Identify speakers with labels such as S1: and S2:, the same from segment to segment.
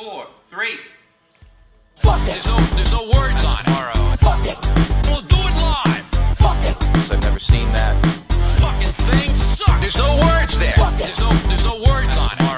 S1: four, three.
S2: Fuck it.
S1: There's no, there's no words on it.
S2: Fuck it.
S1: We'll do it live.
S2: Fuck it.
S3: Cause I've never seen that.
S1: Fucking thing sucks. There's no words there.
S2: Fuck it.
S1: There's no, there's no words on it.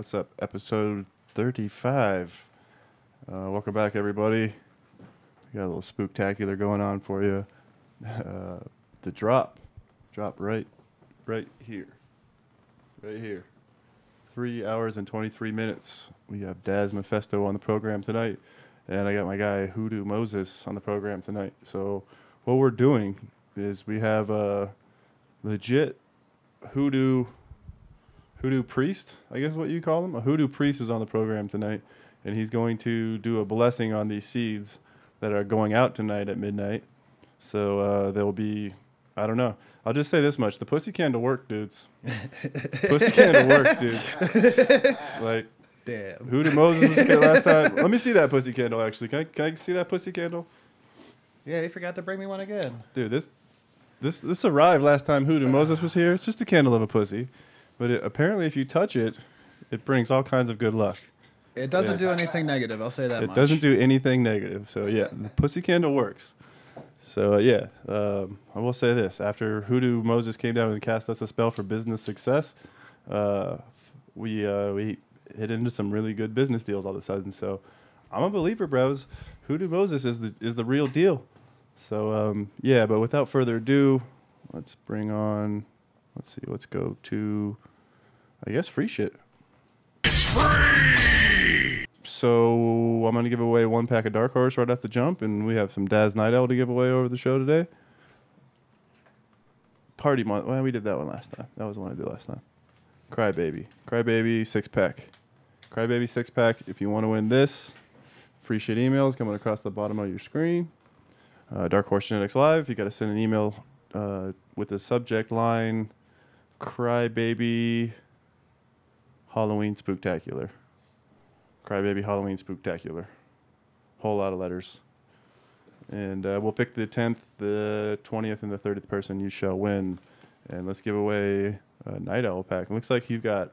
S1: What's
S4: up? Episode 35. Uh, welcome back, everybody. We got a little spooktacular going on for you. Uh, the drop. Drop right, right here. Right here. Three hours and 23 minutes. We have Daz Mephisto on the program tonight. And I got my guy Hoodoo Moses on the program tonight. So, what we're doing is we have a legit hoodoo hoodoo priest, I guess is what you call him. A hoodoo priest is on the program tonight, and he's going to do a blessing on these seeds that are going out tonight at midnight. So uh, there will be, I don't know. I'll just say this much: the pussy candle work, dudes. pussy candle work, dude. Like
S5: Damn.
S4: hoodoo Moses was last time. Let me see that pussy candle. Actually, can I, can I see that pussy candle,
S5: Yeah, he forgot to bring me one again.
S4: dude? This this this arrived last time hoodoo Moses was here. It's just a candle of a pussy, but it, apparently, if you touch it, it brings all kinds of good luck.
S5: It doesn't
S4: Yeah.
S5: do anything negative. I'll say that
S4: It
S5: much.
S4: doesn't do anything negative. So yeah, the pussy candle works. So uh, yeah, um, I will say this: after Hoodoo Moses came down and cast us a spell for business success, uh, we uh, we hit into some really good business deals all of a sudden. So I'm a believer, bros. Hoodoo Moses is the is the real deal. So um, yeah, but without further ado, let's bring on. Let's see. Let's go to, I guess, free shit. It's free! So I'm gonna give away one pack of Dark Horse right off the jump, and we have some Daz Night Owl to give away over the show today. Party month. Well, we did that one last time. That was the one I did last time. Crybaby, Crybaby six pack, Crybaby six pack. If you want to win this, free shit emails coming across the bottom of your screen. Uh, Dark Horse Genetics Live. You got to send an email uh, with the subject line "Crybaby Halloween Spooktacular." Crybaby Halloween Spooktacular. Whole lot of letters. And uh, we'll pick the 10th, the 20th, and the 30th person you shall win. And let's give away a Night Owl pack. It looks like you've got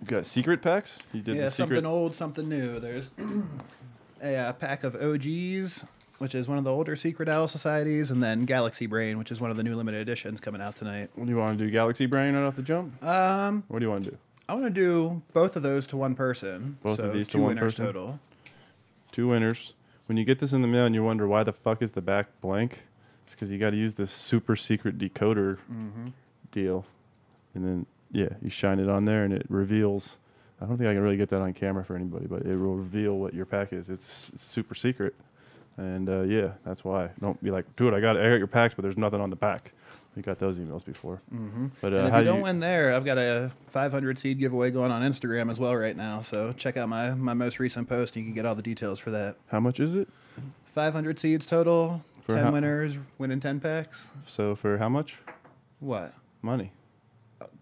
S4: you've got secret packs. You did
S5: Yeah,
S4: the secret.
S5: something old, something new. There's a uh, pack of OGs, which is one of the older secret owl societies, and then Galaxy Brain, which is one of the new limited editions coming out tonight.
S4: What do you want to do? Galaxy Brain right off the jump?
S5: Um,
S4: What do you want to do?
S5: I want to do both of those to one person.
S4: Both of
S5: so
S4: these to
S5: two
S4: one
S5: winners
S4: person?
S5: total.
S4: Two winners. When you get this in the mail and you wonder why the fuck is the back blank, it's because you got to use this super secret decoder
S5: Mm-hmm.
S4: deal. And then, yeah, you shine it on there and it reveals. I don't think I can really get that on camera for anybody, but it will reveal what your pack is. It's, it's super secret. And uh, yeah, that's why. Don't be like, dude, I got, I got your packs, but there's nothing on the back. We got those emails before. Mm-hmm. But uh,
S5: And if you
S4: do
S5: don't win there, I've got a 500 seed giveaway going on Instagram as well right now. So check out my, my most recent post. and You can get all the details for that.
S4: how much is it?
S5: 500 seeds total,
S4: For
S5: 10
S4: how-
S5: winners, winning 10 packs.
S4: So for how much?
S5: What?
S4: Money.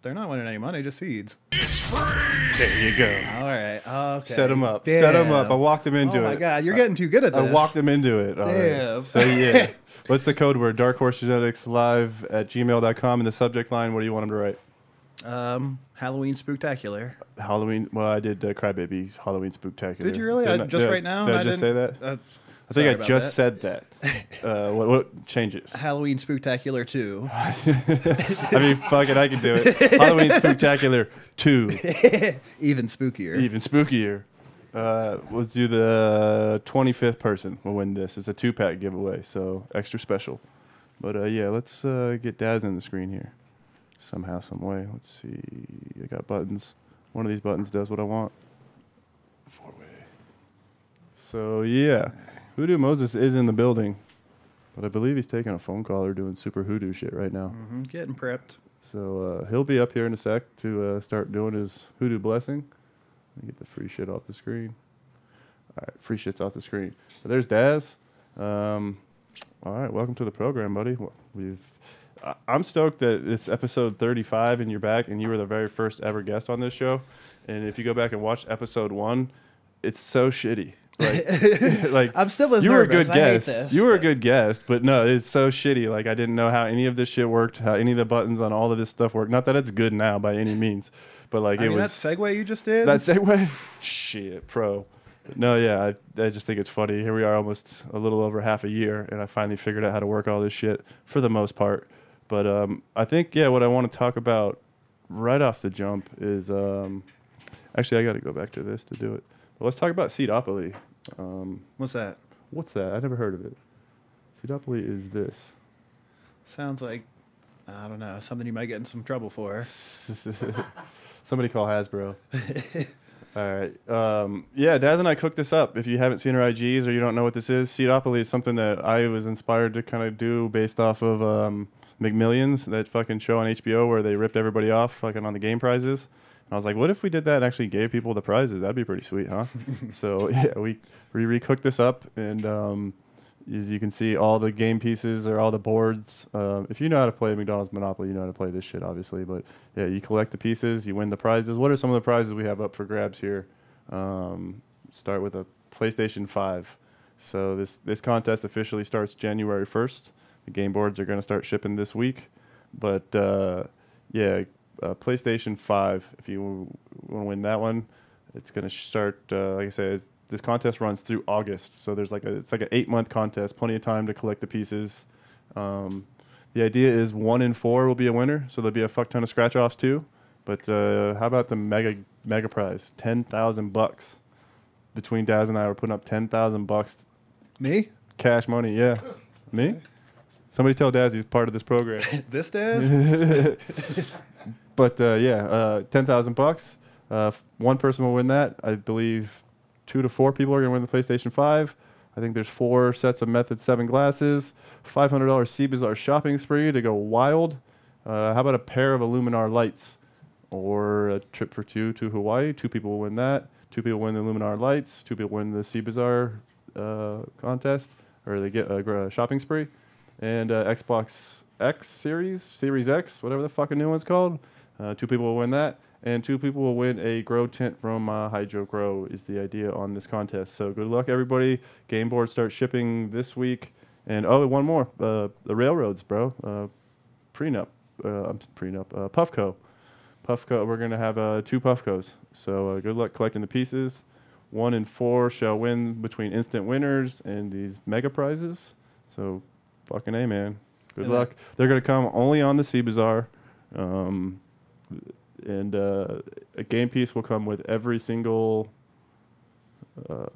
S5: They're not winning any money, just seeds.
S4: There you go.
S5: All right. Okay.
S4: Set them up. Set them up. I walked them into it.
S5: oh
S4: it.
S5: my god, you're getting too good at this.
S4: I walked them into it. All right.
S5: Damn.
S4: So yeah. What's the code word? Dark Horse Genetics live at gmail.com in the subject line. What do you want them to write?
S5: Um, Halloween spooktacular.
S4: Halloween. Well, I did uh, Crybaby Halloween Spooktacular.
S5: Did you really?
S4: Didn't
S5: I, just
S4: did I-
S5: right now?
S4: Did I,
S5: I
S4: just say
S5: didn't-
S4: that?
S5: Uh,
S4: I think
S5: sorry
S4: I just
S5: that.
S4: said that. uh, what, what? Change it.
S5: Halloween spooktacular two.
S4: I mean, fuck it, I can do it. Halloween Spooktacular 2,
S5: Even spookier.
S4: even spookier. Uh, let's do the 25th person will win this. It's a two pack giveaway, so extra special. But uh, yeah, let's uh, get Daz on the screen here. Somehow, some way. Let's see. I got buttons. One of these buttons does what I want. Four way. So yeah, Hoodoo Moses is in the building, but I believe he's taking a phone call or doing super hoodoo shit right now.
S5: Mhm, Getting prepped.
S4: So uh, he'll be up here in a sec to uh, start doing his hoodoo blessing. Let me get the free shit off the screen. All right, free shit's off the screen. But there's Daz. Um, all right, welcome to the program, buddy. We've. I- I'm stoked that it's episode 35 and you're back, and you were the very first ever guest on this show. And if you go back and watch episode one, it's so shitty. Like, like
S5: I'm still as
S4: you were a
S5: nervous.
S4: good
S5: I
S4: guest.
S5: this,
S4: you were a good guest, but no, it's so shitty. Like I didn't know how any of this shit worked, how any of the buttons on all of this stuff worked. Not that it's good now by any means, but like
S5: I
S4: it
S5: mean,
S4: was
S5: that segue you just did.
S4: that segue. shit, pro. No, yeah, I, I just think it's funny. Here we are, almost a little over half a year, and I finally figured out how to work all this shit for the most part. But um, I think yeah, what I want to talk about right off the jump is um, actually I got to go back to this to do it. But let's talk about Seedopoly. Um,
S5: What's that?
S4: What's that? I never heard of it. Seedopoly is this.
S5: Sounds like I don't know something you might get in some trouble for.
S4: Somebody call Hasbro. All right. Um, yeah, Daz and I cooked this up. If you haven't seen our IGs or you don't know what this is, Seedopoly is something that I was inspired to kind of do based off of um, McMillions, that fucking show on HBO where they ripped everybody off fucking on the game prizes. And I was like, what if we did that and actually gave people the prizes? That'd be pretty sweet, huh? so yeah, we we recooked this up, and um, as you can see, all the game pieces or all the boards. Um, if you know how to play McDonald's Monopoly, you know how to play this shit, obviously. But yeah, you collect the pieces, you win the prizes. What are some of the prizes we have up for grabs here? Um, start with a PlayStation 5. So this this contest officially starts January 1st. The game boards are going to start shipping this week, but uh, yeah, uh, PlayStation 5. If you want to win that one, it's going to start. Uh, like I said, this contest runs through August, so there's like a it's like an eight month contest, plenty of time to collect the pieces. Um, the idea is one in four will be a winner, so there'll be a fuck ton of scratch offs too. But uh, how about the mega mega prize, ten thousand bucks? Between Daz and I, we're putting up ten thousand bucks
S5: Me?
S4: cash money. Yeah, me. Somebody tell Daz he's part of this program.
S5: This does?
S4: But uh, yeah, uh, ten thousand bucks. Uh, one person will win that. I believe two to four people are going to win the PlayStation Five. I think there's four sets of Method Seven glasses. Five hundred dollars Sea Bazaar shopping spree to go wild. Uh, how about a pair of Iluminar lights, or a trip for two to Hawaii? Two people will win that. Two people win the Iluminar lights. Two people win the Sea Bazaar uh, contest, or they get a shopping spree, and uh, Xbox X Series, Series X, whatever the fucking new one's called. Uh, two people will win that, and two people will win a grow tent from uh, Hydro Grow. Is the idea on this contest. So good luck, everybody. Game board starts shipping this week, and oh, one more. Uh, the railroads, bro. Uh, prenup, uh, I'm prenup. Uh, Puffco, Puffco. We're gonna have uh, two Puffcos. So uh, good luck collecting the pieces. One in four shall win between instant winners and these mega prizes. So fucking a man. Good
S5: And
S4: luck. They're gonna come only on the Sea Bazaar. Um, and uh, a game piece will come with every single uh,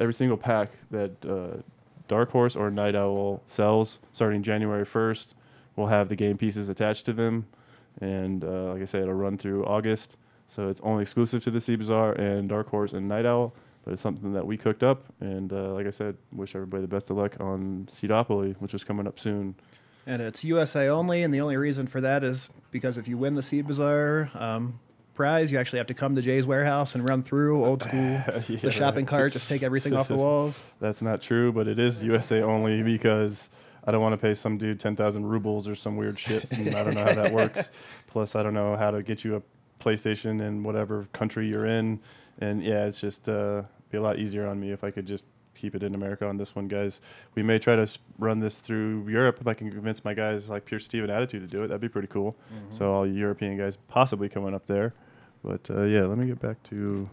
S4: every single pack that uh, Dark Horse or Night Owl sells starting January 1st We'll have the game pieces attached to them. And uh, like I said, it'll run through August. So it's only exclusive to the Sea Bazaar and Dark Horse and Night Owl. But it's something that we cooked up. And uh, like I said, wish everybody the best of luck on Seedopoly, which is coming up soon.
S5: And it's USA only, and the only reason for that is because if you win the Seed Bazaar um, prize, you actually have to come to Jay's warehouse and run through old school
S4: Yeah,
S5: the shopping cart, just take everything off the walls.
S4: That's not true, but it is USA only because I don't want to pay some dude ten thousand rubles or some weird shit. And I don't know how that works. Plus, I don't know how to get you a PlayStation in whatever country you're in. And yeah, it's just uh, be a lot easier on me if I could just keep it in America on this one, guys. We may try to run this through Europe if I can convince my guys like Pure Steven Attitude to do it. That'd be pretty cool. So all European guys possibly coming up there. But uh, yeah, let me get back to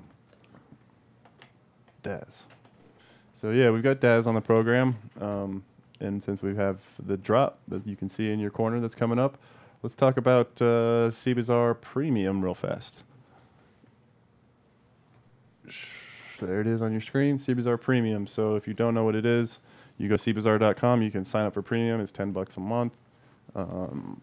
S4: Daz. So yeah, we've got Daz on the program, um, and since we have the drop that you can see in your corner that's coming up, let's talk about uh, CBazaar Premium real fast. Sh- There it is on your screen, CBazaar Premium. So if you don't know what it is, you go cbazaar.com. You can sign up for Premium. It's ten bucks a month. Um,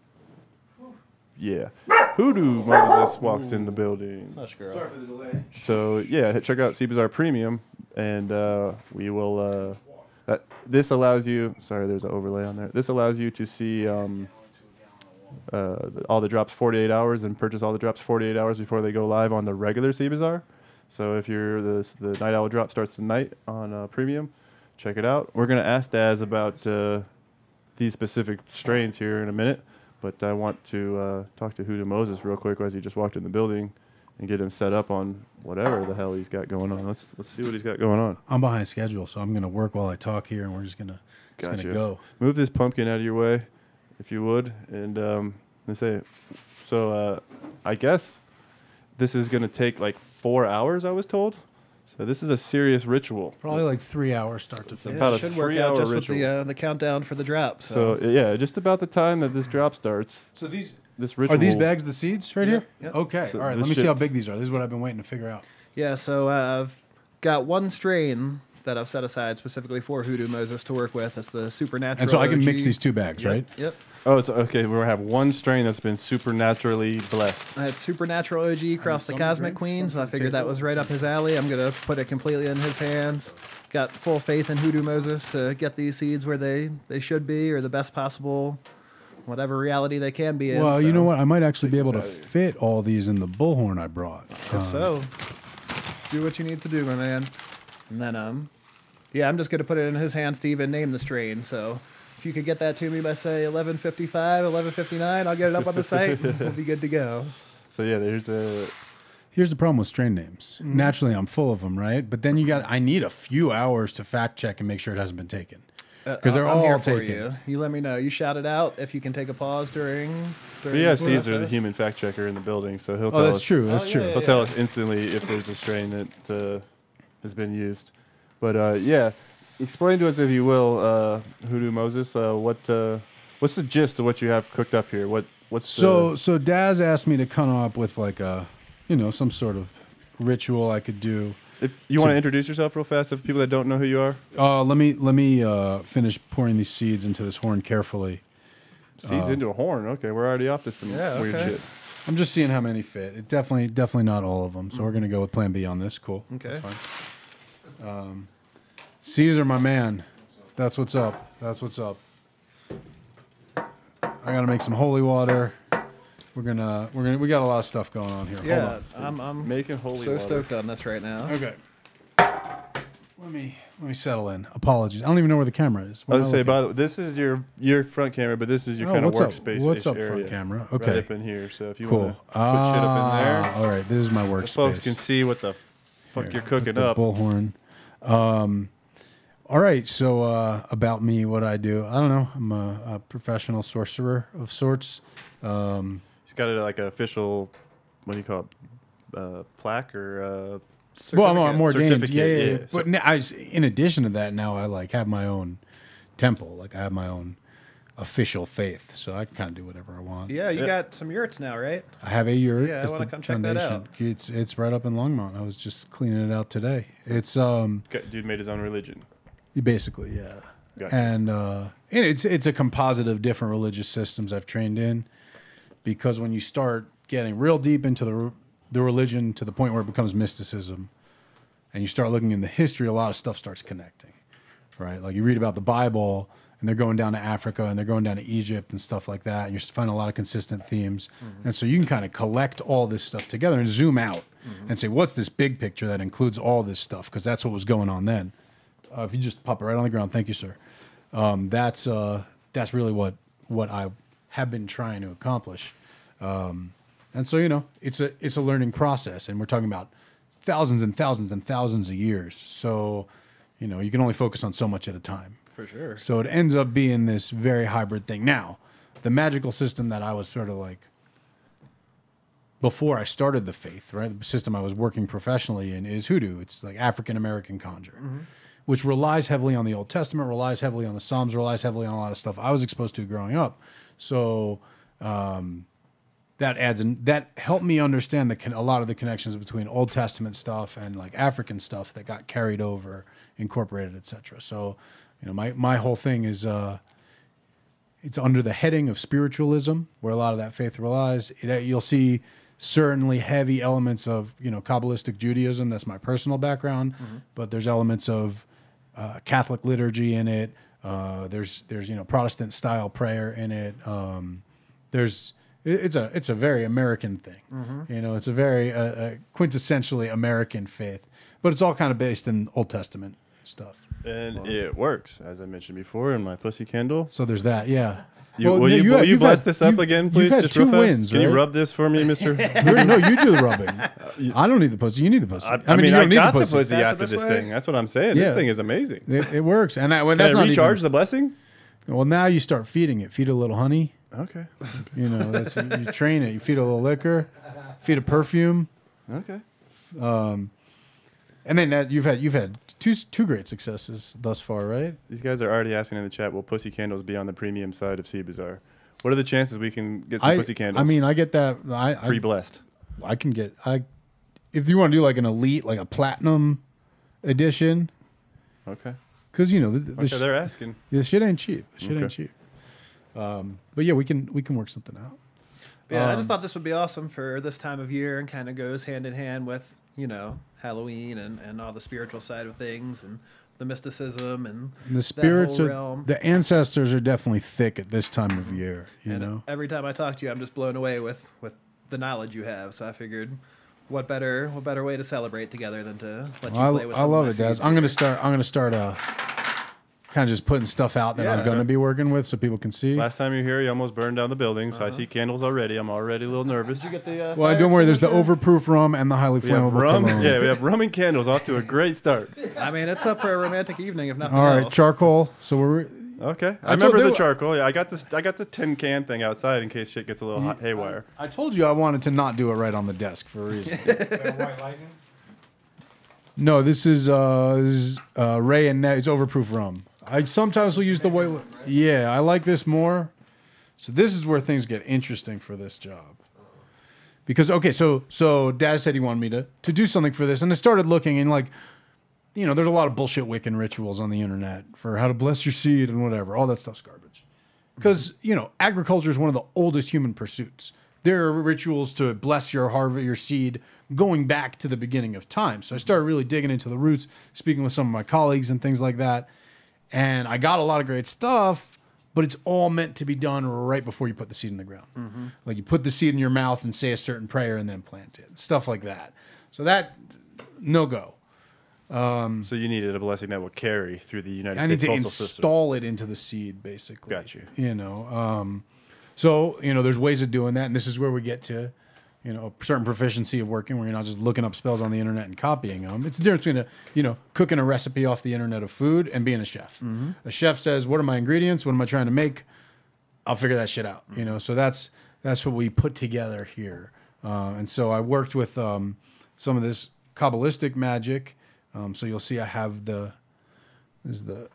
S4: yeah, Hoodoo Moses walks in the building.
S5: Hush, girl. Sorry for the delay.
S4: So yeah, check out CBazaar Premium, and uh, we will. Uh, that this allows you. Sorry, there's an overlay on there. This allows you to see um, uh, all the drops 48 hours and purchase all the drops 48 hours before they go live on the regular CBazaar. So if you're the the Night Owl drop starts tonight on uh, Premium, check it out. We're gonna ask Daz about uh, these specific strains here in a minute, but I want to uh, talk to Hoodoo Moses real quick as he just walked in the building and get him set up on whatever the hell he's got going on. Let's let's see what he's got going on.
S6: I'm behind schedule, so I'm gonna work while I talk here, and we're just gonna just
S4: Gotcha.
S6: gonna go.
S4: Move this pumpkin out of your way, if you would, and um, let's say, so uh, I guess this is gonna take like four hours. I was told. So this is a serious ritual.
S6: Probably like three hours start to
S4: Yeah.
S6: finish.
S4: about a
S5: should work
S4: three-hour
S5: out just with the
S4: ritual.
S5: uh, the countdown for the drop.
S4: So
S5: So,
S4: yeah, just about the time that this drop starts,
S6: So these
S4: this ritual.
S6: are these bags the seeds right here?
S5: Yep.
S6: Okay.
S4: So
S6: All right. Let me see how big these are. This is what I've been waiting to figure out.
S5: yeah, so uh, I've got one strain that I've set aside specifically for Hoodoo Moses to work with. It's the Supernatural.
S6: And so I can mix these two bags, right?
S5: Yep.
S4: Oh, it's okay. We're gonna have one strain that's been supernaturally blessed.
S5: I had Supernatural OG cross the Cosmic
S6: drink,
S5: Queen, so I
S6: for the
S5: figured that was right up his alley. I'm gonna put it completely in his hands. Got full faith in Hoodoo Moses to get these seeds where they they should be, or the best possible, whatever reality they can be in.
S6: Well, you know what? I might actually be able to
S4: this out of here.
S6: fit all these in the bullhorn I brought.
S5: If
S6: Um,
S5: so, do what you need to do, my man. And then, um, yeah, I'm just gonna put it in his hands to even name the strain. So, if you could get that to me by say 11:55, 11:59, I'll get it up on the site. and we'll be good to go.
S4: So yeah, there's a
S6: Here's the problem with strain names.
S5: Mm-hmm.
S6: Naturally, I'm full of them, right? But then you got I need a few hours to fact check and make sure it hasn't been taken. Because they're
S5: Uh, I'm
S6: all
S5: here for
S6: taken.
S5: you. You let me know. You shout it out if you can take a pause during. during
S4: we have
S5: the
S4: Caesar, the human fact checker, in the building, so he'll
S6: Oh,
S4: tell
S6: that's
S4: us.
S6: true. That's
S5: Oh,
S6: true.
S5: yeah,
S4: He'll tell us instantly if there's a strain that uh, has been used. But uh, yeah, explain to us, if you will, uh, Hoodoo Moses, uh, what uh, what's the gist of what you have cooked up here? What what's
S6: So
S4: the,
S6: so Daz asked me to come up with like a, you know, some sort of ritual I could do.
S4: if you want to introduce yourself real fast to people that don't know who you are?
S6: Uh, let me let me uh, finish pouring these seeds into this horn carefully.
S4: Seeds into a horn. Okay, we're already off to some
S5: Yeah,
S4: weird
S5: okay.
S4: shit.
S6: I'm just seeing how many fit. It definitely definitely not all of them. So we're gonna go with Plan B on this. Cool.
S5: Okay.
S6: That's fine. Um, Caesar, my man, that's what's up. That's what's up. I gotta make some holy water. We're gonna we're gonna we got a lot of stuff going on here. Hold
S5: Yeah,
S6: on.
S5: I'm, I'm
S4: Making holy water.
S5: so
S4: water.
S5: stoked on this right now.
S6: Okay. Let me let me settle in. Apologies. I don't even know where the camera is.
S4: I
S6: Where
S4: was
S6: am
S4: say, by the way, this is your your front camera, but this is your
S6: Oh,
S4: kind of
S6: what's up?
S4: workspace.
S6: What's up,
S4: area,
S6: front camera?
S4: Right
S6: Okay.
S4: up in here. So if you
S6: cool.
S4: want to put shit up in there,
S6: Ah, All right, this is my
S4: the
S6: workspace.
S4: folks can see what the fuck
S6: Here,
S4: you're
S6: put
S4: cooking
S6: the
S4: up.
S6: Bullhorn. Um, all right. So uh, about me, what I do, I don't know. I'm a, a professional sorcerer of sorts. Um,
S4: He's got a, like an official, what do you call it, uh, plaque or uh,
S6: well, I'm, I'm ordained. Yeah, yeah. yeah.
S4: yeah.
S6: But n- I, s- in addition to that, now I like have my own temple. Like I have my own official faith, so I can kind of do whatever I want.
S5: Yeah, you
S4: Yeah.
S5: got some yurts now, right?
S6: I have a yurt.
S5: Yeah, I wanna
S6: the
S5: come check that out.
S6: It's it's right up in Longmont. I was just cleaning it out today. It's um
S4: dude made his own religion.
S6: Basically yeah.
S4: Gotcha.
S6: And uh, and it's it's a composite of different religious systems I've trained in, because when you start getting real deep into the the religion to the point where it becomes mysticism, and you start looking in the history, a lot of stuff starts connecting, right? Like you read about the Bible, and they're going down to Africa, and they're going down to Egypt and stuff like that, and you're finding a lot of consistent themes, and so you can kind of collect all this stuff together and zoom out and say, what's this big picture that includes all this stuff? Because that's what was going on then. Uh, if you just pop it right on the ground, thank you, sir. Um, that's uh, that's really what what I have been trying to accomplish. Um, and so you know, it's a it's a learning process, and we're talking about thousands and thousands and thousands of years. So you know, you can only focus on so much at a time.
S5: For sure.
S6: So it ends up being this very hybrid thing. Now, the magical system that I was sort of like before I started the faith, right? The system I was working professionally in is hoodoo. It's like African American conjure, which relies heavily on the Old Testament, relies heavily on the Psalms, relies heavily on a lot of stuff I was exposed to growing up. So um, that adds and that helped me understand the a lot of the connections between Old Testament stuff and like African stuff that got carried over, incorporated, etc. So, you know, my my whole thing is uh, it's under the heading of spiritualism, where a lot of that faith relies. It, uh, you'll see certainly heavy elements of you know Kabbalistic Judaism. That's my personal background, but there's elements of uh, Catholic liturgy in it. Uh, there's there's you know Protestant style prayer in it. Um, there's it- it's a it's a very American thing. You know, it's a very uh, uh, quintessentially American faith, but it's all kind of based in Old Testament stuff.
S4: And it works, as I mentioned before, in my pussy candle.
S6: So there's that. Yeah.
S4: You,
S6: Well,
S4: will
S6: no,
S4: you,
S6: you
S4: will
S6: had-
S4: you bless
S6: had-
S4: this up
S6: you've-
S4: again,
S6: you've
S4: please?
S6: had
S4: Just
S6: two
S4: real fast.
S6: wins,
S4: Can you rub this for me, Mister?
S6: No, you do the rubbing. Uh, I don't need the pussy. You need the pussy.
S4: I, I mean,
S6: you
S4: I
S6: don't need
S4: got
S6: the
S4: the
S6: pussy.
S4: pussy after
S5: this
S4: this
S5: way?
S4: thing. That's what I'm saying.
S6: Yeah.
S4: This thing is amazing.
S6: It, it works, and I, well,
S4: Can
S6: that's
S4: I
S6: not
S4: recharge
S6: even,
S4: the blessing?
S6: Well, now you start feeding it. Feed a little honey.
S4: Okay.
S6: You know, that's you, you train it. You feed a little liquor. Feed a perfume,
S4: Okay.
S6: Um, and then that you've had you've had two two great successes thus far, right?
S4: These guys are already asking in the chat, will pussy candles be on the premium side of Sea Bazaar? What are the chances we can get some
S6: I
S4: pussy candles?
S6: I mean, I get that. I I,
S4: pre-blessed.
S6: I can get I if you want to do like an elite, like a platinum edition,
S4: Okay.
S6: because you know the, the,
S4: Okay,
S6: sh-
S4: they're asking.
S6: the shit ain't cheap. The shit ain't cheap. Um, but yeah, we can we can work something out.
S5: Yeah, I just
S6: Um,
S5: thought this would be awesome for this time of year and kind of goes hand in hand with, you know, Halloween and, and all the spiritual side of things and the mysticism and
S6: The spirits are
S5: realm.
S6: the ancestors are definitely thick at this time of year. You
S5: and
S6: know,
S5: every time I talk to you, I'm just blown away with, with the knowledge you have. So I figured, what better what better way to celebrate together than to let you
S6: I,
S5: play with
S6: I
S5: of
S6: love it, Des. I'm gonna start. I'm gonna start uh, kind of just putting stuff out that I'm
S5: Yeah.
S6: gonna be working with, so people can see.
S4: Last time you were here, you almost burned down the building, so I see candles already. I'm already a little nervous.
S5: Did you get the? Uh,
S6: well, don't worry. There's the overproof rum and the highly
S4: we have
S6: flammable
S4: rum.
S6: cologne.
S4: Yeah, we have rum and candles off to a great start.
S5: I mean, it's up for a romantic evening, if nothing
S6: All right,
S5: else.
S6: charcoal. So we're
S4: Okay, I,
S6: I told
S4: remember the
S6: you-
S4: charcoal. Yeah, I got this. I got the tin can thing outside in case shit gets a little hot haywire.
S6: I told you I wanted to not do it right on the desk for a reason. no, this is uh, this is uh, Wray and Nephew. It's overproof rum. I sometimes will use the white. Yeah, I like this more. So this is where things get interesting for this job. Because okay, so so Dad said he wanted me to to do something for this, and I started looking and like, you know, there's a lot of bullshit Wiccan rituals on the internet for how to bless your seed and whatever. All that stuff's garbage because you know agriculture is one of the oldest human pursuits. There are rituals to bless your harvest, your seed, going back to the beginning of time. So I started really digging into the roots, speaking with some of my colleagues and things like that, and I got a lot of great stuff. But it's all meant to be done right before you put the seed in the ground. Like you put the seed in your mouth and say a certain prayer and then plant it, stuff like that. So that no go.
S4: So you needed a blessing that would carry through the United
S6: I need
S4: States
S6: to
S4: postal system.
S6: install it into the seed, basically.
S4: Got you.
S6: You know, um, so you know, there's ways of doing that, and this is where we get to, you know, a certain proficiency of working, where you're not just looking up spells on the internet and copying them. It's the difference between a, you know, cooking a recipe off the internet of food and being a chef.
S4: Mm-hmm.
S6: A chef says, "What are my ingredients? What am I trying to make?" I'll figure that shit out. You know, so that's that's what we put together here. Uh, and so I worked with um, some of this kabbalistic magic. Um, so you'll see I have the is the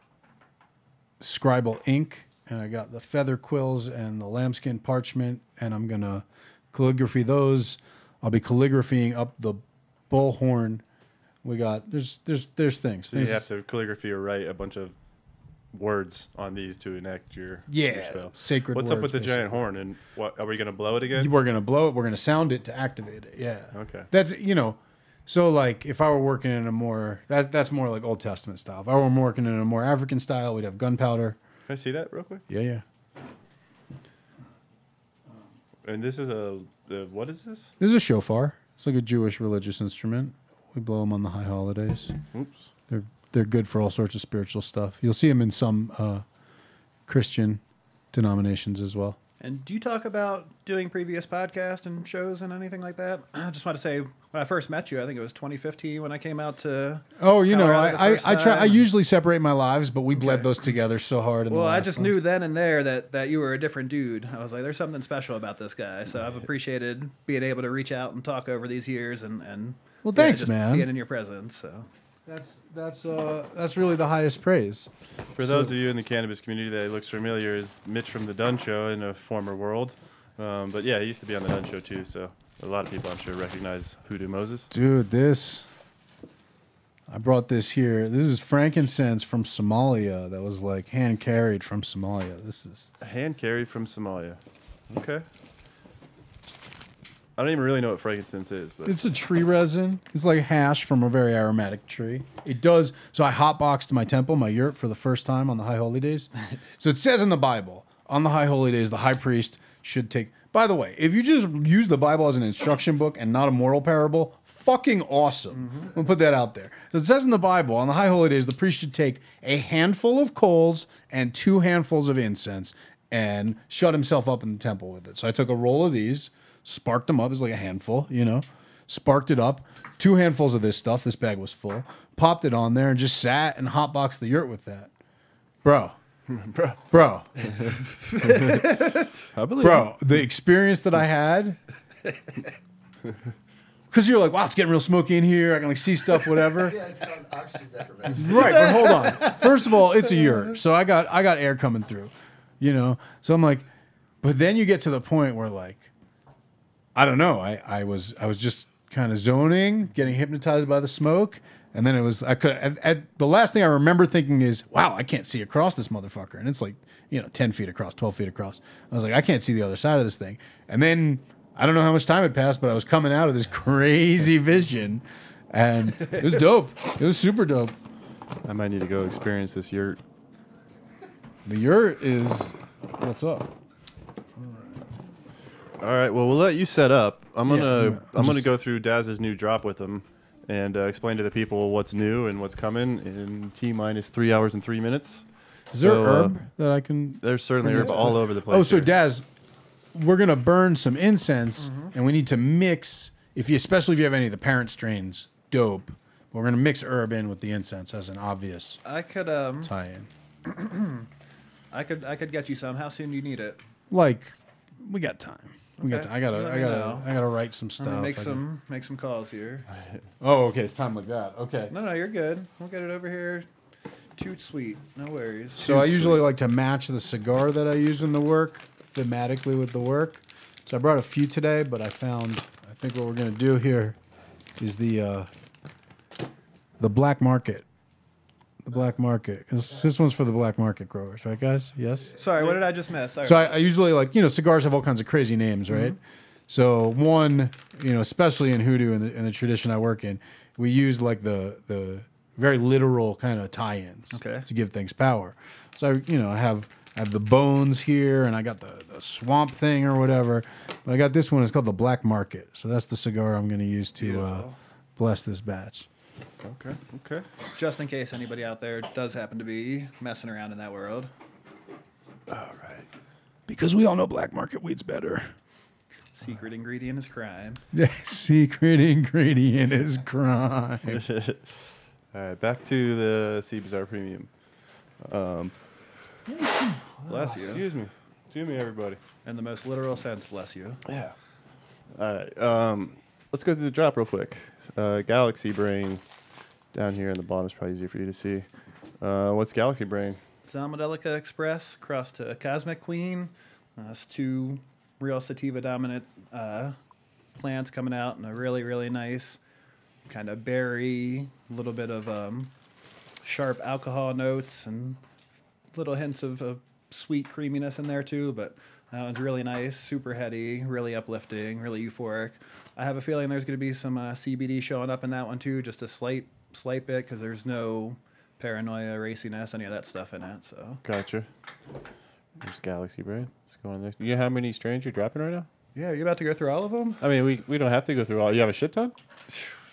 S6: scribal ink, and I got the feather quills and the lambskin parchment, and I'm gonna calligraphy those. I'll be calligraphying up the bullhorn. We got there's there's there's things.
S4: So you
S6: There's-
S4: have to calligraphy or write a bunch of words on these to enact your,
S6: Yeah,
S4: your spell.
S6: sacred
S4: What's up with the giant horn? And what are we gonna blow it again?
S6: We're gonna blow it. We're gonna sound it to activate it. Yeah.
S4: Okay.
S6: That's you know, so like if I were working in a more that that's more like Old Testament style. If I were working in a more African style, we'd have gunpowder.
S4: Can I see that real quick?
S6: Yeah, yeah.
S4: And this is a, the what is this?
S6: This is a shofar. It's like a Jewish religious instrument. We blow them on the high holidays.
S4: Oops.
S6: They're they're good for all sorts of spiritual stuff. You'll see them in some uh, Christian denominations as well.
S5: And do you talk about doing previous podcasts and shows and anything like that? I just want to say, when I first met you, I think it was 2015 when I came out to.
S6: Oh, you know,
S5: Colorado the
S6: I, I, I try. I usually separate my lives, but we bled those together so hard.
S5: Well, I just
S6: one.
S5: knew then and there that, that you were a different dude. I was like, there's something special about this guy. So I've appreciated being able to reach out and talk over these years and. and
S6: Well,
S5: yeah,
S6: thanks, man.
S5: Being in your presence. So.
S6: That's that's uh that's really the highest praise.
S4: For those of you in the cannabis community that looks familiar, is Mitch from the Dunn Show in a former world. Um, but yeah, he used to be on the Dunn Show too, so a lot of people I'm sure recognize Hoodoo Moses.
S6: Dude, this I brought this here. This is frankincense from Somalia that was like hand carried from Somalia. This is
S4: Hand carried from Somalia. Okay. I don't even really know what frankincense is, but
S6: it's a tree resin. It's like hash from a very aromatic tree. It does so I hotboxed my temple, my yurt for the first time on the high holy days. so it says in the Bible, on the high holy days, the high priest should take by the way, if you just use the Bible as an instruction book and not a moral parable, fucking awesome. Mm-hmm. We'll put that out there. So it says in the Bible, on the high holy days, the priest should take a handful of coals and two handfuls of incense and shut himself up in the temple with it. So I took a roll of these, sparked them up, it's like a handful, you know, sparked it up, two handfuls of this stuff, this bag was full, popped it on there and just sat and hotboxed the yurt with that. Bro.
S4: bro,
S6: Bro,
S4: I believe
S6: bro, the experience that I had. Because you're like, wow, it's getting real smoky in here. I can like see stuff, whatever.
S7: Yeah, it's called oxygen deprivation.
S6: right, but hold on. First of all, it's a yurt, so I got I got air coming through, you know. So I'm like, but then you get to the point where like, I don't know. I I was I was just kind of zoning, getting hypnotized by the smoke, and then it was I could at, at, the last thing I remember thinking is, wow, I can't see across this motherfucker, and it's like you know ten feet across, twelve feet across. I was like, I can't see the other side of this thing, and then. I don't know how much time had passed, but I was coming out of this crazy vision, and it was dope. It was super dope.
S4: I might need to go experience this yurt.
S6: The yurt is what's up.
S4: All right. Well, we'll let you set up. I'm gonna
S6: I'm
S4: I'm,
S6: gonna-
S4: gonna
S6: just-
S4: go through Daz's new drop with him, and uh, explain to the people what's new and what's coming in t minus three hours and three minutes.
S6: Is there
S4: So, uh,
S6: herb that I can?
S4: There's certainly herb all over the place.
S6: Oh, so
S4: here.
S6: Daz, we're gonna burn some incense, and we need to mix. If you, especially if you have any of the parent strains, dope. We're gonna mix herb in with the incense as an obvious
S5: I could um
S6: tie-in.
S5: I could I could get you some. How soon do you need it?
S6: Like, we got time. We got. Time. I gotta. I gotta.
S5: know.
S6: I gotta write some stuff.
S5: make
S6: I
S5: some make some calls here.
S6: Oh, okay. It's time like that. Okay.
S5: No, no, you're good. We'll get it over here. Too sweet. No worries.
S6: So I usually like to match the cigar that I use in the work thematically with the work. So I brought a few today, but I found I think what we're gonna do here is the uh, the black market. The black market. This one's for the black market growers, right, guys? Yes.
S5: Sorry, what did I just miss? Sorry.
S6: So I, I usually like you know cigars have all kinds of crazy names, right? So one, you know, especially in hoodoo in the, in the tradition I work in, we use like the the very literal kind of tie-ins
S5: Okay.
S6: to give things power. So I, you know, I have I have the bones here, and I got the, the swamp thing or whatever. But I got this one. It's called the Black Market. So that's the cigar I'm going to use to uh, bless this batch.
S4: Okay. Okay.
S5: Just in case anybody out there does happen to be messing around in that world. All right.
S6: Because we all know black market weed's better.
S5: Secret ingredient is crime.
S6: The secret ingredient is crime.
S4: All right. Back to the Sea Bazaar Premium. Um,
S5: Bless you.
S4: excuse me. Excuse me, everybody.
S5: In the most literal sense, bless you.
S4: Yeah. All right. Um, let's go through the drop real quick. Uh, Galaxy Brain down here in the bottom is probably easier for you to see. Uh, what's Galaxy Brain?
S5: Salmodelica Express crossed to Cosmic Queen. Uh, That's two real sativa dominant uh, plants coming out in a really, really nice kind of berry, a little bit of um, sharp alcohol notes and little hints of, of sweet creaminess in there too. But that one's really nice, super heady, really uplifting, really euphoric. I have a feeling there's going to be some uh, CBD showing up in that one too, just a slight, slight bit because there's no paranoia, raciness, any of that stuff in it. So
S4: Gotcha. There's Galaxy Brain. Let's go on next. You know how many strains you're dropping right now?
S5: yeah, you about to go through all of them?
S4: I mean, we, we don't have to go through all. You have a shit ton?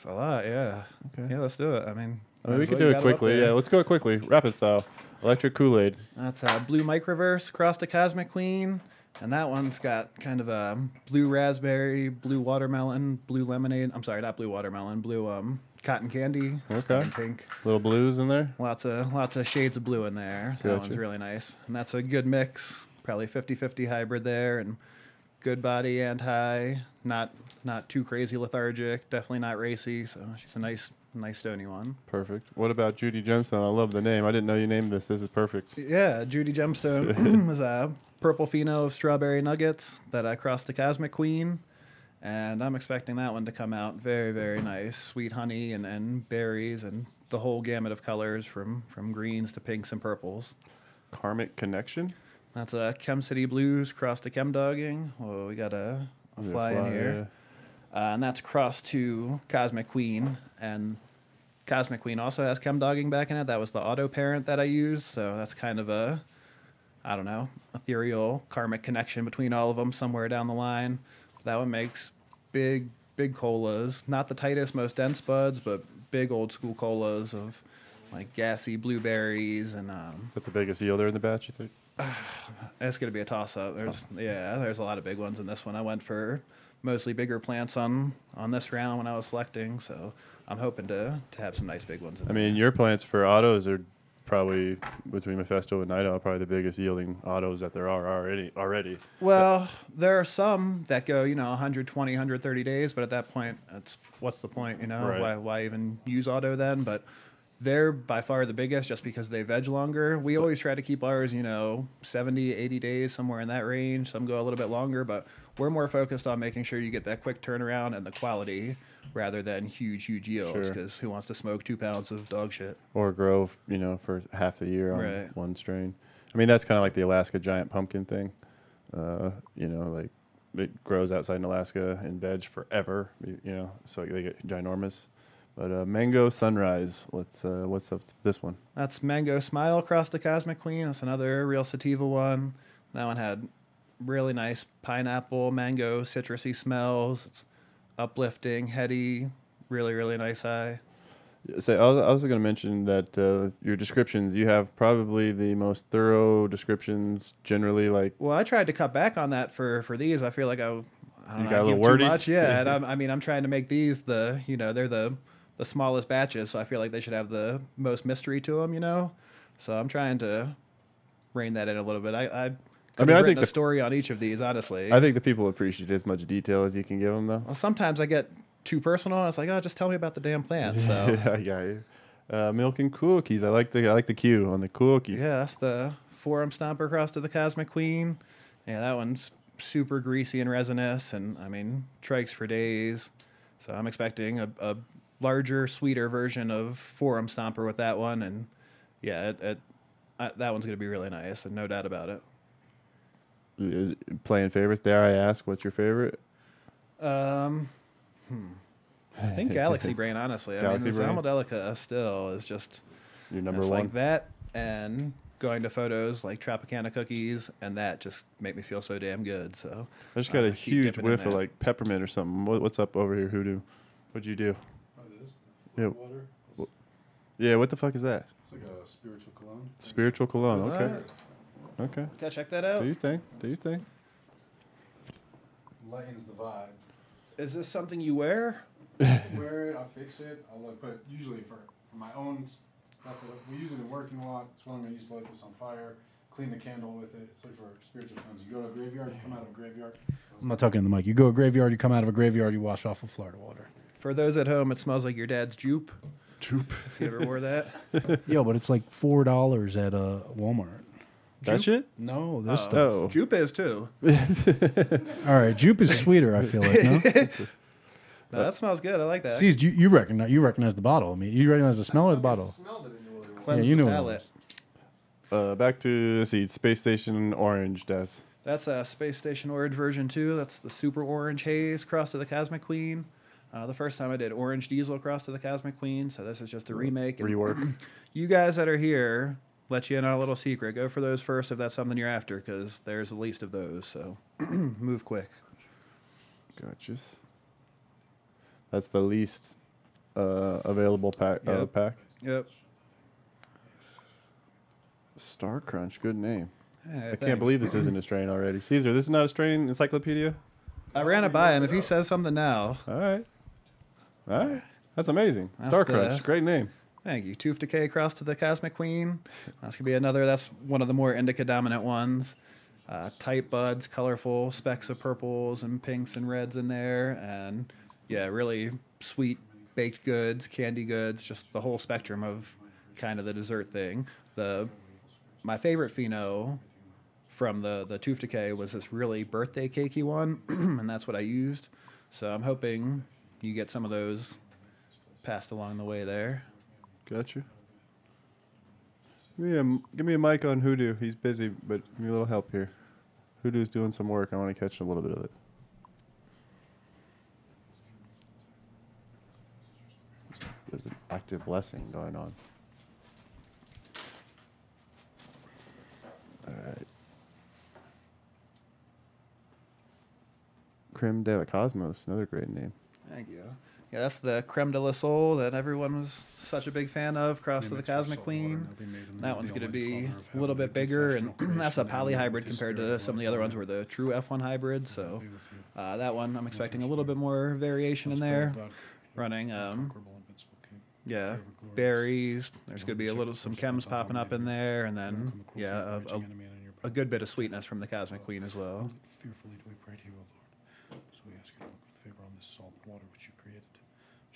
S5: A lot, yeah.
S4: Okay.
S5: Yeah, let's do it. I mean,
S4: I mean, we
S5: might as
S4: can
S5: well,
S4: do it quickly. Yeah, let's go quickly, rapid style. Electric Kool Aid.
S5: That's a blue microverse across the Cosmic Queen. And that one's got kind of a blue raspberry, blue watermelon, blue lemonade. I'm sorry, not blue watermelon, blue um cotton candy.
S4: Okay.
S5: Pink.
S4: Little blues in there.
S5: Lots of lots of shades of blue in there. So that one's really nice. And that's a good mix. Probably 50-50 hybrid there and good body and high. Not not too crazy lethargic, definitely not racy. So she's a nice nice stony one.
S4: Perfect. What about Judy Gemstone? I love the name. I didn't know you named this. This is perfect.
S5: Yeah, Judy Gemstone was a purple pheno of strawberry nuggets that I crossed the Cosmic Queen. And I'm expecting that one to come out very, very nice. Sweet honey and, and berries and the whole gamut of colors from, from greens to pinks and purples.
S4: Karmic Connection.
S5: That's a Chem City Blues crossed to Chem Dogging. Whoa, we got a, a
S4: Yeah,
S5: fly, in here. Uh, and that's crossed to Cosmic Queen. And Cosmic Queen also has Chem Dogging back in it. That was the auto parent that I used. So that's kind of a, I don't know, ethereal karmic connection between all of them somewhere down the line. That one makes big, big colas. Not the tightest, most dense buds, but big old school colas of like gassy blueberries and um,
S4: Is that the biggest yielder in the batch? You think?
S5: That's going to be a toss up. There's yeah, there's a lot of big ones in this one. I went for mostly bigger plants on on this round when I was selecting, so I'm hoping to to have some nice big ones. In
S4: I mean, your plants for autos are probably between Mephisto and Night Owl, probably the biggest yielding autos that there are already. Already.
S5: Well, there are some that go, you know, 120, 130 days, but at that point, that's what's the point, you know?
S4: Right.
S5: Why, why even use auto then? But they're by far the biggest just because they veg longer. We always try to keep ours, you know, 70, 80 days, somewhere in that range. Some go a little bit longer, but we're more focused on making sure you get that quick turnaround and the quality rather than huge, huge yields
S4: Sure.
S5: because who wants to smoke two pounds of dog shit?
S4: Or grow, you know, for half the year on
S5: Right.
S4: one strain. I mean, that's kind of like the Alaska giant pumpkin thing. Uh, you know, like it grows outside in Alaska in veg forever. You know, so they get ginormous. But uh, mango sunrise. Let's. Uh, what's up? with This one.
S5: That's Mango Smile across the Cosmic Queen. That's another real sativa one. That one had really nice pineapple, mango, citrusy smells. It's uplifting, heady, really, really nice high.
S4: Say, I was also going to mention that uh, your descriptions. You have probably the most thorough descriptions. Generally, like
S5: Well, I tried to cut back on that for for these. I feel like I, I don't
S4: You
S5: know,
S4: got a
S5: I
S4: little
S5: give too
S4: wordy?
S5: much. Yeah, and I'm, I mean, I'm trying to make these the you know they're the the smallest batches, so I feel like they should have the most mystery to them. You know, so I'm trying to rein that in a little bit. I I, could
S4: mean, I think the-
S5: story on each of these, honestly.
S4: I think the people appreciate as much detail as you can give them, though.
S5: Well, sometimes I get too personal. And it's like, oh, just tell me about the damn plant. So
S4: yeah, yeah. Uh, milk and cookies. I like the I like the cue on the cookies.
S5: yeah, that's the forum stomper cross to the Cosmic Queen. Yeah, that one's super greasy and resinous, and I mean trikes for days. So I'm expecting a, a larger, sweeter version of forum stomper with that one, and yeah, it, it, that one's gonna be really nice, and no doubt about it.
S4: Is- Playing favorites. Dare I ask, what's your favorite?
S5: Um, hmm. I think Galaxy Brain, honestly. I
S4: Galaxy
S5: mean, the
S4: Brain?
S5: Salmodelica still is just
S4: Your number
S5: it's
S4: one.
S5: like that and going to photos like Tropicana cookies and that just make me feel so damn good. So
S4: I just got
S5: uh,
S4: a huge whiff of like peppermint or something. What, what's up over here, Hoodoo? What'd you do? Yeah.
S6: Water.
S4: Yeah, what the fuck is that?
S6: It's like a spiritual cologne.
S4: Spiritual cologne.
S5: What's
S4: Okay. Okay.
S5: Can I check that out?
S4: Do you think? Do you think?
S6: Lightens the vibe.
S5: Is this something you wear?
S6: Wear it, I'll fix it. I'll like put usually for, for my own stuff. We use it in working a lot. It's one I'm gonna use to light this on fire. Clean the candle with it. It's like for spiritual cleansing. You go to a graveyard, you come out of a graveyard. I'm not talking to the mic. You go to a graveyard, you come out of a graveyard, you wash off with Florida water.
S5: For those at home, it smells like your dad's jupe.
S4: Troop.
S5: If you ever wore that.
S6: Yo, but it's like four dollars at uh, Walmart.
S4: That shit?
S6: No, this stuff.
S4: Oh.
S5: Jupe is too.
S6: All right, Jupe is sweeter. I feel like. No?
S5: No, that smells good. I like that.
S6: See, you, you recognize you recognize the bottle. I mean, you recognize the smell of the bottle.
S7: Smelled it and knew what.
S5: Cleanse
S6: yeah, you
S5: the
S6: know it
S5: palate.
S4: Uh, back to let's see, Space Station Orange. Des.
S5: That's a Space Station Orange version 2. That's the Super Orange Haze cross to the Cosmic Queen. Uh, the first time I did Orange Diesel cross to the Cosmic Queen, so this is just a remake. and
S4: Rework.
S5: You guys that are here, let you in on a little secret. Go for those first if that's something you're after, because there's the least of those. So move quick.
S4: Gotcha. That's the least uh, available pack. Uh,
S5: Yep.
S4: pack.
S5: Yep.
S4: Star Crunch, good name.
S5: Yeah,
S4: I can't believe this isn't a strain already. Caesar, this is not a strain encyclopedia?
S5: I ran it by him. If he says something now,
S4: All right. All right. That's amazing.
S5: That's
S4: Star Crunch, great name.
S5: Thank you. Tooth Decay across to the Cosmic Queen. That's gonna be another. That's one of the more indica dominant ones. Uh, tight buds, colorful specks of purples and pinks and reds in there, and yeah, really sweet baked goods, candy goods, just the whole spectrum of kind of the dessert thing. The my favorite pheno from the the Tooth Decay was this really birthday cakey one, and that's what I used. So I'm hoping you get some of those passed along the way there.
S4: Gotcha. Give me, a, give me a mic on Hoodoo. He's busy, but give me a little help here. Hoodoo's doing some work. I want to catch a little bit of it. There's an active blessing going on. All right. Creme de la Cosmos, another great name.
S5: Thank you. Yeah, that's the creme de la soul that everyone was such a big fan of. Cross to the Cosmic Queen. That one's going to be a little bit bigger, and that's a poly hybrid compared to some of the other ones were the true F1 hybrid. So uh, that one, I'm expecting a little bit more variation in there. Running, um, yeah, berries. There's going to be a little some chems popping up in there, and then yeah, a, a, a good bit of sweetness from the Cosmic Queen as well.
S6: Fearfully do we pray to you, O Lord. So we ask you to look with favor on this salt water which you created.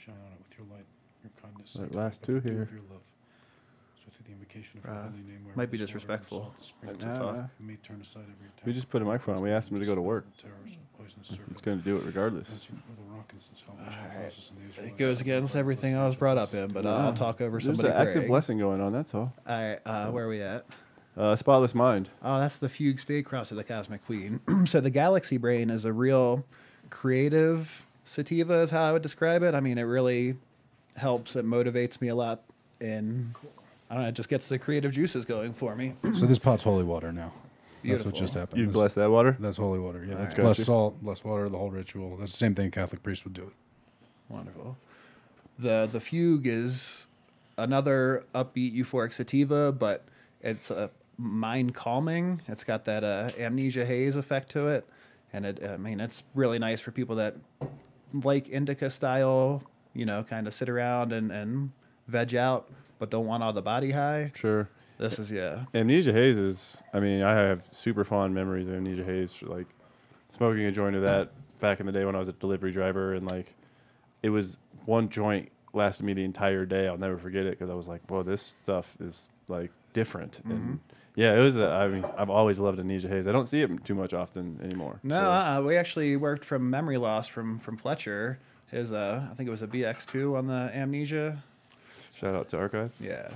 S6: Shine on it with your light, your kindness.
S4: That last two here.
S6: of your love. So through the invocation of your
S5: Uh,
S6: holy name,
S5: might be
S6: this water and
S5: disrespectful
S6: salt
S4: Nah, nah.
S6: we may turn aside every.
S4: We just put a microphone on. We asked him to go to work. He's going to do it regardless.
S6: as you know, the rock and since salvation of Moses and the
S5: It goes against everything I was brought up in, but I'll talk over
S4: There's
S5: somebody.
S4: an active blessing going on. That's all.
S5: All right, uh, where are we at?
S4: Uh, spotless mind.
S5: Oh, that's the Fugue State Cross of the Cosmic Queen. so the Galaxy Brain is a real creative sativa, is how I would describe it. I mean, it really helps. It motivates me a lot, and I don't know, it just gets the creative juices going for me.
S6: So this pot's holy water now. That's what just happened.
S4: You
S6: This-
S4: bless that water.
S6: That's holy water. Yeah, that's
S4: Gotcha.
S6: blessed salt, blessed water, the whole ritual. That's the same thing a Catholic priest would do it.
S5: Wonderful. The the Fugue is another upbeat euphoric sativa, but it's a mind calming. It's got that uh, amnesia haze effect to it, and it I mean it's really nice for people that like indica style. You know, kind of sit around and and veg out, but don't want all the body high.
S4: Sure.
S5: This is yeah.
S4: Amnesia Haze is. I mean, I have super fond memories of Amnesia Haze. Like smoking a joint of that back in the day when I was a delivery driver, and like it was one joint lasted me the entire day. I'll never forget it because I was like, "Whoa, this stuff is like different." And mm-hmm. Yeah, it was. A, I mean, I've always loved Amnesia Haze. I don't see it too much often anymore.
S5: No,
S4: so-
S5: uh, we actually worked from memory loss from from Fletcher. His uh, I think it was a BX2 on the amnesia.
S4: shout out to Archive.
S5: Yeah.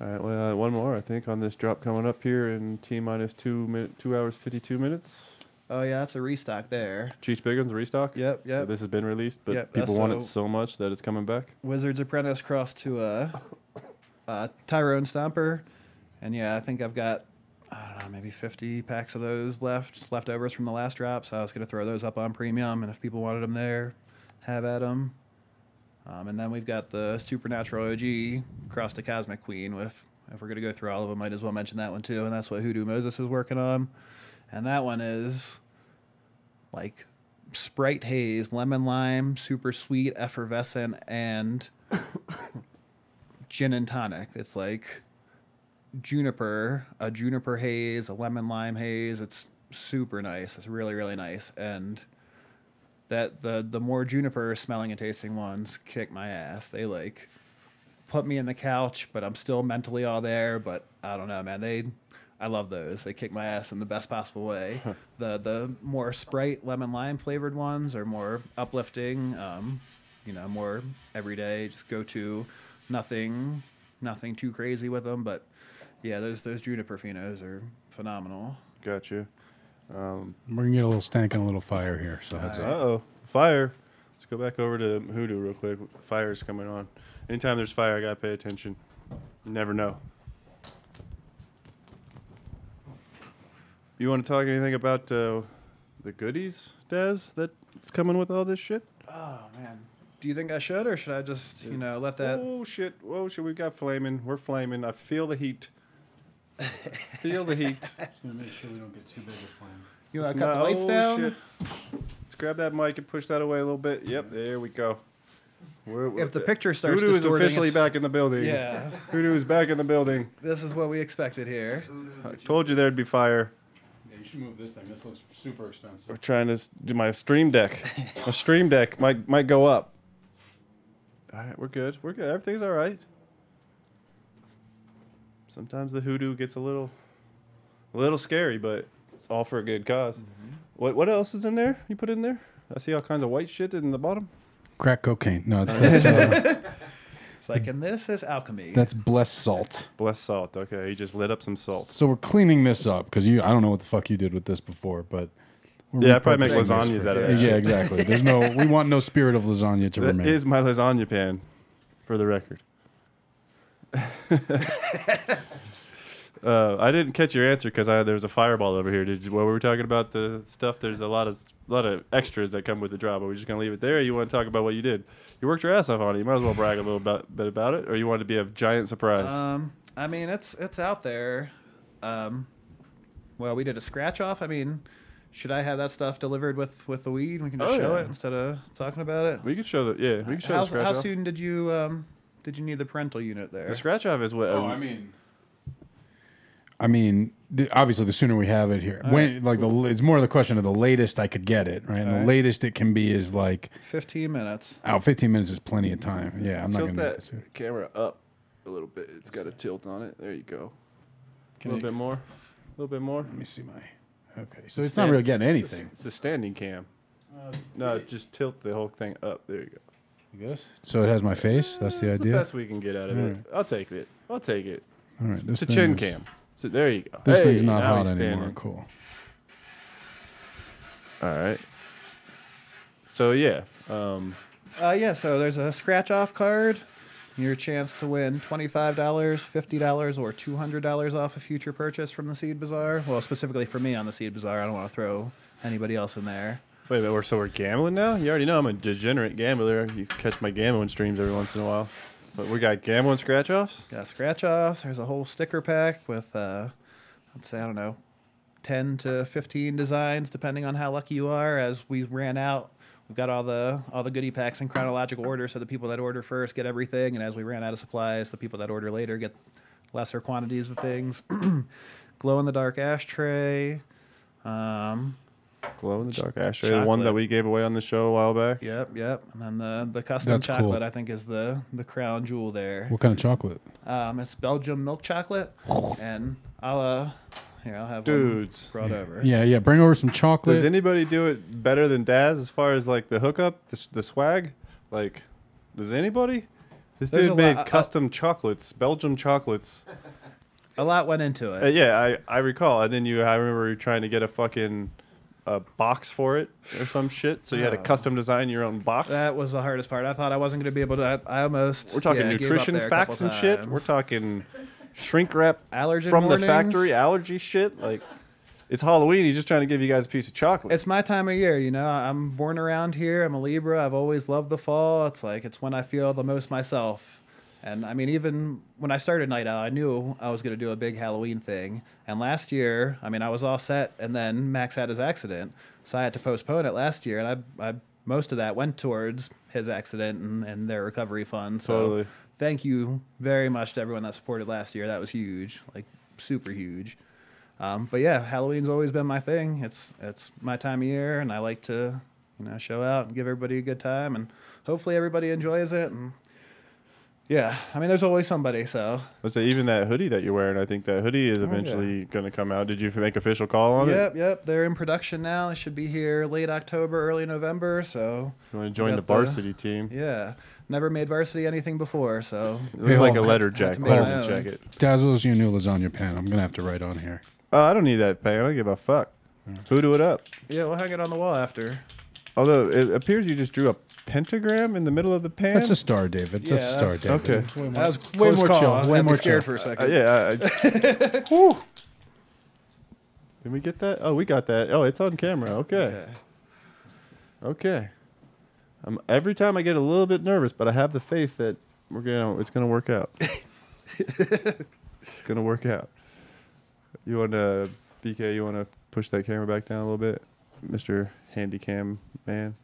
S4: All right, well, uh, one more I think on this drop coming up here in t minus two minute, two hours fifty two minutes.
S5: Oh yeah, that's a restock there.
S4: Cheech Biggins restock.
S5: Yep,
S4: So
S5: yep.
S4: this has been released, but
S5: Yep,
S4: people
S5: that's
S4: want it
S5: so-
S4: so much that it's coming back.
S5: Wizard's Apprentice crossed to uh, uh, Tyrone Stomper, and yeah, I think I've got I don't know maybe 50 packs of those left leftovers from the last drop. So I was gonna throw those up on premium, and if people wanted them there, have at them. Um, and then we've got the Supernatural OG cross to Cosmic Queen. With if we're gonna go through all of them, might as well mention that one too, and that's what Hoodoo Moses is working on. And that one is like Sprite Haze, lemon lime, super sweet, effervescent, and gin and tonic. It's like juniper, a juniper haze, a lemon lime haze. It's super nice. It's really really nice, and that the the more juniper smelling and tasting ones kick my ass. They like put me in the couch, but I'm still mentally all there. But I don't know, man. They, I love those. They kick my ass in the best possible way. the the more Sprite lemon lime flavored ones are more uplifting. Um, you know, more everyday. Just go to, nothing, nothing too crazy with them. But yeah, those those juniper phenos are phenomenal.
S4: Gotcha. Um,
S6: We're gonna get a little stank and a little fire here. So heads
S4: uh
S6: up.
S4: oh, fire. Let's go back over to Hoodoo real quick. Fire's coming on. Anytime there's fire, I gotta pay attention. You never know. You want to talk anything about uh, the goodies, Daz? That's coming with all this shit.
S5: Oh man. Do you think I should, or should I just you know let that?
S4: Oh shit! Oh shit! We've got flaming. We're flaming. I feel the heat. Feel the heat.
S6: Just gonna make sure we don't get too big a flame.
S5: You want
S4: It's
S5: to cut the lights
S4: oh,
S5: down?
S4: shit. Let's grab that mic and push that away a little bit. Yep, there we go. We're, we're-
S5: If the picture starts
S4: Hoodoo is officially back in the building.
S5: Yeah,
S4: Hoodoo is back in the building.
S5: this is what we expected here.
S4: I told you there'd be fire.
S6: Yeah, you should move this thing. This looks super expensive.
S4: We're trying to do my stream deck. my stream deck might might go up. All right, we're good. We're good. Everything's all right. Sometimes the hoodoo gets a little, a little scary, but it's all for a good because What what else is in there? You put in there? I see all kinds of white shit in the bottom.
S6: Crack cocaine. No, that's uh,
S5: It's like, and this is alchemy.
S6: that's blessed salt.
S4: Bless salt. Okay, he just lit up some salt.
S6: So we're cleaning this up because you. I don't know what the fuck you did with this before, but we're
S4: Yeah, I probably make lasagnas
S6: for-
S4: out of that
S6: Yeah,
S4: shit.
S6: exactly. There's no. We want no spirit of lasagna to
S4: That
S6: remain.
S4: is my lasagna pan, for the record. Uh, I didn't catch your answer because there was a fireball over here. Did you, while we were talking about the stuff, there's a lot of lot of extras that come with the job. Are we just gonna leave it there? Or you want to talk about what you did? You worked your ass off on it. You might as well brag a little bit, bit about it, or you want it to be a giant surprise.
S5: Um, I mean, it's it's out there. Um, well, we did a scratch off. I mean, should I have that stuff delivered with with the weed? We can just
S4: Oh,
S5: show
S4: yeah.
S5: it instead of talking about it.
S4: we could show the yeah, we could show
S5: how
S4: the scratch
S5: how
S4: off.
S5: soon did you um did you need the parental unit there?
S4: The scratch off is what.
S6: Oh, um, I mean, I mean, the, obviously, the sooner we have it here, when like the it's more of the question of the latest I could get it, right? And the
S5: Alright.
S6: latest it can be is like,
S5: Fifteen minutes.
S6: oh, 15 minutes is plenty of time. Yeah, I'm not gonna. make
S4: that
S6: this
S4: camera up a little bit. It's got a tilt on it. There you go. A little
S6: I-
S4: bit more. A little bit more.
S6: Let me see my. Okay, so
S4: a
S6: it's not really getting anything.
S4: It's a standing cam. Uh, no, just tilt the whole thing up. There you go.
S6: I guess. So it has my face. That's the
S4: That's the
S6: idea.
S4: best we can get out of it.
S6: Alright.
S4: I'll take it. I'll take it.
S6: All right, this
S4: It's a
S6: thing
S4: chin
S6: is-
S4: cam. So there you go.
S6: This
S4: Hey,
S6: thing's not
S4: now
S6: hot
S4: he's
S6: anymore.
S4: standing.
S6: Cool.
S4: All right. So yeah, um,
S5: Uh, yeah. So there's a scratch off card. Your chance to win twenty-five dollars, fifty dollars, or two hundred dollars off a future purchase from the Seed Bazaar. Well, specifically for me on the Seed Bazaar. I don't want to throw anybody else in there.
S4: Wait a minute. We're, so we're gambling now. You already know I'm a degenerate gambler. You catch my gambling streams every once in a while. But we got gambling scratch offs.
S5: Got scratch offs. There's a whole sticker pack with, uh, let's say, I don't know, 10 to 15 designs, depending on how lucky you are. As we ran out, we've got all the all the goodie packs in chronological order, so the people that order first get everything, and as we ran out of supplies, the people that order later get lesser quantities of things. Glow in the dark ashtray. Um,
S4: Glow in the dark ashtray. The one that we gave away on the show a while back.
S5: yep, yep. And then the the custom
S6: That's cool.
S5: chocolate, I think, is the the crown jewel there.
S6: What kind of chocolate?
S5: Um, it's Belgium milk chocolate, and I'll uh, here I'll have
S4: Dudes.
S5: one brought over.
S6: Yeah, yeah. Bring over some chocolate.
S4: Does anybody do it better than Daz as far as like the hookup, the, s- the swag? Like, does anybody? This
S5: There's
S4: dude made
S5: lot-
S4: custom chocolates, Belgium chocolates.
S5: A lot went into it.
S4: Uh, yeah, I, I recall. And then you, I remember you trying to get a fucking uh, box for it or some shit. So you had to
S5: Oh.
S4: custom design your own box.
S5: That was the hardest part. I thought I wasn't going to be able to. I, I almost.
S4: We're talking
S5: yeah,
S4: nutrition
S5: a
S4: facts and shit. We're talking shrink wrap
S5: Allergen
S4: from the factory, allergy shit. Like, it's Halloween. He's just trying to give you guys a piece of chocolate.
S5: It's my time of year, you know. I'm born around here. I'm a Libra. I've always loved the fall. It's like it's when I feel the most myself. And I mean, even when I started Night Owl, I knew I was going to do a big Halloween thing. And last year, I mean, I was all set, and then Max had his accident, so I had to postpone it last year. And I, I most of that went towards his accident and, and their recovery fund. So
S4: Totally.
S5: thank you very much to everyone that supported last year. That was huge, like super huge. Um, but yeah, Halloween's always been my thing. It's it's my time of year, and I like to, you know, show out and give everybody a good time, and hopefully everybody enjoys it. And yeah, I mean, there's always somebody. So
S4: Let's say even that hoodie that you're wearing. I think that hoodie is
S5: Oh, yeah.
S4: eventually going to come out. Did you make official call on
S5: yep,
S4: it?
S5: yep, yep. they're in production now. It should be here late October, early November. So
S4: You want to join the
S5: got the-
S4: varsity team?
S5: yeah, never made varsity anything before. So
S4: It was like a letter jacket. Letter jacket.
S6: Dazzle's your new lasagna pan. I'm gonna have to write on here.
S4: Oh, I don't need that pan. I don't give a fuck. Voodoo it up.
S5: yeah, we'll hang it on the wall after.
S4: Although it appears you just drew a pentagram in the middle of the pan.
S6: That's a star, David. That's
S5: Yeah,
S6: a star,
S5: that's-
S6: David.
S4: Okay.
S6: Way more-
S5: That was
S6: way more
S5: call.
S6: chill.
S5: I
S6: Way
S5: had to
S6: more
S5: be scared
S6: chill.
S5: for a
S4: Uh,
S5: second.
S4: yeah. I, Whew. Did we get that? Oh, we got that. Oh, it's on camera. Okay. Okay. Um, every time I get a little bit nervous, but I have the faith that we're gonna it's gonna work out. it's gonna work out. You want to, BK? You want to push that camera back down a little bit, Mister Handycam man?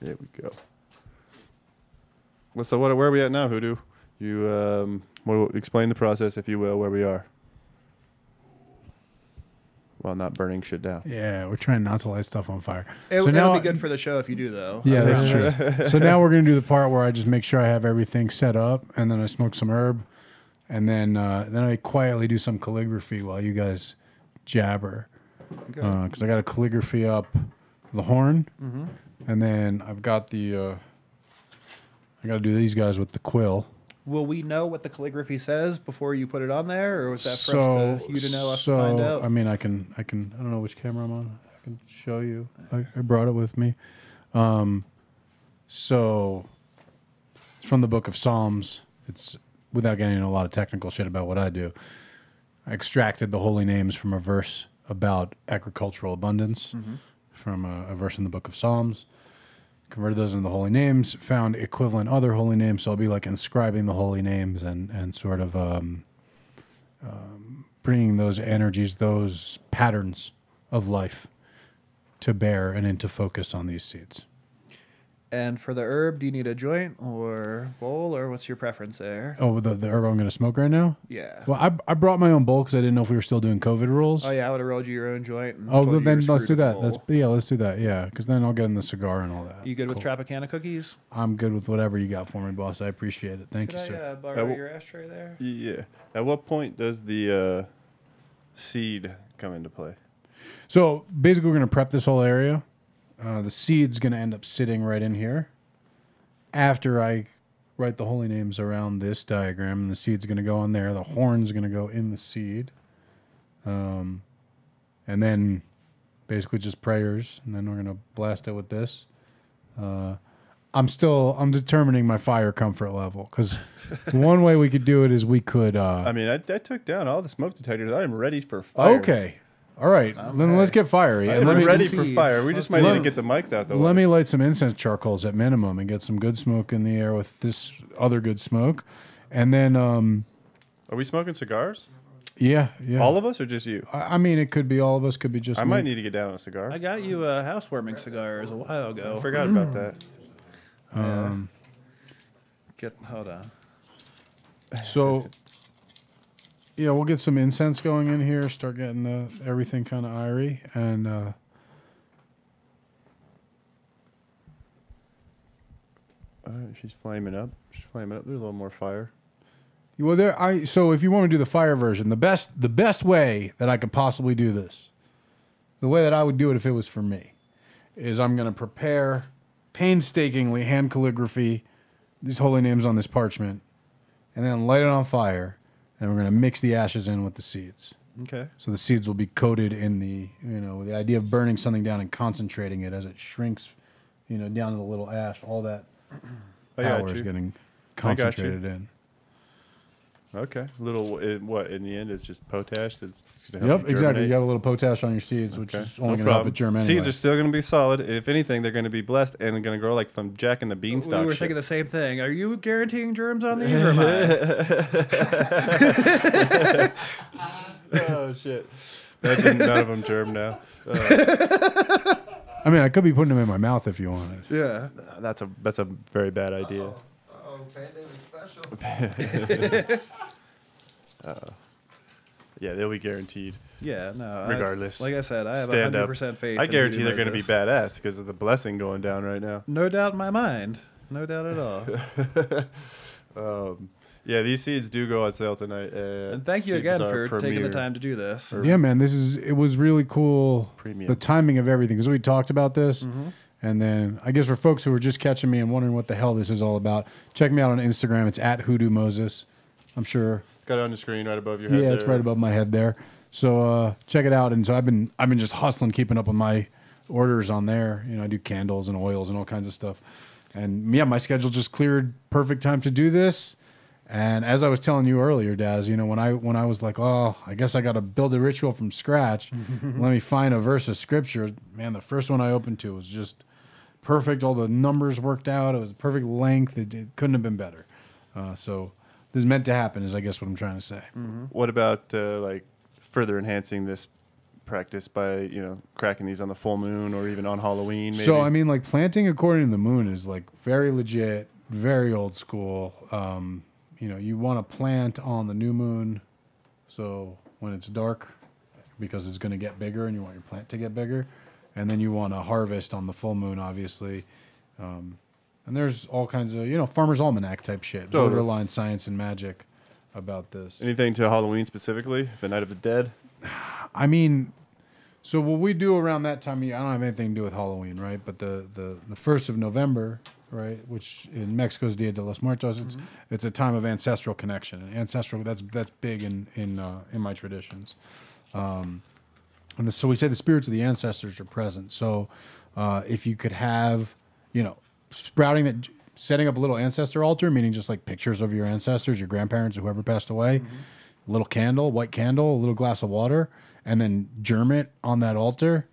S4: There we go. Well, so what? Where are we at now, Hoodoo? You um, what, explain the process, if you will, where we are. Well, not burning shit down.
S6: Yeah, we're trying not to light stuff on fire.
S5: It,
S6: so
S5: it'll
S6: now,
S5: be good for the show if you do, though.
S6: Yeah, that's true. so now we're gonna do the part where I just make sure I have everything set up, and then I smoke some herb, and then uh, then I quietly do some calligraphy while you guys jabber, because I got a calligraphy up the horn,
S5: Mm-hmm.
S6: And then I've got the uh, I got to do these guys with the quill.
S5: Will we know what the calligraphy says before you put it on there, or was that for
S6: so
S5: us to, you to know us
S6: so
S5: to find out?
S6: I mean, I can I can I don't know which camera I'm on. I can show you. I, I brought it with me. Um, so it's from the book of Psalms. It's without getting into a lot of technical shit about what I do. I extracted the holy names from a verse about agricultural abundance from a, a verse in the book of Psalms. Converted those into the holy names. Found equivalent other holy names. So I'll be like inscribing the holy names and and sort of um, um, bringing those energies, those patterns of life to bear and into focus on these seeds.
S5: And for the herb, do you need a joint or bowl, or what's your preference there?
S6: Oh, the, the herb I'm going to smoke right now?
S5: Yeah.
S6: Well, I, I brought my own bowl because I didn't know if we were still doing COVID rules.
S5: Oh yeah, I would have rolled you your own joint. And
S6: Oh, well, then let's do that.
S5: the
S6: Let's yeah, let's do that. Yeah, because then I'll get in the cigar and all that.
S5: You good with
S6: Cool.
S5: Tropicana cookies?
S6: I'm good with whatever you got for me, boss. I appreciate it. Thank
S5: Could
S6: you,
S5: I
S6: sir.
S5: uh, borrow
S4: w-
S5: your ashtray there?
S4: Yeah. At what point does the uh, seed come into play?
S6: So basically, we're going to prep this whole area. Uh, the seed's going to end up sitting right in here. After I write the holy names around this diagram, and the seed's going to go in there. The horn's going to go in the seed. Um, and then basically just prayers, and then we're going to blast it with this. Uh, I'm still I'm determining my fire comfort level because one way we could do it is we could. Uh,
S4: I mean, I, I took down all the smoke detectors. I am ready for fire.
S6: okay, all right, then let's get fiery.
S4: I
S6: and
S4: am
S6: me-
S4: ready
S5: some
S4: for fire. We just might
S6: Let-
S4: need to get the mics out the way.
S6: Let me light some incense charcoals at minimum and get some good smoke in the air with this other good smoke. And then, um,
S4: Are we smoking cigars?
S6: yeah, yeah.
S4: All of us or just you?
S6: I I mean, it could be all of us, could be just
S4: I
S6: me.
S4: might need to get down on a cigar.
S5: I got you a housewarming cigars a while ago.
S4: I forgot about that.
S6: Um,
S5: Get hold on.
S6: so, yeah, we'll get some incense going in here, start getting the, everything kind of iry. And, uh,
S4: right, she's flaming up. She's flaming up. There's a little more fire.
S6: well, there, I, so if you want to do the fire version, the best, the best way that I could possibly do this, the way that I would do it if it was for me, is I'm going to prepare painstakingly hand calligraphy these holy names on this parchment, and then light it on fire, and we're going to mix the ashes in with the seeds.
S5: Okay.
S6: So the seeds will be coated in the, you know, the idea of burning something down and concentrating it as it shrinks, you know, down to the little ash. All that power is getting
S4: I got you.
S6: concentrated in.
S4: Okay. a Little. It, what in the end? It's just potash. That's gonna help
S6: Yep,
S4: you
S6: exactly.
S4: germinate?
S6: You have a little potash on your seeds, which
S4: Okay.
S6: is
S4: No
S6: only going to help
S4: problem.
S6: it germ anyway.
S4: Seeds are still going to be solid. If anything, they're going to be blessed and going to grow like from Jack and the Beanstalk.
S5: we were
S4: shit.
S5: thinking the same thing. Are you guaranteeing germs on these, or am I?
S4: oh shit! Imagine none of them germ now. Uh.
S6: I mean, I could be putting them in my mouth if you wanted.
S5: yeah.
S4: That's a that's a very bad idea.
S7: Pandemic special.
S4: Yeah, they'll be guaranteed.
S5: Yeah. No. I-
S4: Regardless,
S5: like I said, I have
S4: Stand
S5: hundred
S4: up.
S5: percent faith.
S4: I guarantee they're going to be
S5: Moses.
S4: badass because of the blessing going down right now.
S5: No doubt in my mind. No doubt at all.
S4: Um, yeah, these seeds do go on sale tonight. Uh,
S5: and thank you again for taking the time to do this.
S6: Yeah, man, this is it was really cool.
S4: Premium.
S6: The timing of everything because we talked about this,
S5: Mm-hmm.
S6: And then I guess for folks who are just catching me and wondering what the hell this is all about, check me out on Instagram. It's at Hoodoo Moses. I'm sure.
S4: Got it on the screen right above your head.
S6: Yeah, it's right above my head there. So uh, check it out. And so I've been I've been just hustling, keeping up with my orders on there. You know, I do candles and oils and all kinds of stuff. And yeah, my schedule just cleared. Perfect time to do this. And as I was telling you earlier, Daz, you know, when I when I was like, oh, I guess I got to build a ritual from scratch. Let me find a verse of scripture. Man, the first one I opened to was just perfect. All the numbers worked out. It was perfect length. It, it couldn't have been better. Uh, so this is meant to happen. Is I guess what I'm trying to say.
S4: What about uh, like further enhancing this practice by you know cracking these on the full moon or even on Halloween? Maybe?
S6: So I mean, like planting according to the moon is like very legit, very old school. Um, you know, you want to plant on the new moon, so when it's dark, because it's going to get bigger, and you want your plant to get bigger, and then you want to harvest on the full moon, obviously. Um, and there's all kinds of you know farmer's almanac type shit,
S4: Totally.
S6: borderline science and magic about this.
S4: anything to Halloween specifically, the Night of the Dead.
S6: I mean, so what we do around that time of year, I don't have anything to do with Halloween, right? But the the the first of November, right, which in Mexico is Dia de los Muertos, it's it's a time of ancestral connection. And ancestral that's that's big in in uh, in my traditions. Um, and so we say the spirits of the ancestors are present. So uh, if you could have, you know, sprouting that, setting up a little ancestor altar, meaning just like pictures of your ancestors, your grandparents, or whoever passed away, a little candle, white candle, a little glass of water, and then germ it on that altar,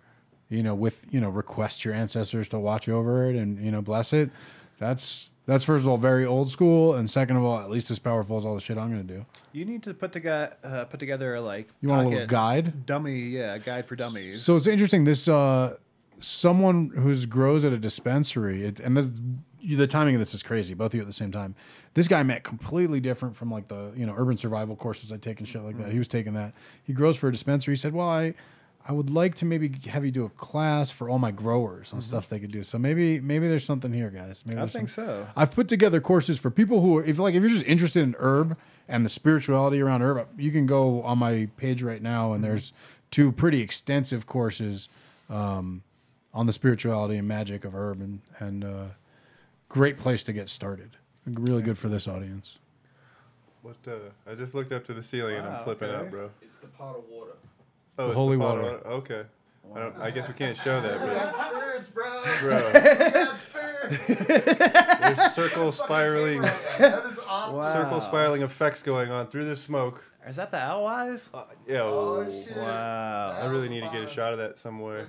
S6: you know, with, you know, request your ancestors to watch over it and, you know, bless it. That's, that's first of all very old school, and second of all, at least as powerful as all the shit I'm gonna do.
S5: You need to put together uh, put together a, like
S6: You want a little
S5: pocket
S6: guide?
S5: dummy, yeah, guide for dummies.
S6: So it's interesting. This uh, someone who's grows at a dispensary, it, and this, the timing of this is crazy. Both of you at the same time. This guy met completely different from like the you know urban survival courses I take and shit like that. He was taking that. He grows for a dispensary. He said, "Well, I." I would like to maybe have you do a class for all my growers on stuff they could do. So maybe maybe there's something here, guys. Maybe
S5: I think
S6: some,
S5: so.
S6: I've put together courses for people who, are, if like, if you're just interested in herb and the spirituality around herb, you can go on my page right now, and there's two pretty extensive courses um, on the spirituality and magic of herb, and and uh, great place to get started. Really good for this audience.
S4: What? Uh, I just looked up to the ceiling and I'm flipping
S5: okay.
S4: out, bro.
S7: It's the pot of water.
S4: Oh, it's
S6: holy
S4: the pot
S6: water.
S4: Okay. I, don't, I guess we can't show that,
S7: That's
S4: but
S7: spirits, bro.
S4: bro,
S7: That's spirits.
S4: there's circle spiraling,
S7: That is awesome. Wow.
S4: circle spiraling effects going on through the smoke.
S5: Is that the owl eyes?
S4: Uh, yeah.
S7: Oh,
S4: oh,
S7: shit.
S5: Wow.
S4: I really need to get a shot of that somewhere.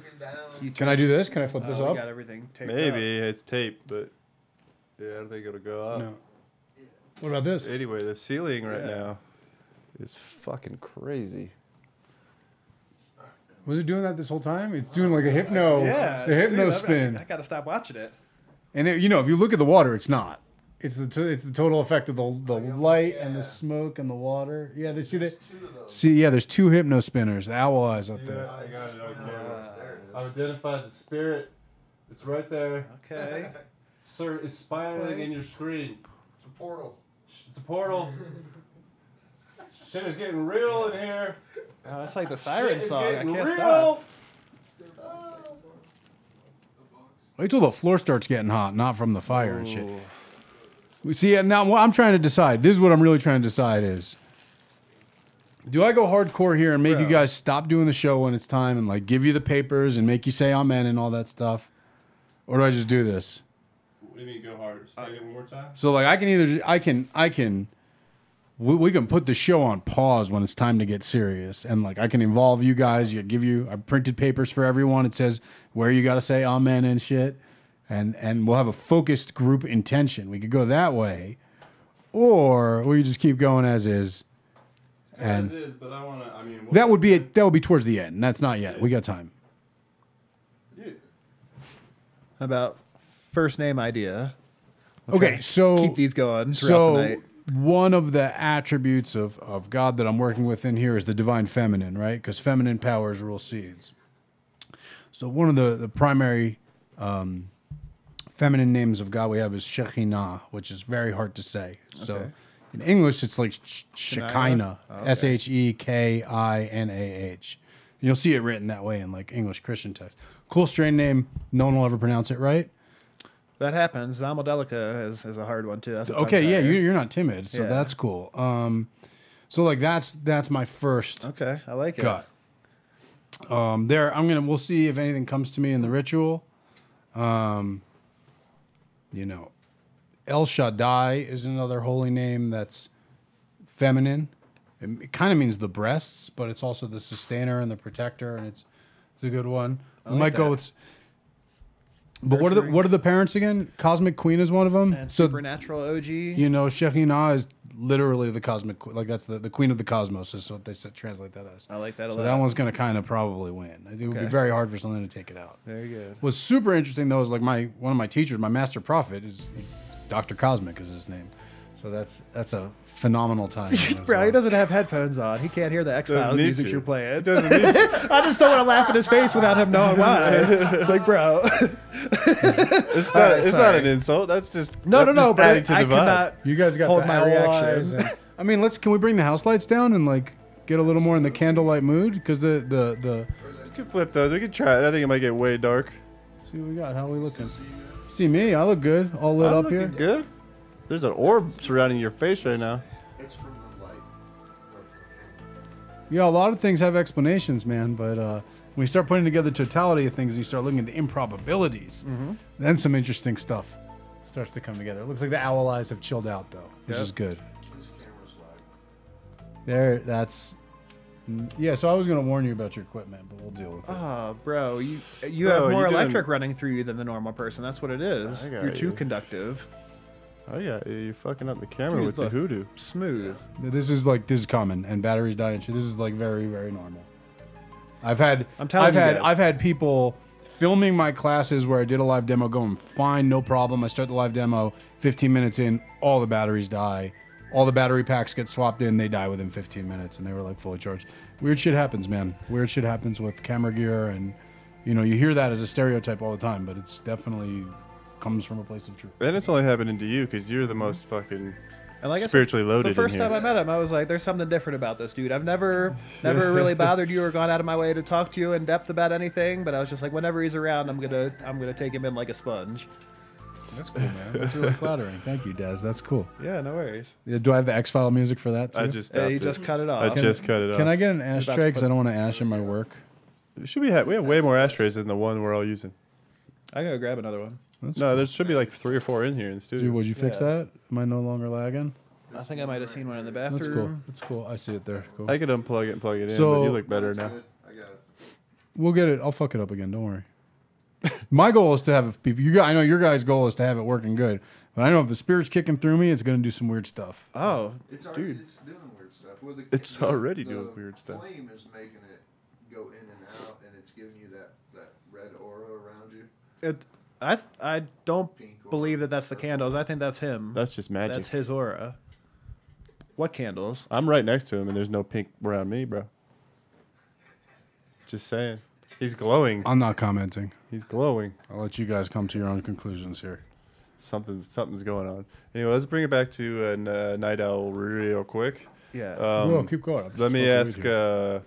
S6: Can I do this? Can I flip
S5: Oh,
S6: this
S5: we
S6: up?
S5: got everything taped
S4: Maybe
S5: up.
S4: it's tape, but yeah, I don't think it'll go up.
S6: No. What about this?
S4: Anyway, the ceiling right
S5: Yeah.
S4: now is fucking crazy.
S6: Was it doing that this whole time? It's doing like a hypno,
S5: Yeah,
S6: the hypno
S5: dude,
S6: spin.
S5: I, I gotta stop watching it.
S6: And it, you know, if you look at the water, it's not. It's the to, it's the total effect of the the oh, light and the smoke and the water. Yeah, they see that.
S7: Two of those.
S6: See, yeah, there's two hypno spinners, the owl eyes up there.
S4: I got it on
S7: camera.
S4: Ah, I've identified the spirit. It's right there.
S5: Okay.
S4: Sir, it's spiraling in your screen.
S7: It's a portal.
S4: It's a portal. Shit is getting real in here.
S5: Oh, that's like the siren
S4: Shit is
S5: song. I can't
S4: real.
S5: stop.
S6: Wait till the floor starts getting hot, not from the fire and shit. We see and now. What I'm trying to decide. This is what I'm really trying to decide is. Do I go hardcore here and make you guys stop doing the show when it's time and like give you the papers and make you say amen and all that stuff, or do I just do this?
S4: What do you mean go harder? Say it one more time.
S6: So like I can either I can I can we, we can put the show on pause when it's time to get serious and like I can involve you guys. You give you I printed papers for everyone. It says where you got to say amen and shit, and and we'll have a focused group intention. We could go that way, or we just keep going as is. And
S4: is, but I want to. I mean,
S6: that would be it. That would be towards the end. That's not yet. We got time. Yeah.
S5: How about first name idea?
S6: Okay, so
S5: Keep these going throughout
S6: so
S5: the night.
S6: One of the attributes of, of God that I'm working with in here is the divine feminine, right? Because feminine powers rule seeds. So one of the, the primary um, feminine names of God we have is Shekinah, which is very hard to say. So in English, it's like Sh- Shekinah,
S5: Oh.
S6: S H E K I N A H. You'll see it written that way in like English Christian text. Cool strain name. No one will ever pronounce it right.
S5: That happens. Zamaldelica is, is a hard one too.
S6: Okay, yeah, you're, you're not timid, so
S5: Yeah.
S6: that's cool. Um, so like that's that's my first
S5: Okay, I like it.
S6: gut. Um, there, I'm gonna. We'll see if anything comes to me in the ritual. Um, you know, El Shaddai is another holy name that's feminine. It, kind of means the breasts, but it's also the sustainer and the protector, and it's it's a good one. We
S5: like
S6: might go
S5: that.
S6: with. But what are the what are the parents again? Cosmic Queen is one of them.
S5: and
S6: so
S5: Supernatural OG.
S6: you know, Shekinah is literally the cosmic, like that's the, the queen of the cosmos is what they said, translate that as.
S5: I like that a
S6: So
S5: lot.
S6: that one's going to kind of probably win. I think It would be very hard for something to take it out.
S5: Very good.
S6: What's super interesting though is like my one of my teachers, my master prophet, is Doctor Cosmic is his name. So that's that's a phenomenal time. as
S5: Bro, he
S6: well.
S5: doesn't have headphones on. He can't hear the X Files music
S4: to.
S5: you're playing.
S4: Doesn't need to.
S5: I just don't want to laugh in his face without him knowing why. It's like, bro.
S4: It's not.
S5: right,
S4: it's
S5: sorry.
S4: not an insult. That's just
S5: No, no, no.
S4: just
S5: But
S4: adding to
S5: I
S4: the vibe.
S5: cannot.
S6: You guys got
S5: Hold
S6: the
S5: my
S6: owl
S5: reaction.
S6: and- I mean, let's can we bring the house lights down and like get a little more in the candlelight mood because the the the
S4: We can flip those. We can try it. I think it might get way dark.
S6: see what we got. How are we looking? See me? I look good. All lit
S4: I'm
S6: up here.
S4: Good. There's an orb surrounding your face right now.
S6: Yeah, a lot of things have explanations, man. But uh, when you start putting together totality of things, you start looking at the improbabilities.
S5: Mm-hmm.
S6: Then some interesting stuff starts to come together. It looks like the owl eyes have chilled out though, which
S5: Yep.
S6: is good.
S7: This camera's lag.
S6: There, that's mm, yeah. So I was gonna warn you about your equipment, but we'll deal with it.
S5: Oh, bro, you you
S4: Bro,
S5: have
S4: you
S5: more
S4: doing-
S5: electric running through you than the normal person. That's what it is.
S4: I got
S5: You're too
S4: you.
S5: conductive.
S4: Oh yeah, you're fucking up the camera
S5: Dude,
S4: with
S5: look.
S4: the hoodoo.
S5: Smooth.
S6: This is like this is common, and batteries die and shit. This is like very very normal. I've had
S5: I'm telling
S6: I've
S5: you
S6: had
S5: guys.
S6: I've had people filming my classes where I did a live demo going fine, no problem. I start the live demo, 15 minutes in, all the batteries die. All the battery packs get swapped in, they die within 15 minutes, and they were like fully charged. Weird shit happens, man. Weird shit happens with camera gear, and you know you hear that as a stereotype all the time, but it's definitely comes from a place of truth.
S4: And it's only happening to you because you're the most fucking
S5: And like I said,
S4: spiritually loaded
S5: the first
S4: in
S5: time
S4: here.
S5: I met him, I was like, "There's something different about this dude. I've never, never really bothered you or gone out of my way to talk to you in depth about anything. But I was just like, whenever he's around, I'm gonna, I'm gonna take him in like a sponge.
S6: That's cool, man. That's really flattering. Thank you, Daz. That's cool.
S5: Yeah, no worries.
S6: Yeah, Do I have the X File music for that too?
S4: I just
S5: Hey, you
S4: it.
S5: just cut it off.
S4: I
S5: off.
S4: just cut it off.
S6: Can I get an ashtray? Because I don't want to ash in my work.
S4: Should we have? We have way more ashtrays than the one we're all using.
S5: I gotta grab another one.
S6: That's
S4: No, there should be like three or four in here in the studio.
S6: Dude, would you fix
S5: Yeah.
S6: that? Am I no longer lagging?
S5: I think I might have seen one in the bathroom.
S6: That's cool. That's cool. I see it there. Cool.
S4: I could unplug it and plug it in,
S6: So-
S4: but you look better now.
S7: I got it.
S6: We'll get it. I'll fuck it up again. Don't worry. my goal is to have people. You, guys- I know your guys' goal is to have it working good, but I know if the spirit's kicking through me, it's gonna do some weird stuff.
S5: Oh,
S7: It's already
S5: dude.
S7: it's doing weird stuff. Well, the,
S4: It's
S7: the-
S4: already
S7: the
S4: doing weird stuff.
S7: Flame is making it go in and out, and it's giving you that that red aura around you.
S5: It, I, I don't believe that that's the candles. I think that's him.
S4: That's just magic.
S5: That's his aura. What candles?
S4: I'm right next to him, and there's no pink around me, bro. Just saying. He's glowing.
S6: I'm not commenting.
S4: He's glowing.
S6: I'll let you guys come to your own conclusions here.
S4: Something's something's going on. Anyway, let's bring it back to uh, N- uh, Night Owl real quick.
S5: Yeah.
S4: Um,
S6: Whoa, keep going. I'm
S4: Let me ask. Uh,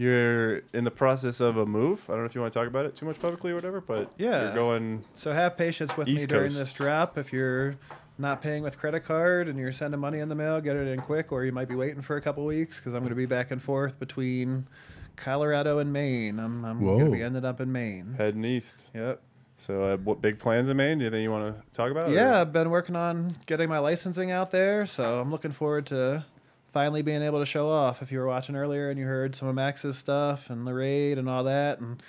S4: you're in the process of a move. I don't know if you want to talk about it too much publicly or whatever, but
S5: Yeah.
S4: you're going.
S5: So have patience with
S4: East
S5: me during this
S4: Coast.
S5: drop. If you're not paying with credit card and you're sending money in the mail, get it in quick, or you might be waiting for a couple weeks because I'm going to be back and forth between Colorado and Maine. I'm, I'm going to be ended up in Maine.
S4: Heading east.
S5: Yep.
S4: So, uh, what big plans in Maine? Do you think you want to talk about? or-
S5: Yeah, I've been working on getting my licensing out there, so I'm looking forward to finally being able to show off. If you were watching earlier and you heard some of Max's stuff and the raid and all that, and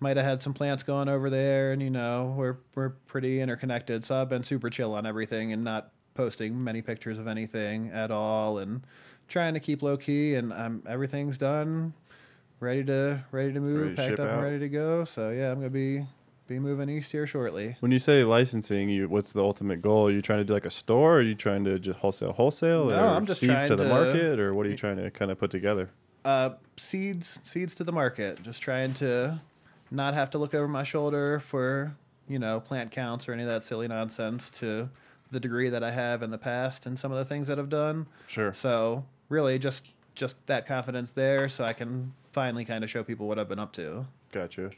S5: might have had some plants going over there, and you know we're we're pretty interconnected. So I've been super chill on everything and not posting many pictures of anything at all, and trying to keep low key. And I'm everything's done, ready to ready to move,
S4: Ready
S5: packed up and ready to go. So yeah, I'm gonna be be moving east here shortly.
S4: When you say licensing, you what's the ultimate goal? Are you trying to do like a store? Or are you trying to just wholesale, wholesale,
S5: No, I'm just
S4: seeds
S5: trying
S4: to the
S5: to-
S4: market, or what are you trying to kind of put together?
S5: uh, seeds seeds to the market. Just trying to not have to look over my shoulder for you know plant counts or any of that silly nonsense to the degree that I have in the past and some of the things that I've done.
S4: Sure.
S5: So really, just just that confidence there, so I can finally kind of show people what I've been up to.
S4: Gotcha.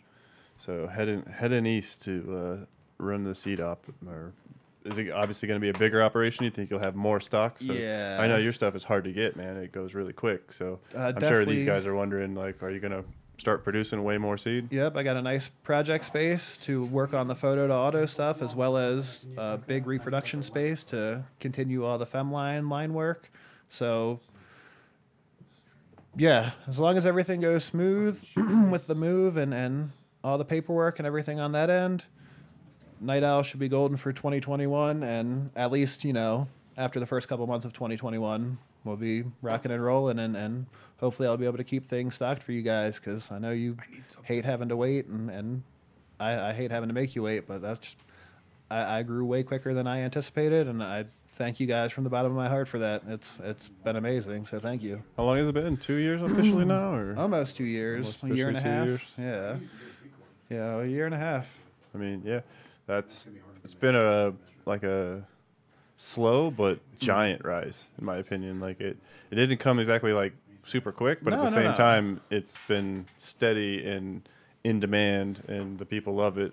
S4: So heading heading east to uh, run the seed op, or is it obviously going to be a bigger operation? You think you'll have more stock? So
S5: Yeah.
S4: I know your stuff is hard to get, man. It goes really quick. So
S5: Uh,
S4: I'm sure these guys are wondering, like, are you going to start producing way more seed?
S5: Yep, I got a nice project space to work on the photo to auto stuff, as well as a big reproduction space to continue all the femline line work. So, yeah, as long as everything goes smooth with the move and, and all the paperwork and everything on that end, Night Owl should be golden for 2021, and at least you know after the first couple months of 2021, we'll be rocking and rolling, and and hopefully I'll be able to keep things stocked for you guys because I know you hate having to wait, and and I, I hate having to make you wait, but that's I, I grew way quicker than I anticipated, and I thank you guys from the bottom of my heart for that. It's it's been amazing, so thank you.
S4: How long has it been? Two years officially now, or
S5: Almost two years,
S4: Almost
S5: a year and a half.
S4: years.
S5: Yeah, yeah, a year and a half.
S4: I mean, yeah, that's it's been a like a slow but giant rise in my opinion. Like it, it didn't come exactly like super quick, but
S5: No,
S4: at the
S5: no,
S4: same
S5: no.
S4: time, it's been steady and in demand, and the people love it.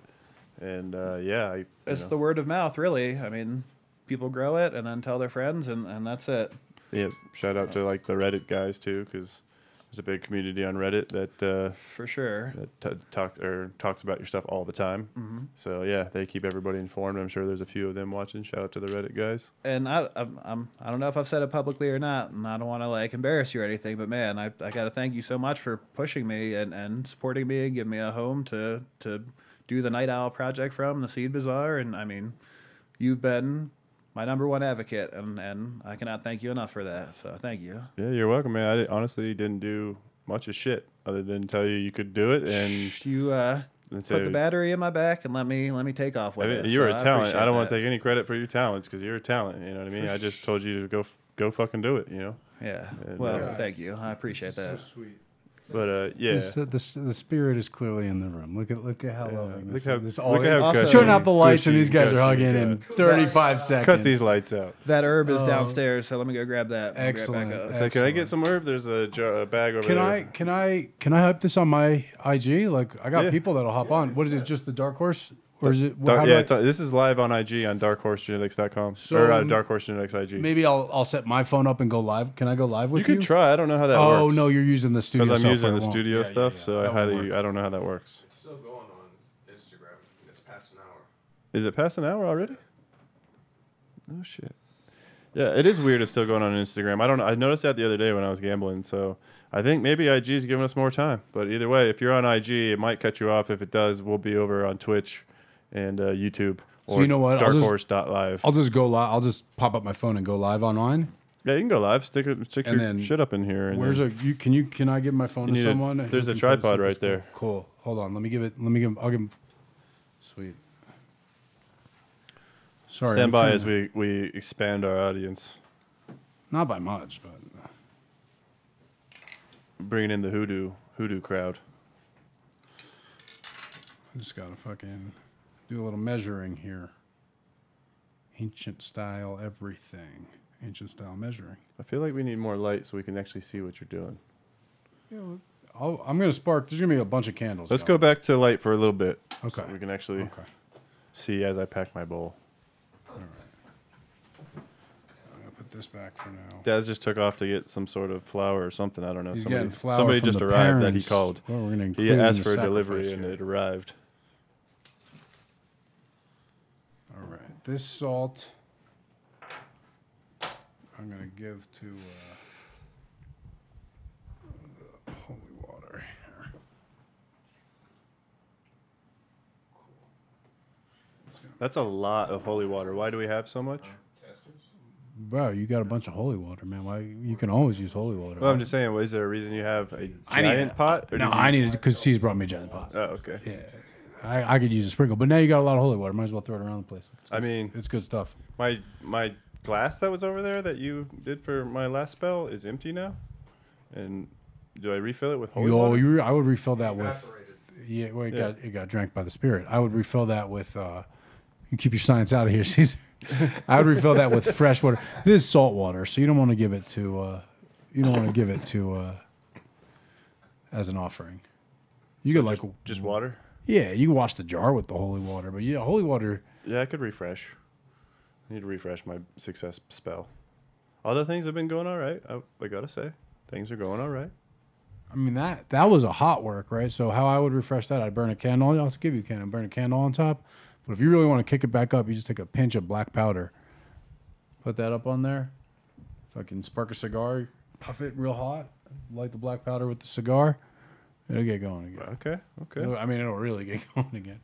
S4: And uh, yeah, I,
S5: It's
S4: know,
S5: the word of mouth, really. I mean, people grow it and then tell their friends, and, and that's it.
S4: yeah. Shout out to like the Reddit guys too, because there's a big community on Reddit that. Uh,
S5: For sure.
S4: that t- talks or talks about your stuff all the time. Mm-hmm. So yeah, they keep everybody informed. I'm sure there's a few of them watching. Shout out to the Reddit guys.
S5: And I, I'm, I'm, I don't know if I've said it publicly or not, and I don't want to like embarrass you or anything, but man, I, I got to thank you so much for pushing me and, and supporting me and giving me a home to, to do the Night Owl project from the Seed Bazaar. And I mean, you've been my number one advocate, and, and I cannot thank you enough for that. So thank you.
S4: Yeah, you're welcome, man. I di- honestly didn't do much of shit other than tell you you could do it, and
S5: you uh,
S4: and
S5: put
S4: say-
S5: the battery in my back and let me let me take off
S4: I
S5: with
S4: mean,
S5: it.
S4: you're
S5: So
S4: a
S5: I
S4: talent.
S5: appreciate
S4: I don't want to take any credit for your talents because you're a talent. You know what I mean? I just told you to go go fucking do it. You know.
S5: Yeah.
S4: And,
S5: Well,
S4: uh,
S5: thank you. I appreciate that.
S6: sweet.
S4: But uh, yeah.
S8: This, uh, the, the spirit is clearly in the room. Look at look at how
S4: Yeah,
S8: loving
S4: look
S8: this
S4: how-
S8: is. This
S4: look how
S5: Also-
S8: Turn out the lights, and these guys are hugging
S4: we
S8: in 35 seconds.
S4: Cut these lights out.
S5: That herb is
S8: Oh.
S5: downstairs, so let me go grab that. I'll be right
S8: Excellent.
S5: up.
S4: Say, can I get some herb? There's a, jar, a bag over
S6: Can
S4: there.
S6: I can I can I hype this on my IG? Like I got
S4: Yeah.
S6: people that'll hop on. What is it? Just the Dark Horse, or is it?
S4: Dark, yeah,
S6: I-
S4: it's, uh, this is live on IG on darkhorsegenetics.com.
S6: So,
S4: or uh,
S6: um,
S4: Dark Horse Genetics IG.
S6: maybe I'll I'll set my phone up and go live. Can I go live with
S4: you
S6: you?
S4: could try. I don't know how that
S6: oh
S4: works.
S6: Oh no, you're using the studio.
S4: because I'm using the studio
S6: Yeah, yeah,
S4: stuff,
S6: yeah.
S4: so I
S6: That won't
S4: highly. I don't know how that works.
S7: It's still going on Instagram. It's past an hour.
S4: Is it past an hour already? Oh shit. Yeah, it is weird. It's still going on Instagram. I don't. I noticed that the other day when I was gambling. So I think maybe IG is giving us more time. But either way, if you're on IG, it might cut you off. If it does, we'll be over on Twitch and uh, YouTube
S6: So you know what? I'll just-
S4: darkhorse.live.
S6: I'll just go live. I'll just pop up my phone and go live online.
S4: Yeah, you can go live. Stick it, stick
S6: And
S4: your shit up in here. And
S6: Where's
S4: then-
S6: a you? Can you? Can I give my phone to
S4: need a-
S6: someone?
S4: there's a
S6: can put it
S4: tripod right there.
S6: Cool. Hold on. Let me give it. Let me give. I'll give him. Sweet. Sorry.
S4: stand by as we we expand our audience,
S6: Not by much, but
S4: bringing in the hoodoo hoodoo crowd.
S6: I just gotta fucking do a little measuring here. Ancient style everything. Ancient style measuring.
S4: I feel like we need more light so we can actually see what you're doing.
S6: I'll, I'm gonna spark. There's gonna be a bunch of candles.
S4: Let's go back to light for a little bit.
S6: Okay.
S4: So we can actually
S6: Okay.
S4: see as I pack my bowl. All right.
S6: I'm gonna put this back for now.
S4: Daz just took off to get some sort of flour or something. I don't know.
S6: He's
S4: somebody
S6: getting flour
S4: somebody just arrived that he called.
S6: Well, we're gonna
S4: He asked for a delivery
S6: sacrifice
S4: and it arrived.
S6: All right, this salt I'm gonna give to uh, holy water here.
S4: That's a lot of holy water. Why do we have so much? Testers.
S6: Bro, you got a bunch of holy water, man. Why you can always use holy water.
S4: Well, I'm just saying. Is there a reason you have a
S6: need
S4: giant
S6: it.
S4: pot? or
S6: no, I need it because she's brought me a giant pot.
S4: Oh, okay.
S6: Yeah, I, I could use a sprinkle, but now you got a lot of holy water. Might as well throw it around the place. It's
S4: I mean-
S6: it's good stuff.
S4: My my glass that was over there that you did for my last spell is empty now. And do I refill it with holy
S6: You,
S4: water?
S6: you, re- I would refill that with.
S7: Evaporated.
S6: Yeah, well, it
S4: Yeah.
S6: got it got drank by the spirit. I would refill that with. uh You keep your science out of here, Caesar. I would refill that with fresh water. This is salt water, so you don't want to give it to. uh You don't want to give it to uh as an offering. You could like
S4: Just water?
S6: Yeah, you can wash the jar with the holy water, but yeah, holy water.
S4: Yeah, I could refresh. I need to refresh my success spell. Other things have been going all right. I, I gotta say, things are going all right.
S6: I mean that that was a hot work, right? So how I would refresh that, I'd burn a candle. I'll give you a candle, burn a candle on top. But if you really want to kick it back up, you just take a pinch of black powder, put that up on there, fucking spark a cigar, puff it real hot, light the black powder with the cigar, It'll get going again.
S4: Okay, okay.
S6: It'll- I mean, it'll really get going again.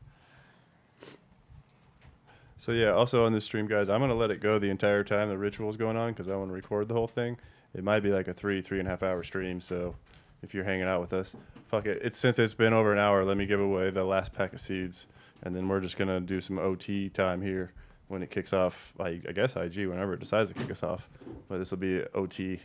S4: So yeah, also on this stream, guys, I'm gonna let it go the entire time the ritual's going on because I want to record the whole thing. It might be like a three, three and a half hour stream. So if you're hanging out with us, fuck it. It's since it's been over an hour. Let me give away the last pack of seeds, and then we're just gonna do some OT time here when it kicks off. I, I guess IG whenever it decides to kick us off. But this will be OT,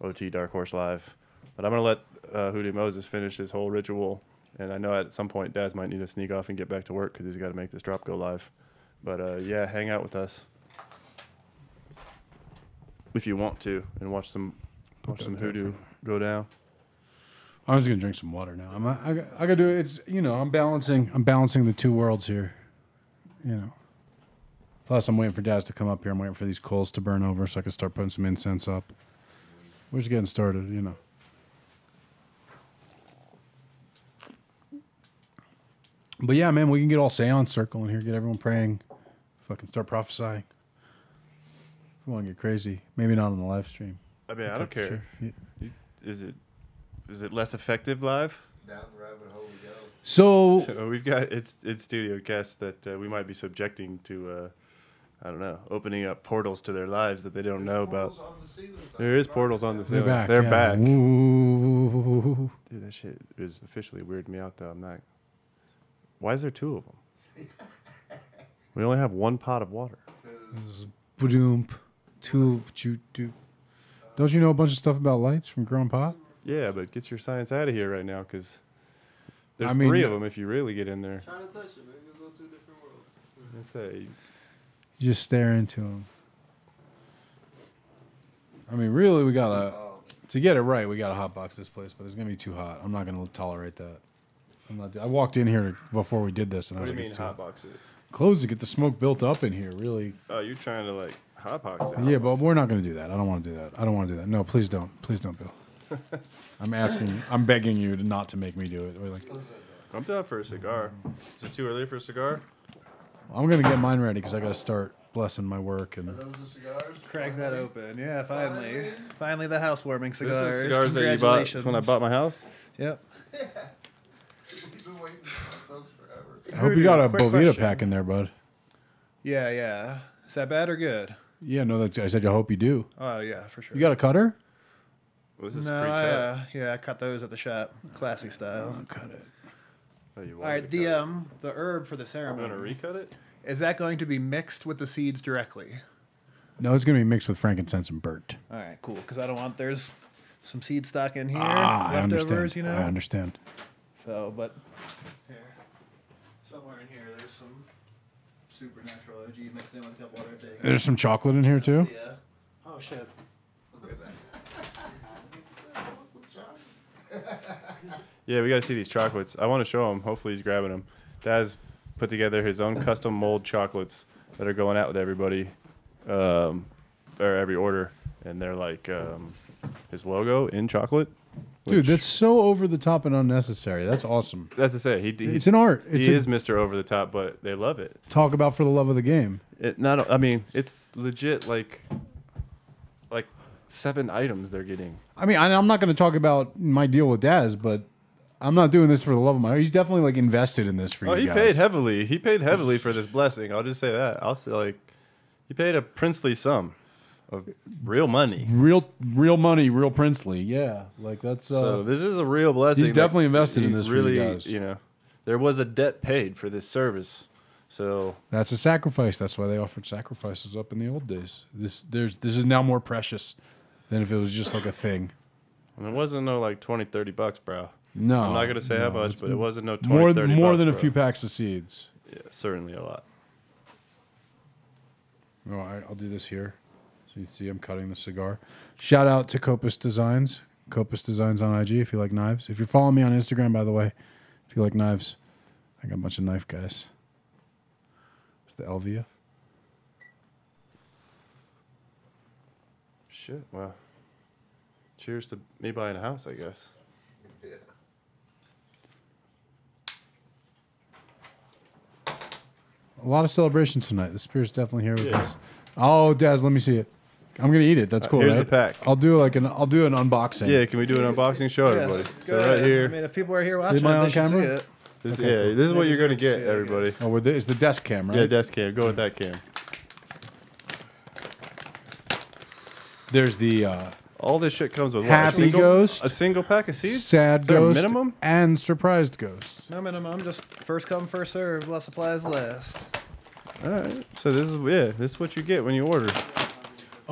S4: OT Dark Horse Live. But I'm gonna let uh, Moses finish his whole ritual, and I know at some point Daz might need to sneak off and get back to work because he's got to make this drop go live. But uh, yeah, hang out with us if you want to and watch some watch some hoodoo go down.
S6: I was gonna drink some water now. I'm, I, got- I gotta do it. It's you know I'm balancing I'm balancing the two worlds here. You know. Plus I'm waiting for Daz to come up here. I'm waiting for these coals to burn over so I can start putting some incense up. We're just getting started, you know. But yeah, man, we can get all seance circle in here, get everyone praying, fucking start prophesying. If we want to get crazy, maybe not on the live stream.
S4: I mean, I don't care.
S6: Yeah.
S4: Is it is it less effective live?
S7: Down the rabbit hole we go.
S6: So
S4: Uh, We've got it's it's studio guests that uh, we might be subjecting to. Uh, I don't know, opening up portals to their lives that they don't know about.
S7: The.
S4: There is portals on the
S6: they're back.
S4: They're
S6: yeah.
S4: back.
S6: Ooh.
S4: Dude, that shit is officially weirded me out though. I'm not. Why is there two of them? We only have one pot of water.
S6: Badoom. Two. choo- doo. Don't you know a bunch of stuff about lights from Growing Pot?
S4: Yeah, but get your science out of here right now, because there's
S6: I mean,
S4: three of them if you really get in there.
S9: Trying to touch it, man. You'll go to a different world.
S4: And say,
S6: Just stare into them. I mean, really, we gotta
S7: Oh,
S6: to get it right. We gotta hotbox this place, but it's gonna be too hot. I'm not gonna tolerate that. I'm not. I walked in here before we did this, and I
S4: what
S6: was
S4: do you
S6: like,
S4: mean
S6: it's too hot.
S4: hotbox it?
S6: Close to get the smoke built up in here. Really.
S4: Oh, you're trying to like hotbox it.
S6: Yeah, but we're not going to do that. I don't want to do that. I don't want to do that. No, please don't. Please don't, Bill. I'm asking. I'm begging you to not to make me do it. Or like,
S4: I'm down for a cigar. Is it too early for a cigar?
S6: I'm going to get mine ready because I got to start blessing my work and.
S7: those the cigars?
S5: Crack that open. Yeah, finally. Finally, the housewarming
S4: This
S5: cigars.
S4: is cigars that you bought when I bought my house.
S5: Yep.
S7: We've been waiting for those forever.
S6: I hope you got a
S5: Quick
S6: Boveda
S5: question.
S6: pack in there, bud.
S5: Yeah, yeah. Is that bad or good?
S6: Yeah, no, that's. I said I hope you do.
S5: Oh yeah, for sure.
S6: You got a cutter?
S4: Was this
S5: no,
S4: pre-cut?
S5: I, uh, yeah, I cut those at the shop, classy style.
S6: Cut it.
S4: Oh, you
S5: All
S4: wanted
S5: right, the
S4: cut it.
S5: um, the herb for the
S4: I'm
S5: ceremony.
S4: gonna recut it.
S5: Is that going to be mixed with the seeds directly?
S6: No, it's going to be mixed with frankincense and burnt.
S5: All right, cool. Because I don't want there's some seed stock in here,
S6: Ah, I
S5: leftovers,
S6: understand.
S5: you know.
S6: I understand.
S5: So, but here, somewhere in here, there's some supernatural OG mixed in with a couple other things.
S6: There's some chocolate in here too.
S5: Yeah. Oh shit.
S7: Look at that.
S4: Yeah, we got to see these chocolates. I want to show him. Hopefully, he's grabbing them. Daz put together his own custom mold chocolates that are going out with everybody, um, or every order, and they're like um, his logo in chocolate.
S6: Dude, that's so over the top and unnecessary. That's awesome.
S4: that's to say he, he
S6: It's an art. It's
S4: he
S6: a-
S4: is Mr. Over the Top, but they love it.
S6: Talk about for the love of the game.
S4: It not. I mean, it's legit. Like, like seven items they're getting.
S6: I mean, I, I'm not going to talk about my deal with Daz, but I'm not doing this for the love of my. He's definitely like invested in this for
S4: Oh,
S6: you
S4: he
S6: guys.
S4: paid heavily. He paid heavily for this blessing. I'll just say that. I'll say like, he paid a princely sum of real money.
S6: Real, real money, real princely. Yeah, like that's. Uh,
S4: So this is a real blessing.
S6: he's definitely invested in this for you
S4: Really,
S6: guys.
S4: you know, there was a debt paid for this service. So
S6: that's a sacrifice. That's why they offered sacrifices up in the old days. This, there's, this is now more precious than if it was just like a thing.
S4: and it wasn't no like 20, 30 bucks, bro.
S6: No,
S4: I'm not gonna say how much, but it wasn't no 20,
S6: more,
S4: 30
S6: more
S4: bucks,
S6: than a few packs of seeds.
S4: Yeah, certainly a lot.
S6: All right, I'll do this here. So you see, I'm cutting the cigar. Shout out to Copus Designs. Copus Designs on IG if you like knives. If you're following me on Instagram, by the way, if you like knives, I got a bunch of knife guys. It's the Elvia.
S4: Shit. Well, cheers to me buying a house, I guess.
S7: Yeah.
S6: A lot of celebration tonight. The spirit's definitely here with
S4: Yeah.
S6: us. Oh, Daz, let me see it. I'm gonna eat it. That's cool.
S4: here's
S6: right?
S4: the pack.
S6: I'll do like an. I'll do an unboxing.
S4: Yeah, can we do an unboxing? Show
S5: Yeah,
S4: everybody.
S5: go
S4: So right
S5: ahead.
S4: here,
S5: I mean, if people are here watching,
S6: I
S5: it,
S6: on
S5: they should see
S6: camera?
S5: it.
S4: this, yeah, this is what you're gonna
S5: deserve to see
S4: get,
S5: it,
S4: everybody.
S6: Oh, with the, it's the desk cam, right?
S4: Yeah, desk cam. Go with that cam.
S6: There's the uh,
S4: All this shit comes with what?
S6: Happy
S4: a single,
S6: Ghost,
S4: a single pack of seeds.
S6: sad
S4: Is
S6: ghost,
S4: minimum.
S6: and surprised ghost.
S5: No minimum, just first come, first serve. While supplies last.
S4: All right. So this is yeah, this is what you get when you order.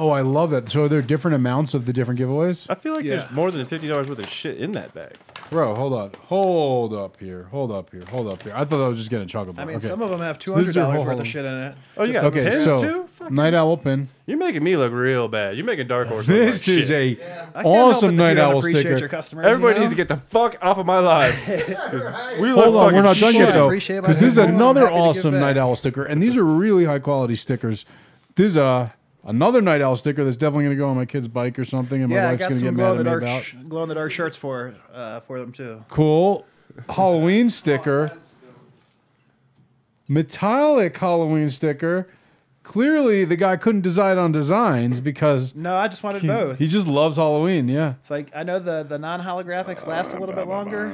S6: Oh, I love that. So are there different amounts of the different giveaways?
S4: I feel like
S5: Yeah.
S4: there's more than fifty dollars worth of shit in that bag.
S6: Bro, hold on. Hold up here. Hold up here. Hold up here. I thought I was just getting a chocolate bar.
S5: I mean,
S6: okay.
S5: some of them have two
S6: So this
S5: hundred
S6: is a
S5: dollars
S6: whole-
S5: worth
S6: hold
S5: of shit in it.
S4: Oh, you got
S6: Okay,
S4: pins
S6: so
S4: too? Fuck.
S6: night owl pin.
S4: You're making me look real bad. You're making Dark Horse. look like
S6: This is
S4: shit.
S6: a
S5: I can't help
S6: awesome
S5: it that you
S6: night
S5: don't
S6: owl
S5: appreciate
S6: sticker.
S5: Your customers,
S4: Everybody
S5: you know?
S4: needs to get the fuck off of my live. 'Cause we look
S6: Hold on, we're
S4: fucking
S6: not done
S4: shit.
S6: yet though,
S5: appreciate my
S6: because this is
S5: people. I'm
S6: another
S5: happy to give
S6: awesome
S5: back.
S6: night owl sticker, and these are really high quality stickers. This is uh, another night owl sticker that's definitely going to go on my kid's bike or something, and my
S5: Yeah, I
S6: wife's
S5: got
S6: going to
S5: some
S6: get
S5: glow
S6: mad
S5: in the
S6: at me
S5: dark,
S6: about.
S5: sh- glow in the dark shirts for uh, for them too.
S6: Cool Halloween sticker, metallic Halloween sticker. Clearly, the guy couldn't decide on designs because
S5: No, I just wanted
S6: he,
S5: both.
S6: he just loves Halloween. Yeah.
S5: It's like I know the the non holographics last a little bit longer.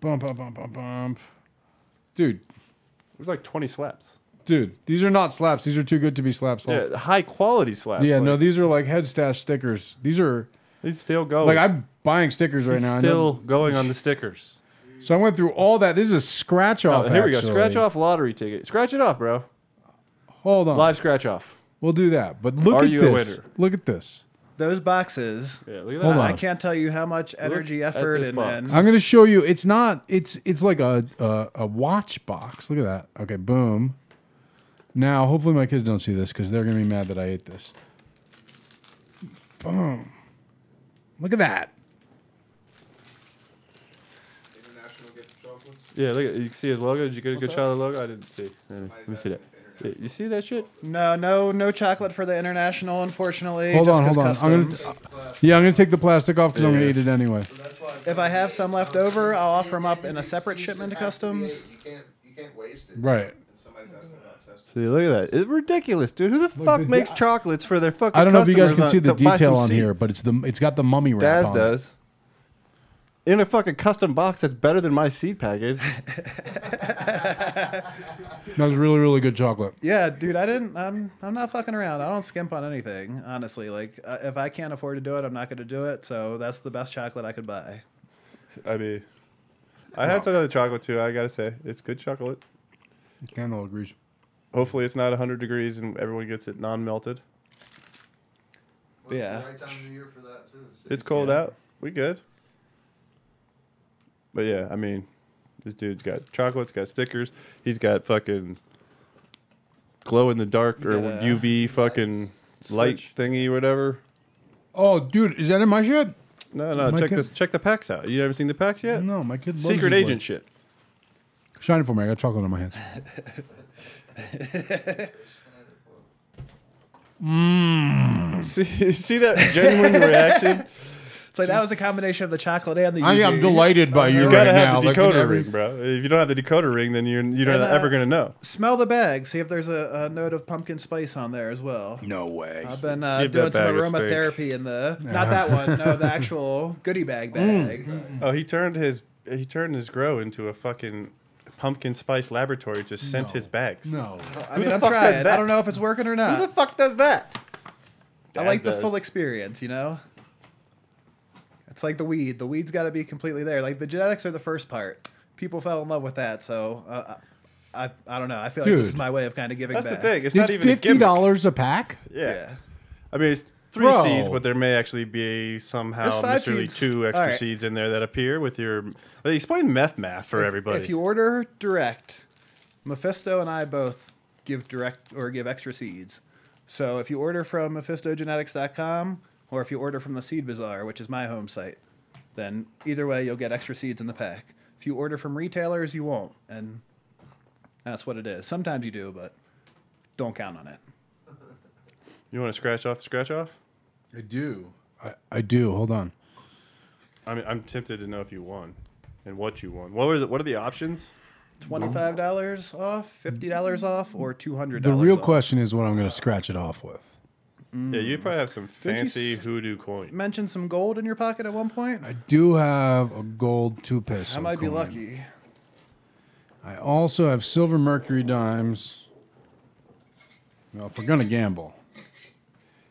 S6: Bump, bump, bump, bump, bump. Dude,
S4: It was like 20 slaps.
S6: Dude, these are not slaps. These are too good to be slaps.
S4: Yeah, high quality slaps.
S6: Yeah, no, these are like head stash stickers. These are
S4: these still go.
S6: like I'm buying stickers right now.
S4: Still going on the stickers.
S6: So I went through all that. This is a scratch
S4: Oh,
S6: off.
S4: here we go. Scratch off lottery ticket. Scratch it off, bro.
S6: Hold on.
S4: Live scratch off.
S6: We'll do that. But look
S4: Are
S6: at
S4: you a
S6: this.
S4: winner?
S6: Look at this.
S5: Those boxes.
S4: Yeah, look at that.
S6: Hold
S5: I can't tell you how much energy,
S4: at
S5: effort, and,
S4: box.
S5: and
S6: I'm gonna show you. It's not. It's it's like a, a a watch box. Look at that. Okay, boom. Now, hopefully, my kids don't see this because they're gonna be mad that I ate this. Boom. Look at that.
S9: International gift of chocolates.
S4: Yeah, look at you can see his logo. Did you get a good shot of the logo? I didn't see. Let me see that. Yeah, You see that shit?
S5: no, no, no chocolate for the international, unfortunately.
S6: Hold
S5: just
S6: on,
S5: 'cause
S6: hold on. I'm gonna. Yeah, I'm gonna take the plastic off because I'm gonna eat it anyway.
S5: If I have some left over, I'll offer them up in a separate shipment to customs.
S7: You can't, you can't waste it.
S6: Right.
S9: And somebody's asking about test.
S4: See, look at that. It's ridiculous, dude. Who the fuck
S6: the-
S4: makes chocolates for their fucking?
S6: I don't know if you guys can
S4: customers
S6: see the detail
S4: some
S6: on here, but it's the it's got the mummy wrap
S4: Daz
S6: on it.
S4: does. In a fucking custom box that's better than my seed package.
S6: That's really really good chocolate.
S5: Yeah, dude, I didn't. I'm I'm not fucking around. I don't skimp on anything, honestly. Like, uh, if I can't afford to do it, I'm not going to do it. So that's the best chocolate I could buy.
S4: I mean, I had some of the chocolate too. I gotta say, it's good chocolate.
S6: Candle agrees.
S4: Hopefully, it's not 100 degrees and everyone gets it non-melted.
S7: What's
S5: Yeah.
S7: right time of year for that too?
S4: It's cold
S7: can't-
S4: out. We good. But yeah, I mean, this dude's got chocolates, got stickers. He's got fucking glow in the dark or
S5: You got a
S4: UV fucking light
S5: switch.
S4: thingy whatever.
S6: Oh, dude, is that in my shit?
S4: No, no,
S6: My
S4: check
S6: kid-
S4: this. Check the packs out. You haven't seen the packs yet?
S6: No, my kid. loves
S4: Secret agent
S6: lights.
S4: shit.
S6: Shine it for me. I got chocolate on my hands.
S4: See, see that genuine reaction?
S5: It's like that was a combination of the chocolate and the.
S6: I am delighted by you
S4: You
S6: right
S4: gotta
S6: now.
S4: have the decoder
S6: every-
S4: ring, bro. If you don't have the decoder ring, then you're you're not
S5: uh,
S4: ever gonna know.
S5: Smell the bag. See if there's a, a note of pumpkin spice on there as well.
S6: No way.
S5: I've been uh, doing some
S4: bag a
S5: aromatherapy in the not that one, no, the actual goodie bag
S6: Mm.
S5: bag.
S4: Oh, he turned his he turned his grow into a fucking pumpkin spice laboratory to scent his bags.
S6: No.
S5: I
S4: Who
S5: mean,
S4: the
S5: I'm
S4: fuck does
S5: trying. I
S4: that?
S5: don't know if it's working or not?
S4: Who the
S5: not.
S4: fuck does that?
S5: I like the
S4: Daz
S5: full experience, you know. It's like the weed. The weed's got to be completely there. Like the genetics are the first part. People fell in love with that, so uh, I, I don't know. I feel like this is
S6: Dude.
S5: my way of kind of giving
S4: That's
S5: back.
S4: the thing. It's,
S6: It's
S4: not even a
S6: fifty
S4: gimmick.
S6: dollars a pack.
S4: Yeah.
S5: Yeah.
S4: I mean, it's three
S6: Bro.
S4: seeds, but there may actually be somehow
S5: There's five
S4: necessarily
S5: seeds.
S4: two extra
S5: All right.
S4: seeds in there that appear with your. Explain meth math for everybody.
S5: If you order direct, Mephisto and I both give direct or give extra seeds. So if you order from mephistogenetics.com or if you order from the Seed Bazaar, which is my home site, then either way you'll get extra seeds in the pack. If you order from retailers, you won't, and that's what it is. Sometimes you do, but don't count on it.
S4: you want to scratch off the scratch off?
S6: I do. I, I do. Hold on.
S4: I mean, I'm tempted to know if you won and what you won. What was it? What are the options?
S5: Twenty-five dollars off, fifty dollars off, or two hundred.
S6: The real question is what I'm going to scratch it off with. Mm.
S4: Yeah, you probably have some
S5: Didn't you
S4: fancy
S5: s-
S4: hoodoo coin.
S5: Mentioned some gold in your pocket at one point.
S6: I do have a gold two peso.
S5: I might be
S6: coin.
S5: lucky.
S6: I also have silver mercury dimes. Well, if we're gonna gamble,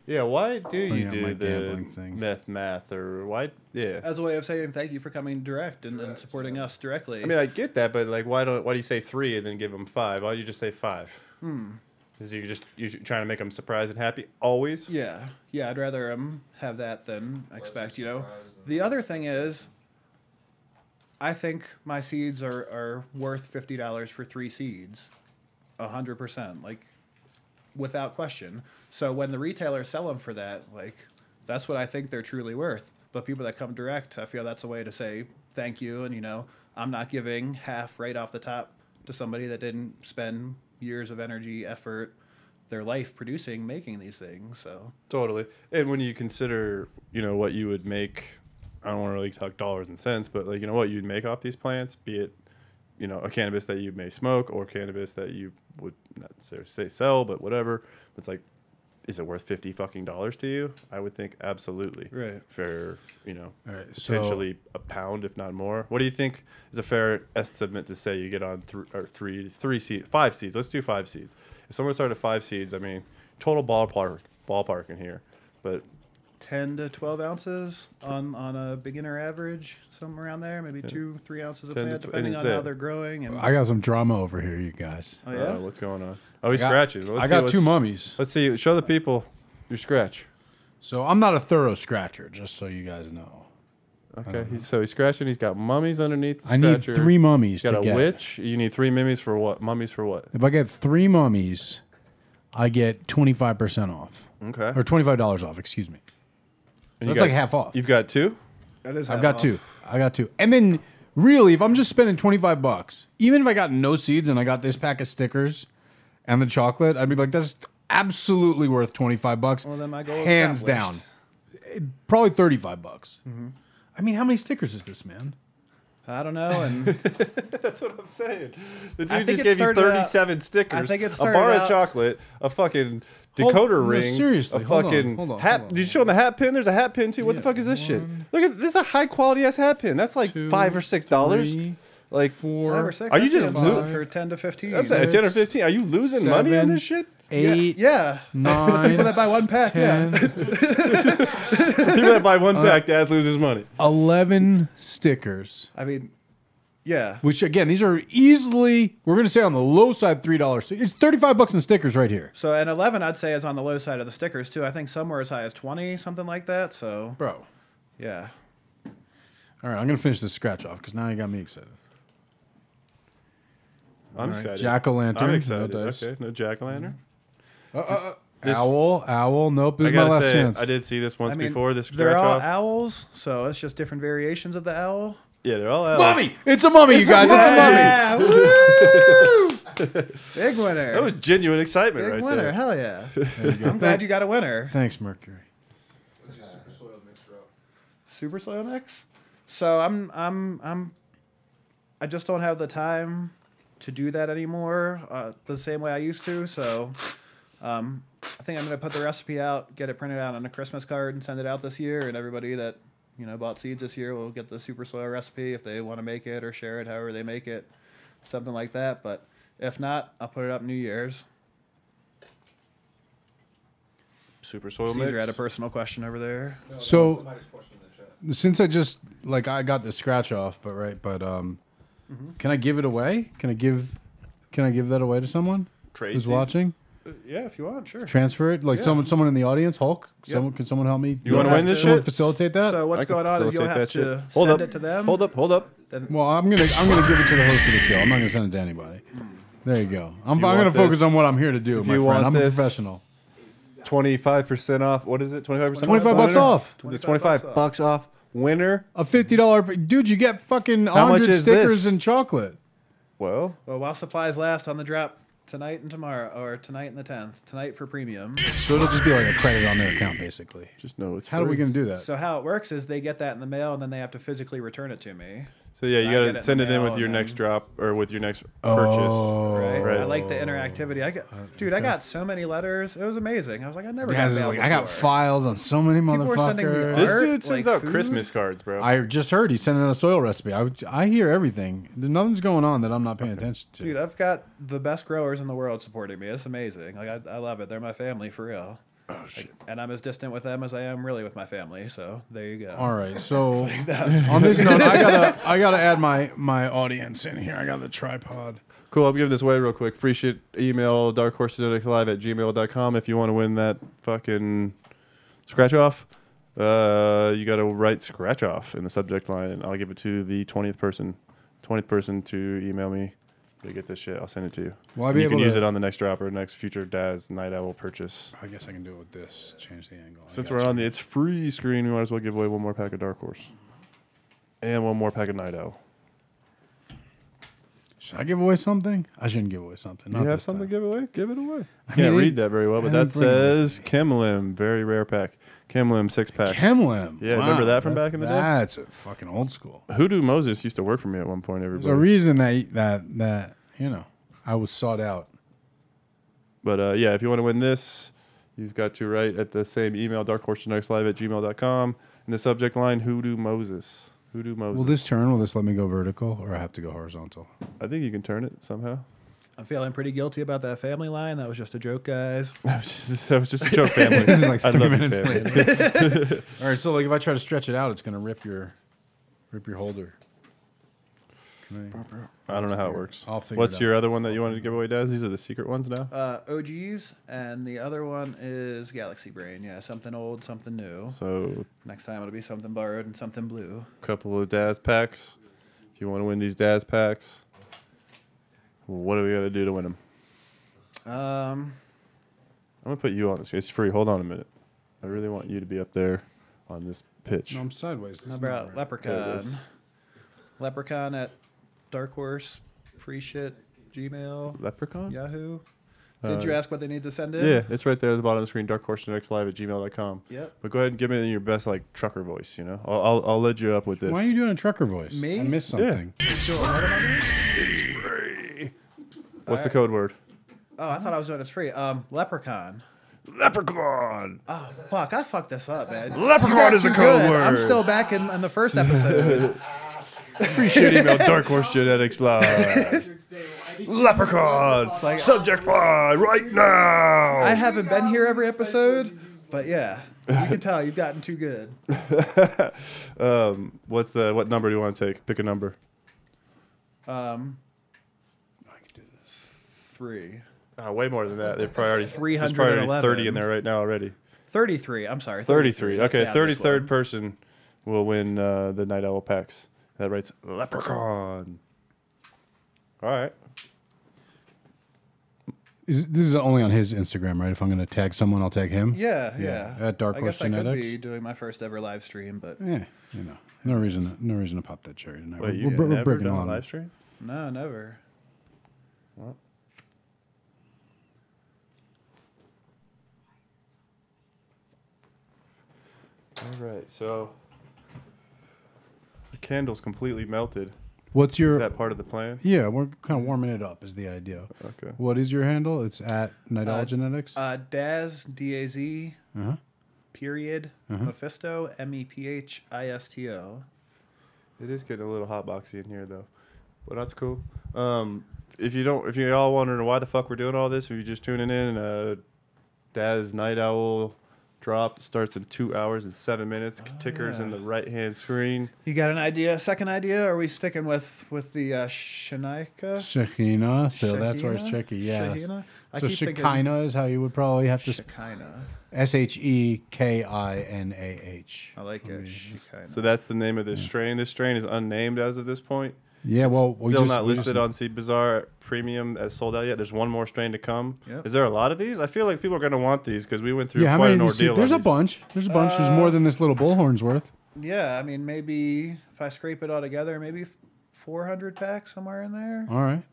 S4: Yeah, why do you do the
S6: gambling thing.
S4: meth math or why? Yeah,
S5: As a way of saying thank you for coming direct and, and supporting us directly.
S4: I mean I get that, but like, why don't why do you say three and then give them five? Why don't you just say five? Hmm. Is you're just you're trying to make them surprised and happy always?
S5: yeah, yeah, I'd rather um have that than expect. You know, the other thing is, I think my seeds are are worth fifty dollars for three seeds, a hundred percent, like without question. So when the retailers sell them for that, like that's what I think they're truly worth. But people that come direct, I feel that's a way to say thank you, and you know, I'm not giving half right off the top to somebody that didn't spend years of energy, effort, their life producing, making these things. So
S4: Totally. And when you consider, you know, what you would make, I don't want to really talk dollars and cents, but like, you know, what you'd make off these plants, be it, you know, a cannabis that you may smoke or cannabis that you would not say sell, but whatever. It's like, is it worth 50 fucking dollars to you? I would think absolutely.
S5: Right.
S4: Fair, you know,
S6: right, so-
S4: potentially a pound, if not more. What do you think is a fair estimate to say you get on th- or three, three seeds, five seeds? Let's do five seeds. If someone started five seeds, I mean, total ballpark, ballpark in here, but
S5: ten to twelve ounces on on a beginner average, somewhere around there, maybe two, three ounces of
S4: 10 to
S5: plant,
S4: tw- and
S5: depending
S4: it's
S5: on how
S4: it.
S5: they're growing. And
S6: I got some drama over here, you guys.
S5: oh yeah,
S4: uh, what's going on? Oh, he's
S6: I got-
S4: scratching. Let's
S6: I
S4: see
S6: got
S4: what's-
S6: two mummies.
S4: Let's see. Show the people your scratch.
S6: So I'm not a thorough scratcher, just so you guys know.
S4: Okay. He's, so he's scratching. He's got mummies underneath. The
S6: I need
S4: scratcher.
S6: three mummies
S4: He's got
S6: to
S4: a
S6: get.
S4: witch. You need three mummies for what? Mummies for what?
S6: If I get three mummies, I get 25% off.
S4: Okay.
S6: Or $25 off, excuse me.
S4: And
S6: that's
S4: you
S6: like half off.
S4: You've got two.
S5: that is.
S6: I've got
S5: off.
S6: two. I got two. And then really, if I'm just spending 25 bucks, even if I got no seeds and I got this pack of stickers and the chocolate, I'd be like, that's absolutely worth 25 bucks.
S5: Well, then my goal is
S6: hands down.
S5: accomplished.
S6: Probably 35 bucks.
S5: Mm-hmm.
S6: I mean, how many stickers is this, man?
S5: I don't know, and
S4: That's what I'm saying. The dude just gave you
S5: started out-
S4: 37 stickers,
S5: think it
S4: a
S5: started
S4: bar of chocolate, a fucking
S6: Hold-
S4: decoder
S6: no,
S4: ring,
S6: seriously,
S4: a
S6: hold on,
S4: fucking
S6: hold on,
S4: hat.
S6: hold on,
S4: Did you show him the hat pin? There's a hat pin too. What the fuck is this shit? Look at this is a high quality ass hat pin. That's like
S6: Two,
S4: five or six dollars. Like
S6: Four,
S5: five or six.
S4: Are you just
S5: them selling
S6: lo-
S5: for ten to fifteen?
S4: that's a ten or fifteen. Are you losing money on this shit?
S6: eight,
S5: yeah.
S6: nine,
S5: People that buy one pack, yeah.
S6: 10,
S4: People that buy
S6: Uh,
S4: one pack, dad loses money.
S6: 11 stickers.
S5: I mean, yeah.
S6: Which again, these are easily we're gonna say on the low side three dollars. It's thirty five bucks in stickers right here,
S5: So an eleven, I'd say, is on the low side of the stickers too. I think somewhere as high as twenty, something like that. So
S6: bro.
S5: yeah.
S6: All right, I'm gonna finish this scratch off because now you got me excited.
S4: I'm
S6: right,
S4: excited.
S6: jack-o'-lantern,
S4: I'm excited.
S6: dice.
S4: okay, no jack o' lantern.
S6: Uh, uh, uh, this, owl, owl. Nope, this
S4: I
S6: is my last
S4: say,
S6: chance.
S4: I did see this once
S5: I mean,
S4: before. This
S5: they're all
S4: off.
S5: owls, so it's just different variations of the owl.
S4: Yeah, they're all owls.
S6: Mummy, it's a mummy, you guys. It's a mummy.
S5: Yeah, woo! Big winner.
S4: That was genuine excitement
S5: Big
S4: right
S5: winner.
S4: there.
S5: Hell yeah. I'm glad you got a winner.
S6: Thanks, Mercury.
S9: What's your super soil mixture up?
S5: Super soil mix. So I'm I'm I'm I just don't have the time to do that anymore uh, the same way I used to. So um, I think I'm gonna put the recipe out, get it printed out on a Christmas card, and send it out this year. And everybody that you know bought seeds this year We'll get the super soil recipe if they want to make it or share it, however they make it, something like that. But if not, I'll put it up New Year's.
S4: Super soil
S5: Caesar
S4: mix.
S5: had a personal question over there.
S9: No,
S6: So-
S9: was somebody's question in the.
S6: Since I just like I got the scratch off, but right, but um,
S5: Mm-hmm.
S6: can I give it away? Can I give? Can I give that away to someone
S4: Trade
S6: who's
S4: seeds.
S6: watching?
S5: Yeah, if you want, sure.
S6: Transfer it, like
S5: Yeah.
S6: someone, someone in the audience. Hulk,
S5: Yep.
S6: someone can someone help me?
S4: You wanna win this
S6: someone
S4: shit?
S6: Facilitate that.
S5: So what's
S4: I can
S5: going on is you'll
S4: facilitate
S5: have
S4: that
S5: to
S4: shit. Hold
S5: send
S4: up.
S5: it to them.
S4: Hold up. Hold up.
S5: Then
S6: Well, I'm gonna I'm gonna give it to the host of the show. I'm not gonna send it to anybody. There you go. I'm, I'm
S4: you
S6: gonna
S4: want
S6: focus
S4: this-
S6: on what I'm here to do,
S4: if
S6: my
S4: you
S6: friend.
S4: want
S6: I'm a professional.
S4: Twenty-five percent off. What is it? Twenty-five percent.
S6: 25 bucks off.
S4: The
S5: 25
S4: twenty-five
S5: bucks off.
S4: bucks off. Winner.
S6: A fifty dollar dude. You get fucking
S4: How much
S6: hundred
S4: is
S6: stickers
S4: this?
S6: and chocolate.
S4: Well,
S5: Well, while supplies last on the drop tonight and tomorrow, or tonight and the 10th. Tonight for premium.
S6: So it'll just be like a credit on their account, basically.
S4: just know it's.
S6: How are we gonna do that?
S5: So how it works is they get that in the mail and then they have to physically return it to me.
S4: So yeah, you
S5: I
S4: gotta
S5: get it in
S4: send
S5: the
S4: it in with your
S5: and
S4: next
S5: then-
S4: drop or with your next oh. purchase.
S6: Oh,
S5: Right?
S4: Right.
S5: I like the interactivity. I got, oh, dude, I got so many letters. It was amazing. I was like, I never got
S6: Guys is
S5: mail
S6: like, I got
S5: before.
S6: files on so many
S5: were sending me
S6: motherfuckers.
S4: This
S5: Art,
S4: dude sends
S5: like
S4: out
S5: food?
S4: Christmas cards, bro.
S6: I just heard he's sending out a soil recipe. I, would- I hear everything. There's nothing's going on that I'm not paying attention to.
S5: Dude, I've got the best growers in the world supporting me. It's amazing. Like I, I love it. They're my family for real.
S4: Oh shit.
S5: And I'm as distant with them as I am really with my family. So there you go.
S6: All right, so on this note, I gotta I gotta add my my audience in here. I got the tripod.
S4: Cool. I'm giving this away real quick. Free shit. Email darkhorsegeneticslive at gmail.com if you want to win that fucking scratch off. Uh, you got to write scratch off in the subject line, and I'll give it to the 20th person. 20th person to email me to get this shit. I'll send it to you.
S6: Will I be
S4: you can
S6: able
S4: use it on the next drop or next future Daz Night Owl purchase.
S6: I guess I can do it with this. Change the angle.
S4: Since we're
S6: you.
S4: on the it's free screen, we might as well give away one more pack of Dark Horse. And one more pack of Night Owl.
S6: Should I give away something? I shouldn't give away something.
S4: You have something to give away? Give it away.
S6: I
S4: Can't
S6: mean,
S4: read that very well, but that says Chemlim, very rare pack. Chemlim six pack.
S6: Chemlim.
S4: Yeah, remember that from back in the day?
S6: That's a fucking old school.
S4: Hoodoo Moses used to work for me at one point.
S6: There's
S4: Everybody,
S6: a reason that that that you know I was sought out.
S4: but uh, yeah, if you want to win this, you've got to write at the same email darkhorsegeneticslive at gmail.com in the subject line Hoodoo Moses. Hoodoo Moses.
S6: Will this turn? Will this let me go vertical, or I have to go horizontal?
S4: I think you can turn it somehow.
S5: I'm feeling pretty guilty about that family line. That was just a joke, guys.
S4: that, was just, that was just a joke, family.
S6: This is like three minutes
S4: family.
S6: later. All right, so like if I try to stretch it out, it's gonna rip your rip your holder. Can I?
S4: I don't know how it works.
S6: I'll figure
S4: What's
S6: it out.
S4: your other one that you wanted to give away, Daz? These are the secret ones now.
S5: Uh, OGs, and the other one is Galaxy Brain. Yeah, something old, something new.
S4: So
S5: Next time it'll be something borrowed and something blue.
S4: A couple of Daz packs. If you want to win these Daz packs, what do we got to do to win them?
S5: Um,
S4: I'm gonna put you on this. It's free. Hold on a minute. I really want you to be up there on this pitch.
S6: No, I'm sideways. This
S5: how
S6: is
S5: about
S6: right.
S4: There it
S5: Leprechaun?
S4: is.
S5: Leprechaun at Dark Horse, free shit, Gmail,
S4: Leprechaun?
S5: Yahoo. Did
S4: Uh,
S5: you ask what they need to send in?
S4: Yeah, it's right there at the bottom of the screen. darkhorsegeneticslive at gmail.com.
S5: Yep.
S4: But go ahead and give me your best like trucker voice. You know, I'll I'll, I'll lead you up with this.
S6: Why are you doing a trucker voice?
S5: Me?
S6: I missed
S4: Yeah.
S6: something.
S4: What's the code word?
S5: Oh, I thought I was doing it free. Um, Leprechaun.
S4: Leprechaun.
S5: Oh fuck! I fucked this up, man.
S4: Leprechaun is the code
S5: good.
S4: word.
S5: I'm still back in, in the first episode.
S4: Free shit email Dark Horse Genetics Live. Leprechaun. Subject line right now.
S5: I haven't been here every episode, but yeah, you can tell you've gotten too good.
S4: um, what's the what number do you want to take? Pick a number.
S5: Um, three.
S4: Uh, way more than that. They're probably already there's 30 in there right now already.
S5: 33. I'm sorry.
S4: 33.
S5: Let's
S4: Okay,
S5: add
S4: 33rd person will win uh, the Night Owl packs. That writes Leprechaun. All right.
S6: Is, this is only on his Instagram, right? If I'm going to tag someone, I'll tag him.
S5: Yeah,
S6: Yeah,
S5: yeah.
S6: at Dark
S5: I
S6: Horse
S5: guess I could be doing my first ever live stream, but
S6: Yeah, you know, no reason, no reason to pop that cherry tonight.
S4: Wait,
S6: We're-
S4: you
S6: we're, we're
S4: never
S6: breaking
S4: done a live stream?
S5: no, never.
S4: All right. So the candle's completely melted.
S6: What's
S4: Is
S6: your?
S4: that part of the plan?
S6: yeah, we're kind of warming it up. Is the idea?
S4: Okay.
S6: What is your handle? It's at Night Owl
S5: Uh,
S6: Genetics.
S5: Uh, Daz D A Z
S6: uh-huh.
S5: period
S6: Uh-huh.
S5: Mephisto M E P H I S T O.
S4: It is getting a little hot boxy in here though, but that's cool. Um, if you don't, if you all wondering why the fuck we're doing all this, if you're just tuning in, uh, Daz Night Owl drop starts in two hours and seven minutes. Tickers in the right hand screen.
S5: You got an idea? Second idea? Or are we sticking with with the uh, Shanaika?
S6: Shekinah. So that's where it's
S5: Shekinah?
S6: tricky. Yes.
S5: Shekinah? I
S6: So
S5: keep
S6: Shekinah is how you would probably have to. Sp-
S5: Shekinah.
S6: S H E K I N A H.
S5: I like it.
S6: mean,
S5: Shekinah.
S4: So that's the name of this strain. This strain is unnamed as of this point.
S6: Yeah, well, we
S4: Still
S6: just,
S4: not listed
S6: just-
S4: on Seed Bazaar Premium as sold out yet. There's one more strain to come.
S5: Yep.
S4: Is there a lot of these? I feel like people are going to want these because we went through
S6: Yeah, how
S4: quite
S6: many?
S4: an
S6: do you see?
S4: ordeal.
S6: There's
S4: on
S6: a
S4: these.
S6: bunch. There's a bunch. There's more than this little bullhorn's worth.
S5: yeah, I mean, maybe if I scrape it all together, maybe 400 packs somewhere in there.
S6: All right.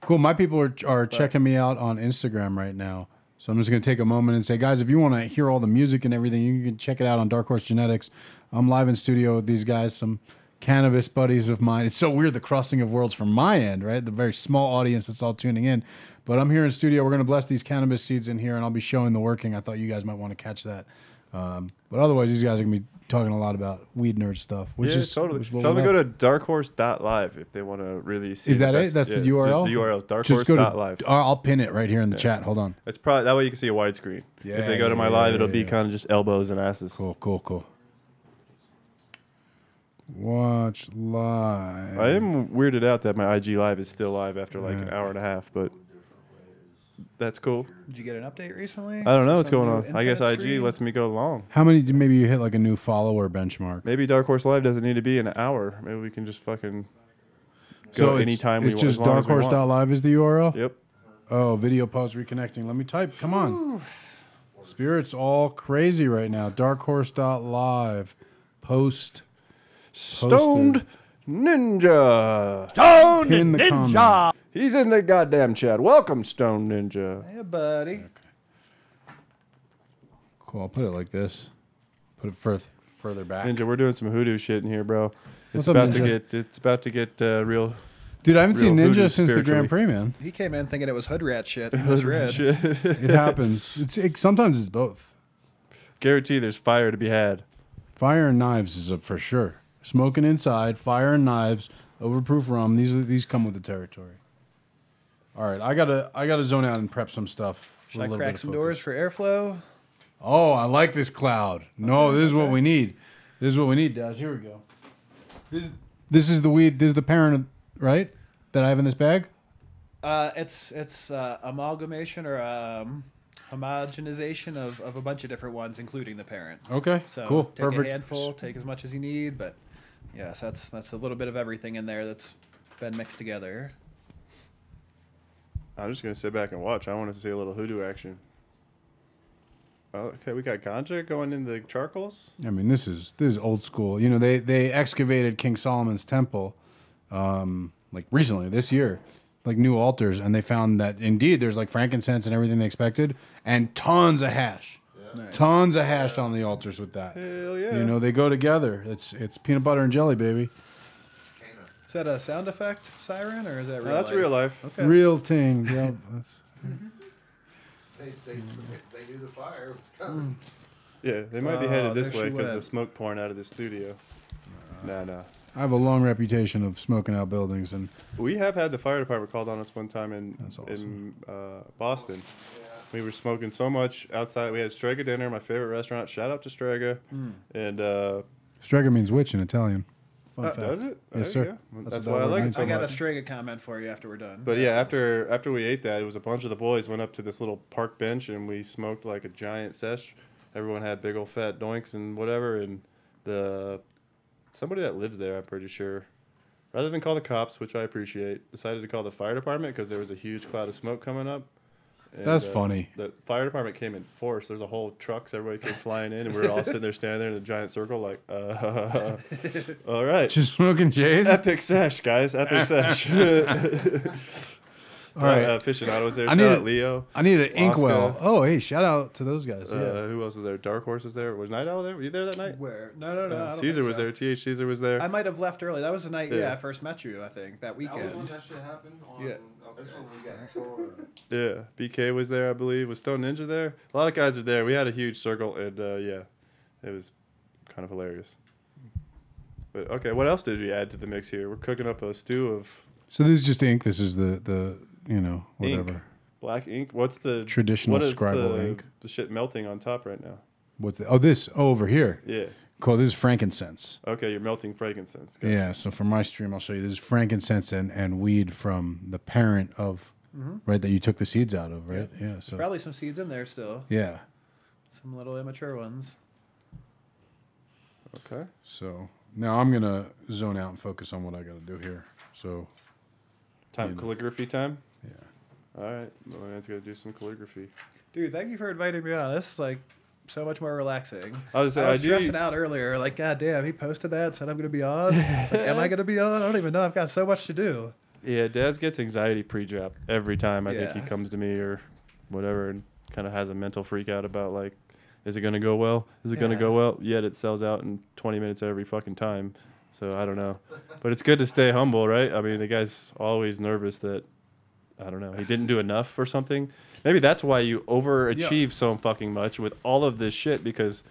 S6: Cool. My people are, are checking me out on Instagram right now. So I'm just going to take a moment and say, guys, if you want to hear all the music and everything, you can check it out on Dark Horse Genetics. I'm live in studio with these guys. Some cannabis buddies of mine. It's so weird the crossing of worlds from my end, right? The very small audience that's all tuning in. But I'm here in studio. We're going to bless these cannabis seeds in here, and I'll be showing the working. I thought you guys might want to catch that. Um, but otherwise, these guys are going to be talking a lot about weed nerd stuff, which
S4: yeah,
S6: is
S4: totally.
S6: which is
S4: Tell them to go to darkhorse.live if they want to really see.
S6: Is
S4: the
S6: that it? That's
S4: yeah,
S6: the URL.
S4: The, URL is darkhorse.live.
S6: I'll pin it right here in the chat. Hold on.
S4: It's probably that way you can see a widescreen.
S6: Yeah,
S4: if they go to my
S6: yeah,
S4: live,
S6: yeah,
S4: it'll be
S6: yeah.
S4: kind of just elbows and asses.
S6: Cool, cool, cool. Watch live.
S4: I am weirded out that my IG live is still live after like an hour and a half, but that's cool.
S5: Did you get an update recently?
S4: I don't know what's going on. I guess IG
S5: stream?
S4: lets me go long.
S6: How many? Maybe you hit like a new follower benchmark.
S4: Maybe Dark Horse Live doesn't need to be an hour. Maybe we can just fucking
S6: So
S4: go
S6: it's,
S4: anytime
S6: it's
S4: we
S6: just
S4: want. as long as we want.
S6: darkhorse.live is the URL.
S4: Yep.
S6: Oh, video pause reconnecting. Let me type. Come on. Spirits all crazy right now. Darkhorse.live. Post.
S4: Stoned Ninja.
S2: Stone
S6: Pin the
S2: Ninja.
S6: comment.
S4: He's in the goddamn chat. Welcome, Stone Ninja.
S5: Hey, buddy.
S6: Cool. I'll put it like this. Put it further further back.
S4: Ninja, we're doing some hoodoo shit in here, bro. It's
S6: What's up,
S4: about to get it's about to get uh, real
S6: Dude, I haven't seen Ninja since the Grand. Prix, man.
S5: He came in thinking it was hood rat shit. He misread.
S4: shit.
S6: It happens. It's it, sometimes it's both.
S4: Guarantee there's fire to be had.
S6: Fire and knives is a for sure. Smoking inside, fire and knives, overproof rum. These are, these come with the territory. All right, I gotta I gotta zone out and prep some stuff.
S5: Should I crack some doors for airflow?
S6: Oh, I like this cloud. No, this is what we need. This is what we need, Daz. Here we go. This, this is the weed. This is the parent, right? That I have in this bag.
S5: Uh, it's it's uh, amalgamation or um, homogenization of, of a bunch of different ones, including the parent.
S6: Okay,
S5: So
S6: cool,
S5: take
S6: perfect.
S5: a handful, take as much as you need, but yes, that's that's a little bit of everything in there that's been mixed together.
S4: I'm just gonna sit back and watch. I want to see a little hoodoo action. Oh, okay, we got ganja going in the charcoals.
S6: I mean, this is this is old school. You know, they they excavated King Solomon's temple, um, like recently this year, like new altars, and they found that indeed there's like frankincense and everything they expected, and tons of hash, tons of hash on the altars with that.
S4: Hell yeah!
S6: You know, they go together. It's it's peanut butter and jelly, baby.
S5: Is that a sound effect siren or is that real?
S4: No, that's
S5: life?
S4: real life.
S5: Okay.
S6: Real thing. Yep. That's,
S7: They, they, they knew the fire was coming.
S4: Yeah, they might be
S5: Oh,
S4: headed this
S5: there
S4: way
S5: she
S4: because the
S5: went.
S4: smoke pouring out of the studio. Nah, nah.
S6: I have a long reputation of smoking out buildings, and
S4: We have had the fire department called on us one time in
S6: That's
S4: in uh, Boston. We were smoking so much outside. We had Strega dinner, my favorite restaurant. Shout out to Strega.
S6: Hmm.
S4: And uh,
S6: Strega means witch in Italian. Fun
S4: Uh,
S6: fact.
S4: does it?
S6: Yes, sir.
S4: you go.
S6: That's
S4: That's,
S6: what
S4: why I like it
S6: means.
S4: so
S5: I got a
S4: much.
S5: Strega comment for you after we're done.
S4: But yeah, after after we ate that, it was a bunch of the boys went up to this little park bench and we smoked like a giant sesh. Everyone had big old fat doinks and whatever, and the somebody that lives there, I'm pretty sure, rather than call the cops, which I appreciate, decided to call the fire department because there was a huge cloud of smoke coming up. And,
S6: That's funny.
S4: The fire department came in force. There's a whole trucks. Everybody came flying in, and we were all sitting there, standing there in a giant circle, like, uh, all right.
S6: Just smoking J's.
S4: Epic sesh, guys. Epic sesh.
S6: All right.
S4: Uh, aficionado was there.
S6: I
S4: Shout
S6: need
S4: out
S6: a-
S4: Leo.
S6: I need an inkwell. Oh, hey, shout out to those guys.
S4: Uh,
S6: yeah.
S4: Who else was there? Dark Horse was there. Was Night Owl there? Were you there that night?
S5: Where? No, no, no. I
S4: Uh, Caesar was
S5: so.
S4: there. Th Caesar was there.
S5: I might have left early. That was the night. Yeah,
S4: Yeah.
S5: I first met you. I think that
S9: That was when
S5: weekend.
S9: that shit happened. On,
S5: Yeah.
S9: Okay.
S7: That's when we got tore.
S4: yeah, BK was there, I believe. Was Stone Ninja there? A lot of guys were there. We had a huge circle, and uh, yeah, it was kind of hilarious. But okay, what else did we add to the mix here? We're cooking up a stew of
S6: So this is just ink. This is the the you know
S4: Ink.
S6: whatever.
S4: black ink. What's the
S6: Traditional
S4: what is
S6: scribal
S4: the,
S6: ink.
S4: The shit melting on top right now.
S6: What's the, oh this oh, over here.
S4: Yeah.
S6: Cool. This is frankincense.
S4: Okay, you're melting frankincense. Gotcha.
S6: Yeah. So for my stream, I'll show you this is frankincense and, and weed from the parent of mm-hmm. right that you took the seeds out of, right? Yeah. so
S5: Probably some seeds in there still.
S6: yeah.
S5: Some little immature ones.
S4: Okay.
S6: So now I'm gonna zone out and focus on what I got to do here. So
S4: Time
S6: You know.
S4: calligraphy time.
S6: yeah.
S4: All right, my man's gonna do some calligraphy.
S5: Dude, thank you for inviting me on. This is like so much more relaxing.
S4: I was,
S5: I
S4: I
S5: was
S4: do.
S5: stressing out earlier. Like, God damn, he posted that, said I'm going to be on. Like, am I going to be on? I don't even know. I've got so much to do.
S4: Yeah, Daz gets anxiety pre-drop every time. I think he comes to me or whatever, and kind of has a mental freak out about like, is it gonna go well? Is it gonna go well? Yet it sells out in 20 minutes every fucking time. So I don't know, but it's good to stay humble, right? I mean, the guy's always nervous that I don't know he didn't do enough or something. Maybe that's why you overachieve so fucking much with all of this shit because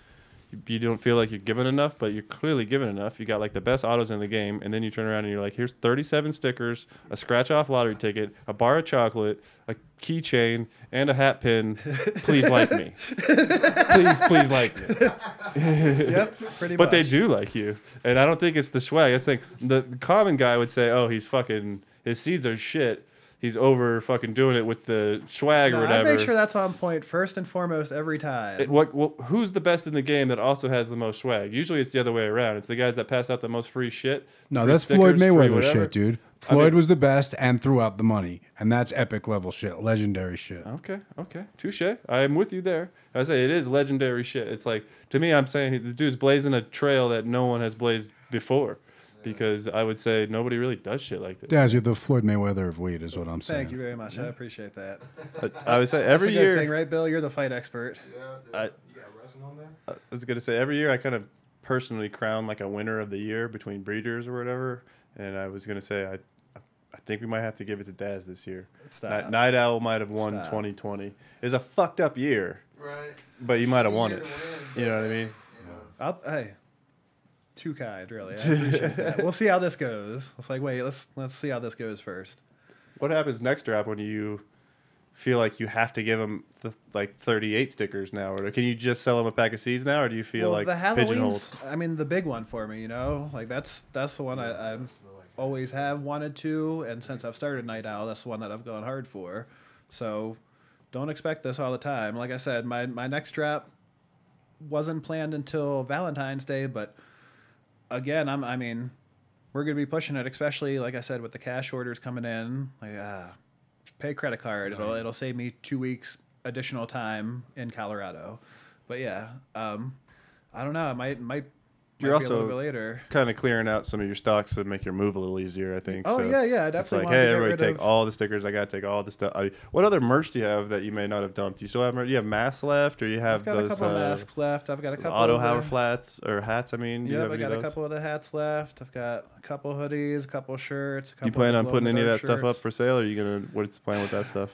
S4: you, don't feel like you're given enough, but you're clearly given enough. You got like the best autos in the game, and then you turn around and you're like, here's 37 stickers, a scratch off lottery ticket, a bar of chocolate, a keychain, and a hat pin. Please like me. please, please like me.
S5: Yep, pretty much.
S4: But they do like you, and I don't think it's the swag. I think the common guy would say, "Oh, he's fucking his seeds are shit. He's over fucking doing it with the swag
S5: No,
S4: or
S5: I
S4: whatever."
S5: make sure that's on point first and foremost every time.
S4: It- what, what who's the best in the game that also has the most swag? Usually it's the other way around. It's the guys that pass out the most free shit.
S8: No,
S4: free
S8: that's Floyd
S4: stickers, free
S8: Mayweather shit, dude.
S4: I
S8: Floyd
S4: mean-
S8: was the best and threw out the money, and that's epic level shit, legendary shit.
S4: Okay, okay, touche. I am with you there. I say it is legendary shit. It's like to me, I'm saying he- the dude's blazing a trail that no one has blazed before, because I would say nobody really does shit like this.
S8: Daz, you're the Floyd Mayweather of weed, is what I'm saying.
S5: Thank you very much. I appreciate that.
S4: But I would say
S5: That's
S4: every
S5: a good
S4: year.
S5: thing, right, Bill? You're the fight expert.
S4: I,
S9: You got resin on there?
S4: I was gonna say every year I kind of personally crown like a winner of the year between breeders or whatever, and I was gonna say I, I think we might have to give it to Daz this year.
S5: Stop.
S4: Night, Night Owl might have won
S5: Stop.
S4: 2020. It's a fucked up year,
S7: Right.
S4: but you might have won it.
S7: win,
S4: You know what I mean?
S5: I'll, hey, too kind, really. I appreciate that. We'll see how this goes. It's like, wait, let's let's see how this goes first.
S4: What happens next draft when you feel like you have to give them th- like 38 stickers now, or can you just sell them a pack of seeds now, or do you feel
S5: well,
S4: like
S5: the
S4: pigeonholed?
S5: Halloween's, I mean, the big one for me, you know, like that's that's the one I, I've always have wanted to, and since I've started Night Owl, that's the one that I've gone hard for. So, don't expect this all the time. Like I said, my my next drop wasn't planned until Valentine's Day, but again, I'm I mean, we're gonna be pushing it, especially like I said with the cash orders coming in. Like, ah, pay credit card. It'll it'll save me two weeks additional time in Colorado. But yeah, um, I don't know. It might might.
S4: You're
S5: might be a
S4: also
S5: later.
S4: kind of clearing out some of your stocks to make your move a little easier, I think.
S5: Oh,
S4: so
S5: yeah, yeah, I
S4: It's
S5: definitely
S4: like, hey, everybody, take
S5: of-
S4: all the stickers. I got to take all the stuff. I, what other merch do you have that you may not have dumped? Do you still have merch? You have masks left, or you have
S5: I've got
S4: those,
S5: a couple
S4: uh,
S5: masks left. I've got a couple.
S4: auto hour flats or hats? I mean, do you
S5: Yep,
S4: have
S5: I got a couple of the hats left. I've got a couple hoodies, a couple shirts. A couple
S4: You plan on putting any of that
S5: glow-in-the-dark
S4: stuff up for sale, or are you gonna? What's the plan with that stuff?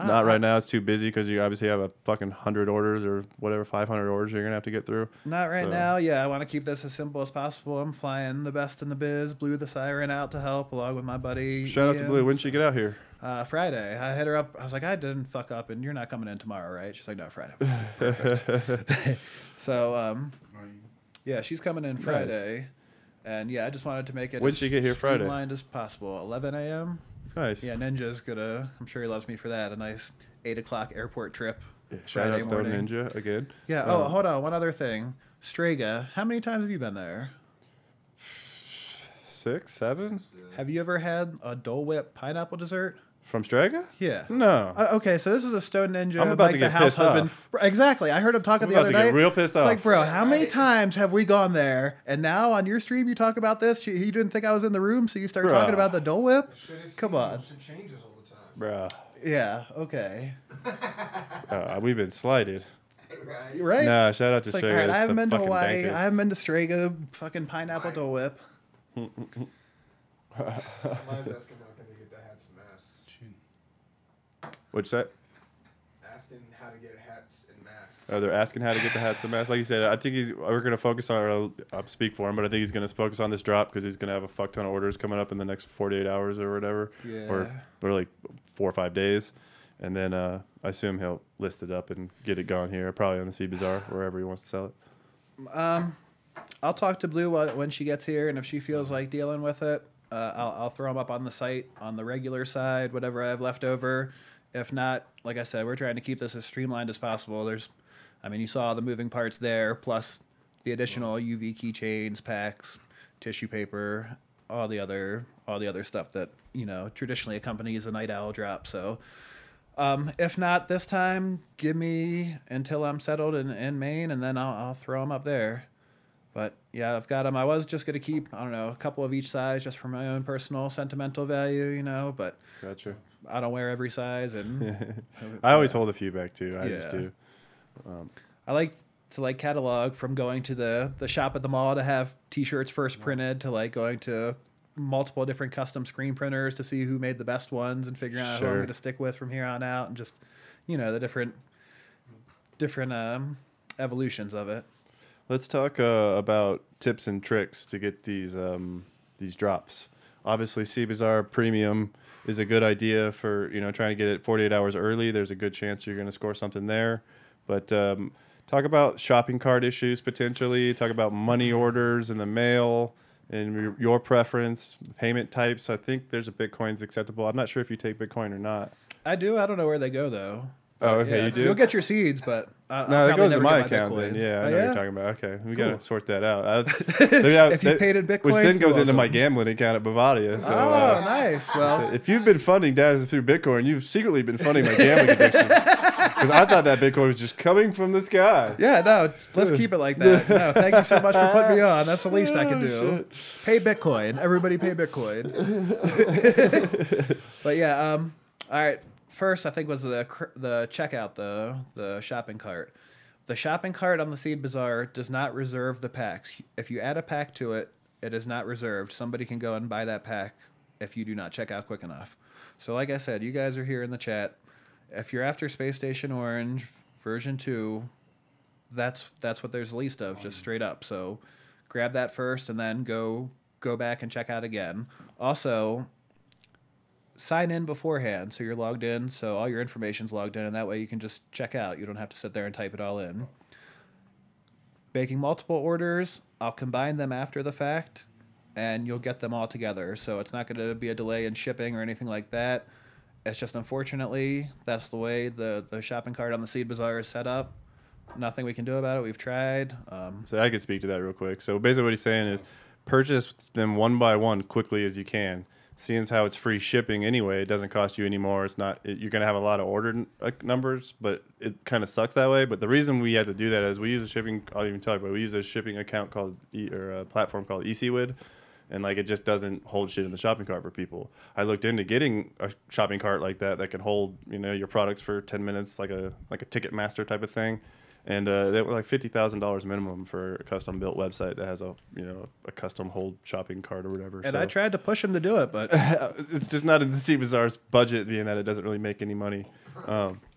S5: Uh,
S4: Not
S5: I-
S4: right now. It's too busy because you obviously have a fucking hundred orders or whatever, five hundred orders you're gonna have to get through.
S5: Not right
S4: So-
S5: now. Yeah, I want to keep this as simple as possible. I'm flying the best in the biz. Blew the siren out to help along with my buddy.
S4: Shout out to Blue. When did she get out here?
S5: Uh, Friday. I hit her up. I was like, I didn't fuck up, and you're not coming in tomorrow, right? She's like, No, Friday. Perfect. so, um, yeah, she's coming in Friday, and yeah, I just wanted to make it.
S4: When'd
S5: as
S4: she get here Friday?
S5: streamlined as possible. 11 a.m.
S4: Nice.
S5: Yeah, Ninja's gonna. I'm sure he loves me for that. A nice eight o'clock airport trip.
S4: Yeah,
S5: Shout
S4: out Stone. Ninja again.
S5: Yeah. Oh,
S4: Um,
S5: hold on. One other thing. Strega. How many times have you been there?
S4: Six, seven
S5: Have you ever had a Dole Whip pineapple dessert?
S4: From Strega?
S5: Yeah.
S4: No.
S5: Uh, okay, so this is a Stone Ninja.
S4: I'm about
S5: like
S4: to
S5: the
S4: get
S5: house
S4: pissed
S5: husband.
S4: off.
S5: Exactly. I heard him talking
S4: I'm
S5: the
S4: about
S5: other
S4: to get
S5: night.
S4: real pissed
S5: It's like, bro, how many times have we gone there? And now on your stream, you talk about this. You, you didn't think I was in the room, so you start talking about the Dole Whip.
S9: Shit is
S5: Come on.
S9: Shit changes all the time.
S4: Bruh.
S5: Yeah. Okay.
S4: Uh, we've been slighted.
S7: Right.
S5: Right.
S4: Nah, shout out to
S5: It's like,
S4: Strega.
S5: all right, I haven't been to Hawaii.
S4: bankers.
S5: I haven't been to Strega. Fucking pineapple
S7: Right.
S5: Dole Whip.
S9: Somebody's asking how can they get the hats and masks.
S4: What's that?
S9: Asking how to get hats and masks.
S4: Oh, they're asking how to get the hats and masks. Like you said, I think he's. We're gonna focus on. I'll speak for him, but I think he's gonna focus on this drop because he's gonna have a fuck ton of orders coming up in the next 48 hours or whatever, or
S5: Yeah.
S4: or like four or five days, and then uh, I assume he'll list it up and get it gone here, probably on the Seed Bazaar, wherever he wants to sell it.
S5: Um, I'll talk to Blue when she gets here, and if she feels like dealing with it, uh, I'll, I'll throw them up on the site on the regular side, whatever I have left over. If not, like I said, we're trying to keep this as streamlined as possible. There's, I mean, you saw the moving parts there, plus the additional UV keychains, packs, tissue paper, all the other, all the other stuff that you know traditionally accompanies a night owl drop. So. Um, if not this time, give me until I'm settled in, in Maine, and then I'll, I'll throw them up there. But yeah, I've got them. I was just gonna keep I don't know a couple of each size just for my own personal sentimental value, you know. But
S4: Gotcha.
S5: I don't wear every size, and
S4: I always hold a few back too. I just
S5: Yeah.
S4: do.
S5: I like to like catalog from going to the the shop at the mall to have t-shirts first printed to like going to multiple different custom screen printers to see who made the best ones and figuring out who I'm going to stick with from here on out and just you know the different different um evolutions of it.
S4: Let's talk uh, about tips and tricks to get these um, these drops. Obviously, Seed Bazaar Premium is a good idea for you know trying to get it 48 hours early. There's a good chance you're going to score something there. But um, talk about shopping cart issues potentially. Talk about money orders in the mail and your- preference, payment types. I think there's a Bitcoin's acceptable. I'm not sure if you take Bitcoin or not.
S5: I do. I don't know where they go though.
S4: Oh, okay,
S5: yeah,
S4: you do?
S5: You'll get your seeds, but uh,
S4: No,
S5: I'll
S4: that goes to my account then. Yeah, I
S5: Oh,
S4: know what
S5: yeah?
S4: you're talking about. Okay, we
S5: Cool.
S4: gotta sort that out. I, so, yeah,
S5: If you paid in Bitcoin, which
S4: then goes into my gambling account at Bovada. So,
S5: oh,
S4: uh,
S5: nice. Well,
S4: if you've been funding Daz through Bitcoin, you've secretly been funding my gambling addiction. Because I thought that Bitcoin was just coming from the sky.
S5: yeah, no, let's keep it like that. No, thank you so much for putting me on. That's the least I can
S4: Oh,
S5: do. Pay Bitcoin. Everybody pay Bitcoin. but yeah, um, all right. First, I think was the the checkout, the the shopping cart. The shopping cart on the Seed Bazaar does not reserve the packs. If you add a pack to it, it is not reserved. Somebody can go and buy that pack if you do not check out quick enough. So, like I said, you guys are here in the chat. If you're after Space Station Orange version two, that's that's what there's least of, just straight up. So, grab that first, and then go go back and check out again. Also, sign in beforehand so you're logged in so all your information's logged in and that way you can just check out. You don't have to sit there and type it all in. Baking multiple orders i'll combine them after the fact and you'll get them all together. So it's not going to be a delay in shipping or anything like that. It's just unfortunately that's the way the the shopping cart on the seed bazaar is set up. Nothing we can do about it. We've tried um,
S4: So I could speak to that real quick. So basically, what he's saying is purchase them one by one quickly as you can. Seeing as how it's free shipping anyway, it doesn't cost you anymore. It's not it, you're gonna have a lot of order numbers, but it kind of sucks that way. But the reason we had to do that is we use a shipping. I'll even tell you, but we use a shipping account called e, or a platform called Ecwid. And like it just doesn't hold shit in the shopping cart for people. I looked into getting a shopping cart like that that can hold you know your products for ten minutes, like a like a Ticketmaster type of thing and uh, they were like fifty thousand dollars minimum for a custom built website that has a you know a custom hold shopping cart or whatever.
S5: and
S4: so
S5: i tried to push him to do it but
S4: it's just not in the Seed Bazaar's budget, being that it doesn't really make any money. Um,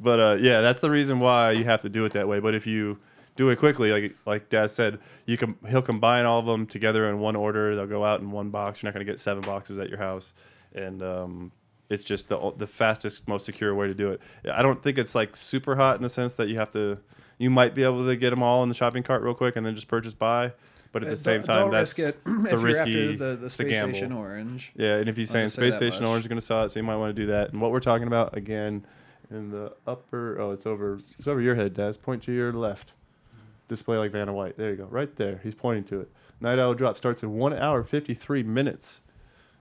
S4: but uh, yeah, that's the reason why you have to do it that way. But if you do it quickly, like like Dad said, you can he'll combine all of them together in one order. They'll go out in one box. You're not going to get seven boxes at your house, and um, it's just the the fastest, most secure way to do it. I don't think it's like super hot in the sense that you have to. You might be able to get them all in the shopping cart real quick and then just purchase buy. But at the
S5: Uh,
S4: same time, that's
S5: it
S4: it's a risky,
S5: the, the
S4: it's a
S5: space
S4: gamble.
S5: station orange
S4: Yeah, and if he's
S5: I'll
S4: saying Space Station
S5: much.
S4: Orange is going to sell it, so you might want to do that. And what we're talking about again in the upper, oh, it's over, it's over your head, Daz. Point to your left. Display like Vanna White. There you go, right there. He's pointing to it. Night Owl Drop starts in one hour fifty three minutes.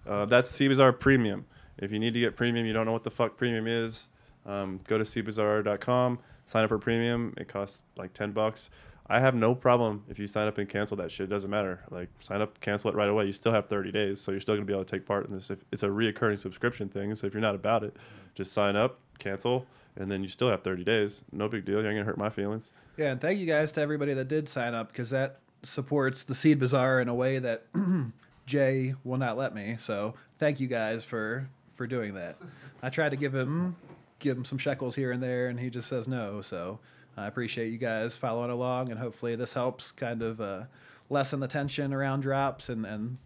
S4: Uh, that's Seed Bazaar Premium. If you need to get premium, you don't know what the fuck premium is. Um, go to cbazaar.com, sign up for premium. It costs like ten bucks. I have no problem if you sign up and cancel that shit. It doesn't matter. Like sign up, cancel it right away. You still have 30 days, so you're still gonna be able to take part in this. If it's a reoccurring subscription thing, so if you're not about it, just sign up, cancel, and then you still have 30 days. No big deal. You ain't gonna hurt my feelings.
S5: Yeah, and thank you guys to everybody that did sign up because that supports the Seed Bazaar in a way that Jay will not let me. So thank you guys for for doing that. I tried to give him give him some shekels here and there, and he just says no. So I appreciate you guys following along, and hopefully this helps kind of uh, lessen the tension around drops and and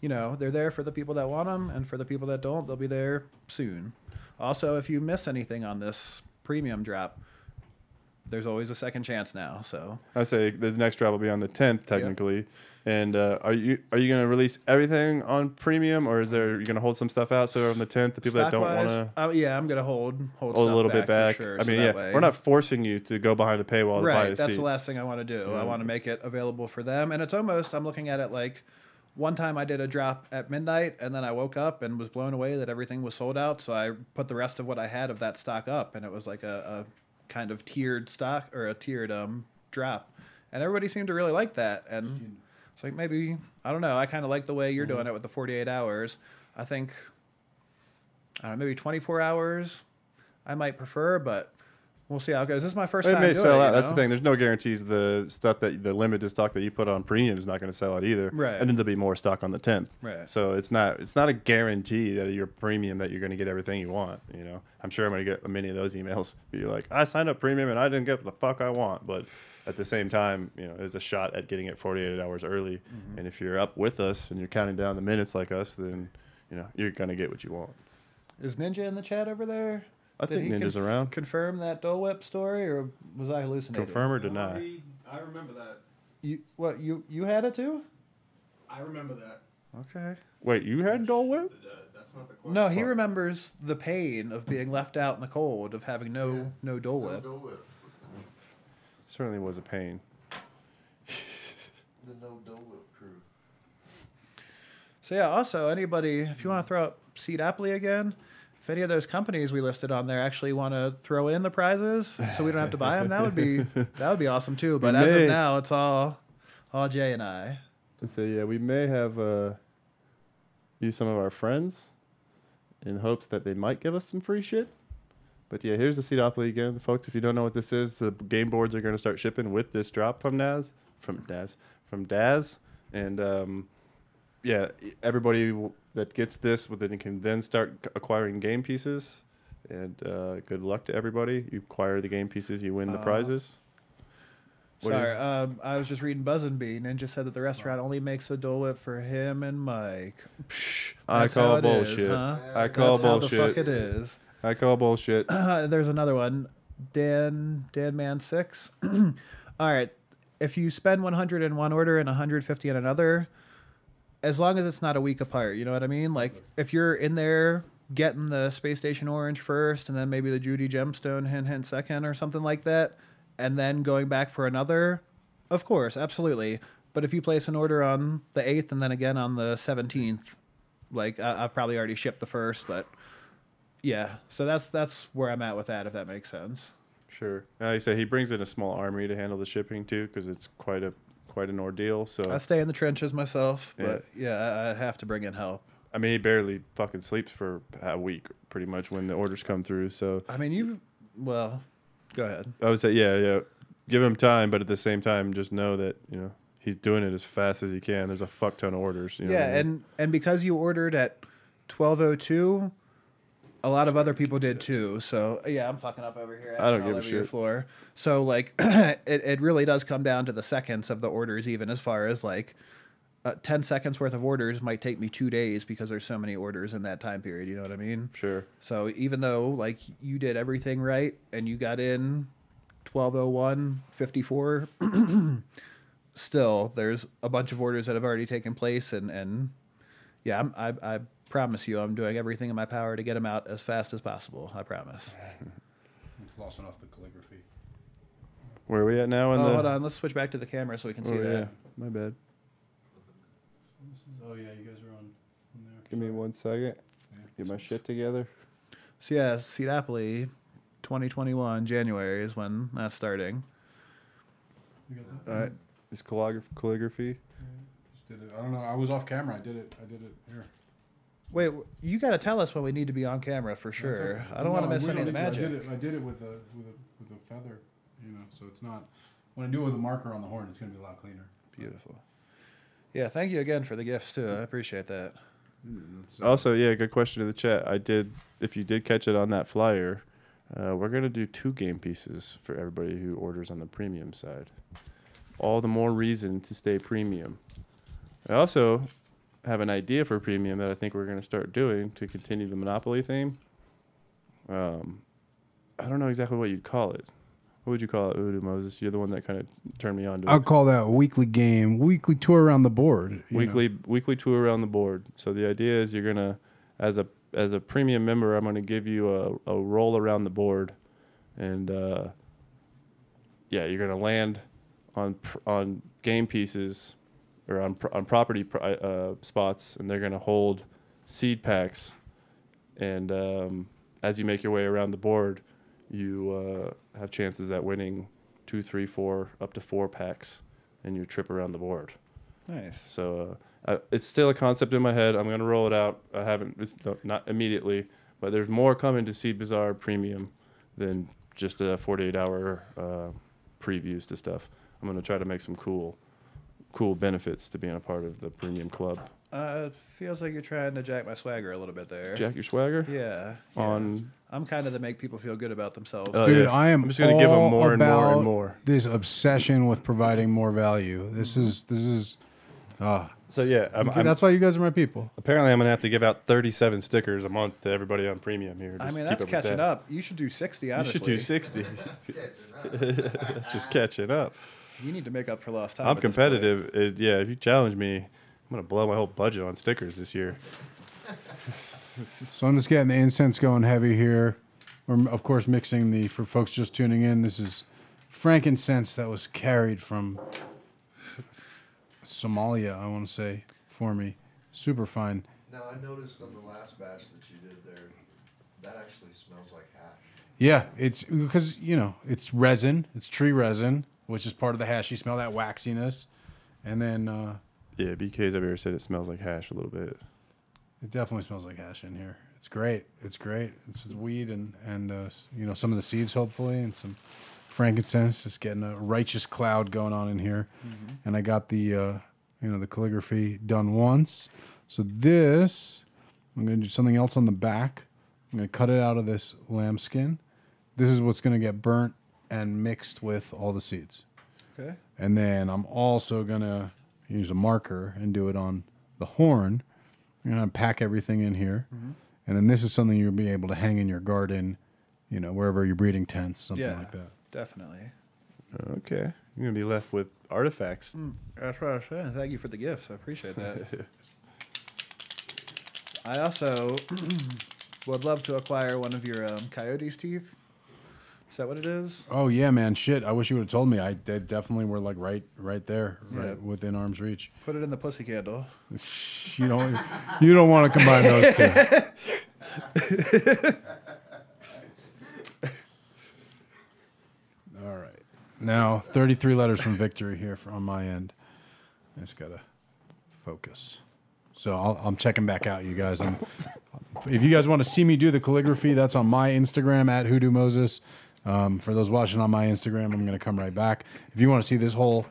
S5: you know they're there for the people that want them, and for the people that don't, they'll be there soon. Also, if you miss anything on this premium drop, there's always a second chance now. So
S4: I say the next drop will be on the 10th technically. And uh, are you are you gonna release everything on premium, or is there you gonna hold some stuff out so on the 10th the people that don't want to?
S5: uh, yeah, I'm gonna hold hold
S4: hold a
S5: stuff
S4: little bit back?
S5: For sure,
S4: I mean,
S5: that
S4: yeah,
S5: way-
S4: we're not forcing you to go behind a paywall to buy
S5: right.
S4: a
S5: That's
S4: seats.
S5: the last thing I want to do. I want to make it available for them, and it's almost I'm looking at it like. One time I did a drop at midnight, and then I woke up and was blown away that everything was sold out. So I put the rest of what I had of that stock up, and it was like a, a kind of tiered stock or a tiered um drop, and everybody seemed to really like that. And it's like maybe I don't know. I kind of like the way you're
S4: Mm-hmm.
S5: doing it with the 48 hours. I think I don't know, maybe 24 hours I might prefer, but we'll see how it goes. This is my first
S4: It
S5: time.
S4: may
S5: doing
S4: sell
S5: it,
S4: out.
S5: you
S4: That's the thing. There's no guarantees the stuff that the limited stock that you put on premium is not going to sell out either.
S5: Right.
S4: And then there'll be more stock on the 10th.
S5: Right.
S4: So it's not it's not a guarantee that your premium that you're going to get everything you want. You know, I'm sure I'm going to get many of those emails. Be like, I signed up premium and I didn't get what the fuck I want. But at the same time, you know, there's a shot at getting it 48 hours early.
S5: Mm-hmm.
S4: And if you're up with us and you're counting down the minutes like us, then you know you're going to get what you want.
S5: Is Ninja in the chat over there?
S4: I
S5: Did
S4: think
S5: he
S4: Ninja's
S5: conf-
S4: around.
S5: Confirm that Dole Whip story, or was I hallucinating?
S4: Confirm or deny.
S9: I remember that.
S5: You what? You you had it too?
S9: I remember that.
S5: Okay.
S4: Wait, you had Dole Whip?
S9: Uh, that's not the question.
S5: No, he remembers the pain of being left out in the cold, of having no
S9: Yeah.
S5: no Dole
S7: No Dole Whip.
S4: Certainly was a pain.
S7: The no Dole Whip crew.
S5: So yeah. Also, anybody, if you want to throw up Seedopoly again, if any of those companies we listed on there actually want to throw in the prizes, so we don't have to buy them, that would be that would be awesome too. But as
S4: may.
S5: of now, it's all all Jay and I.
S4: And so yeah, we may have uh, used some of our friends in hopes that they might give us some free shit. But yeah, here's the Seedopoly again, folks. If you don't know what this is, the game boards are going to start shipping with this drop from Naz, from Naz, from Daz, and um, yeah, everybody that gets this, well, then can then start acquiring game pieces. And uh, good luck to everybody. You acquire the game pieces, you win the
S5: Uh,
S4: prizes. What
S5: Sorry, um, I was just reading Buzz and Bee. Ninja said that the restaurant only makes a Dole Whip for him and Mike. Psh,
S4: I call
S5: how it is,
S4: bullshit.
S5: huh?
S4: I call
S5: That's how the
S4: bullshit.
S5: fuck it is.
S4: I call bullshit.
S5: There's another one. Dan Dan Man Six. All right. If you spend 100 in one order and 150 in another, as long as it's not a week apart, you know what I mean? Like if you're in there getting the Space Station Orange first, and then maybe the Judy Gemstone hint hint second or something like that, and then going back for another, of course, absolutely. But if you place an order on the 8th and then again on the 17th, like I, I've probably already shipped the first, but yeah. So that's that's where I'm at with that, if that makes sense.
S4: Sure. Like I say, he brings in a small army to handle the shipping too, because it's quite a quite an ordeal. So
S5: I stay in the trenches myself, but yeah, I, I have to bring in help.
S4: I mean, he barely fucking sleeps for a week, pretty much, when the orders come through. So
S5: I mean, you, well, go ahead.
S4: I would say, yeah, yeah, give him time, but at the same time, just know that you know he's doing it as fast as he can. There's a fuck ton of orders. You know
S5: yeah,
S4: I mean?
S5: and and because you ordered at twelve oh two, a lot of other people did too. So yeah, I'm fucking up over here.
S4: I don't give a shit.
S5: Floor. So like, it it really does come down to the seconds of the orders, even as far as like. Uh, 10 seconds worth of orders might take me two days because there's so many orders in that time period. You know what I mean?
S4: sure.
S5: So even though like you did everything right and you got in 1201 54 still there's a bunch of orders that have already taken place and and yeah I'm, I I promise you I'm doing everything in my power to get them out as fast as possible. I promise.
S6: I'm flossing off the calligraphy.
S4: Where are we at now? In
S5: Oh,
S4: the,
S5: hold on. Let's switch back to the camera so we can see
S4: Oh,
S5: that.
S4: yeah, my bad.
S6: This is, oh yeah, you guys are on, on there.
S4: Give me one second. Get my shit together.
S5: So yeah, Seedopoly 2021 January is when that's starting.
S6: You got that?
S4: All right. Is calligraphy? calligraphy?
S6: Just did it. I don't know. I was off camera. I did it. I did it here.
S5: Wait, you got to tell us when we need to be on camera for sure.
S6: Okay.
S5: I don't want to miss
S6: we
S5: any of the
S6: don't need to.
S5: magic.
S6: I did it. I did it with a with a with a feather. You know, so it's not. When I do it with a marker on the horn, it's gonna be a lot cleaner.
S4: Beautiful.
S5: Yeah, thank you again for the gifts too. I appreciate that.
S6: It's, uh,
S4: Also, yeah, good question to the chat. I did, if you did catch it on that flyer, uh, we're gonna do two game pieces for everybody who orders on the premium side. All the more reason to stay premium. I also have an idea for premium that I think we're gonna start doing to continue the Monopoly theme. Um, I don't know exactly what you'd call it. What would you call it, Hoodoo Moses? You're the one that kind of turned me on to
S8: I'll
S4: it.
S8: call that a weekly game, weekly tour around the board. you know.
S4: weekly weekly tour around the board. So the idea is you're gonna, as a as a premium member, I'm gonna give you a, a roll around the board, and uh, yeah, you're gonna land on on game pieces or on pr- on property pr- uh, spots, and they're gonna hold seed packs, and um, as you make your way around the board, you uh, have chances at winning two, three, four, up to four packs in your trip around the board.
S5: Nice.
S4: So uh, I, it's still a concept in my head. I'm gonna roll it out. I haven't, it's no, not immediately, but there's more coming to Seed Bazaar Premium than just uh, 48 hour uh, previews to stuff. I'm gonna try to make some cool, cool benefits to being a part of the premium club.
S5: Uh, it feels like you're trying to jack my swagger a little bit there.
S4: Jack your swagger
S5: Yeah. yeah.
S4: on.
S5: I'm kind of to make people feel good about themselves.
S4: Oh,
S6: Dude,
S4: yeah.
S6: I am
S4: I'm just gonna give
S6: them
S4: more and more and more.
S6: This obsession with providing more value. This is this is ah.
S4: So yeah, I'm, I'm-
S6: that's why you guys are my people.
S4: apparently I'm gonna have to give out 37 stickers a month to everybody on premium here.
S5: I
S4: just
S5: mean,
S4: keep
S5: that's
S4: with
S5: catching up. You should do 60,
S4: You should do 60. That's just catching up.
S5: You need to make up for lost time.
S4: I'm
S5: at this point.
S4: competitive. It, yeah, if you challenge me, I'm gonna blow my whole budget on stickers this year.
S6: So I'm just getting the incense going heavy here. We're of course mixing the for folks just tuning in. This is frankincense that was carried from Somalia. I want to say for me, super fine.
S7: Now I noticed on the last batch that you did there, that actually smells like hash.
S6: Yeah, it's because you know it's resin. It's tree resin, which is part of the hash. You smell that waxiness, and then uh,
S4: Yeah, BK's over here said it smells like hash a little bit.
S6: it definitely smells like hash in here. It's great. It's great. It's weed and and uh, you know some of the seeds hopefully and some frankincense. Just getting a righteous cloud going on in here, and I got the uh, you know the calligraphy done once. So this I'm gonna do something else on the back. I'm gonna cut it out of this lambskin. This is what's gonna get burnt and mixed with all the seeds.
S5: Okay.
S6: And then I'm also gonna use a marker and do it on the horn. I'm gonna pack everything in here, and then this is something you'll be able to hang in your garden, you know, wherever you're breeding tents, something
S5: Yeah.
S6: like that.
S5: Definitely.
S4: Okay, you're gonna be left with artifacts.
S5: That's what I was saying. Thank you for the gifts. I appreciate that. I also would love to acquire one of your um, coyote's teeth. Is that what it is?
S6: Oh yeah, man, shit! I wish you would have told me. I they definitely were like right, right there,
S5: Yeah.
S6: right within arm's reach.
S5: Put it in the pussy candle.
S6: You don't, you don't want to combine those two. All right. Now, 33 letters from victory here on my end. I just got to focus. So I'll, I'm checking back out, you guys. I'm, if you guys want to see me do the calligraphy, that's on my Instagram at Hoodoo Moses. Um, for those watching on my Instagram, I'm going to come right back. If you want to see this whole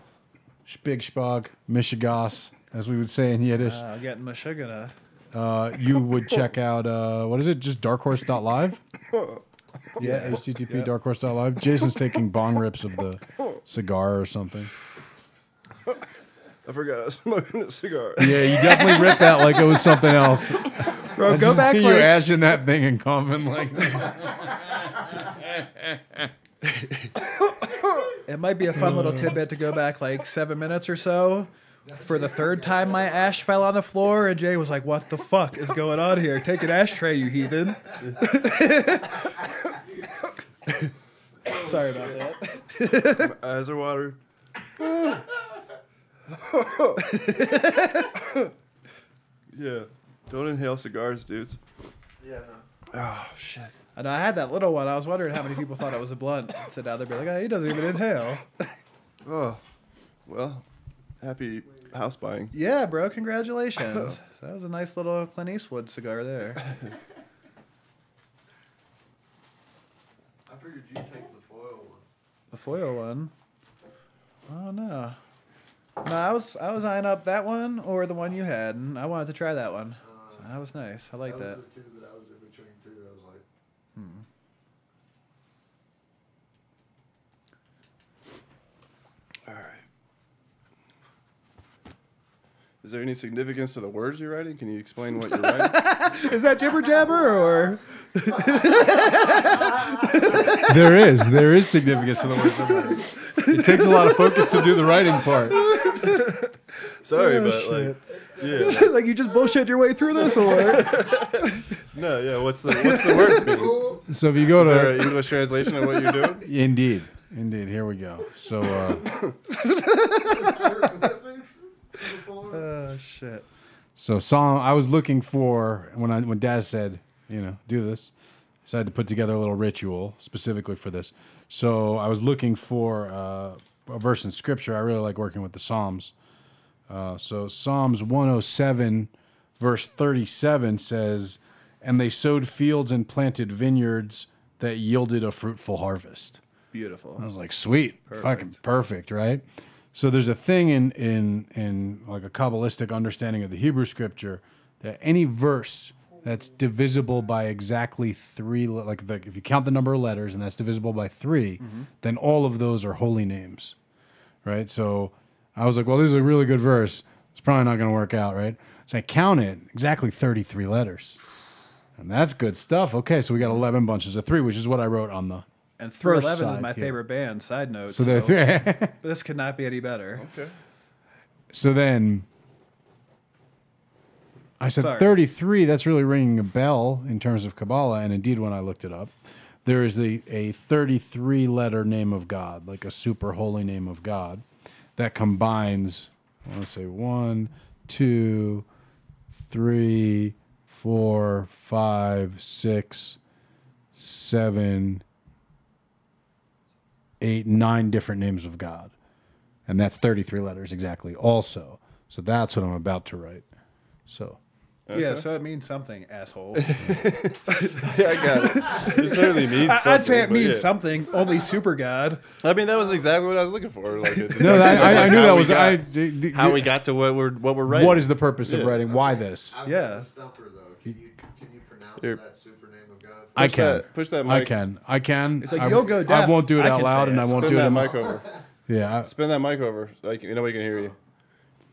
S6: spig spog, mishigas, as we would say in Yiddish,
S5: Uh, getting my sugar.
S6: uh, you would check out uh, what is it? Just darkhorse.live. Yeah, HTTP
S5: Yep.
S6: darkhorse.live. Jason's taking bong rips of the cigar or something.
S4: I forgot I was smoking a cigar.
S6: Yeah, you definitely ripped that like it was something else.
S5: Bro, go back
S6: you
S5: like
S6: ashing that thing and coughing like
S5: it might be a fun little mm. tidbit to go back like seven minutes or so. For the third time, my ash fell on the floor, and Jay was like, "What the fuck is going on here? Take an ashtray, you heathen!" Sorry about that.
S4: My eyes are watered. yeah, don't inhale cigars, dudes.
S7: Yeah, no.
S4: Oh shit.
S5: And I had that little one. I was wondering how many people thought it was a blunt. So now they'd be like, "Oh, he doesn't even inhale."
S4: Oh, well, happy house buying.
S5: yeah, bro. Congratulations. That was a nice little Clint Eastwood cigar there.
S7: I figured you'd take the foil one.
S5: The foil one. Oh no. No, I was I was eyeing up that one or the one you had, and I wanted to try that one. Uh, so that was nice. I like that.
S7: was the two that I was in between too. I was like,
S4: All right. Is there any significance to the words you're writing? Can you explain what you're writing?
S5: Is that jibber jabber or?
S6: There is. There is significance to the words I'm writing. It takes a lot of focus to do the writing part.
S4: Sorry,
S5: Oh,
S4: but
S5: shit.
S4: like, yeah,
S5: like you just bullshit your way through this, or?
S4: no, yeah. What's the what's the words mean?
S6: So if you go
S4: Is there
S6: to
S4: an English translation of what you're doing?
S6: Indeed. Indeed. Here we go. So uh,
S5: Oh shit.
S6: so Psalm I was looking for when I when Daz said, you know, do this. I decided to put together a little ritual specifically for this. So I was looking for uh, a verse in scripture. I really like working with the Psalms. Uh, so Psalms 107, verse 37 says, And they sowed fields and planted vineyards. that yielded a fruitful harvest.
S5: Beautiful.
S6: I was like, sweet, fucking perfect, right? So there's a thing in in in like a kabbalistic understanding of the Hebrew scripture that any verse that's divisible by exactly three, like the, if you count the number of letters and that's divisible by 3 mm-hmm. then all of those are holy names, right? So I was like, well, this is a really good verse. It's probably not going to work out, right? So I counted exactly 33 letters. And that's good stuff. Okay, so we got 11 bunches of three, which is what I wrote on the
S5: And
S6: First
S5: 311 is my
S6: here.
S5: favorite band. Side note.
S6: So
S5: So,
S6: the
S5: this could not be any better. Okay.
S6: so then I said
S5: Sorry.
S6: 33, that's really ringing a bell in terms of Kabbalah. And indeed, when I looked it up, there is a, a 33 letter name of God, like a super holy name of God, that combines, I want to say one, two, three, four, five, six, seven, eight, nine different names of God. And that's 33 letters exactly, also. So that's what I'm about to write. So.
S5: Yeah, so it means something, asshole.
S4: Yeah, I got it. It certainly means
S5: I-
S4: something.
S5: I'd say it means
S4: yeah.
S5: something. Only super god.
S4: I mean, that was exactly what I was looking for. Like,
S6: No, that, I, I knew that was
S4: got-
S6: I, d- d-
S4: how we got to what we're what we're writing.
S6: What is the purpose of
S4: Yeah.
S6: writing? Why this?
S7: I've
S5: Yeah.
S7: stumper though. Can you can you pronounce
S4: Here.
S7: that super name of God?
S6: I can.
S4: that- push that
S6: I can. I can.
S5: It's like,
S6: I,
S5: you'll go
S6: I won't do it
S5: I
S6: out loud,
S5: say
S6: and. I won't
S4: Spin
S6: do it.
S4: Spin that
S6: in-
S4: mic over.
S6: Yeah, I-
S4: Spin that mic over. Like nobody can hear you.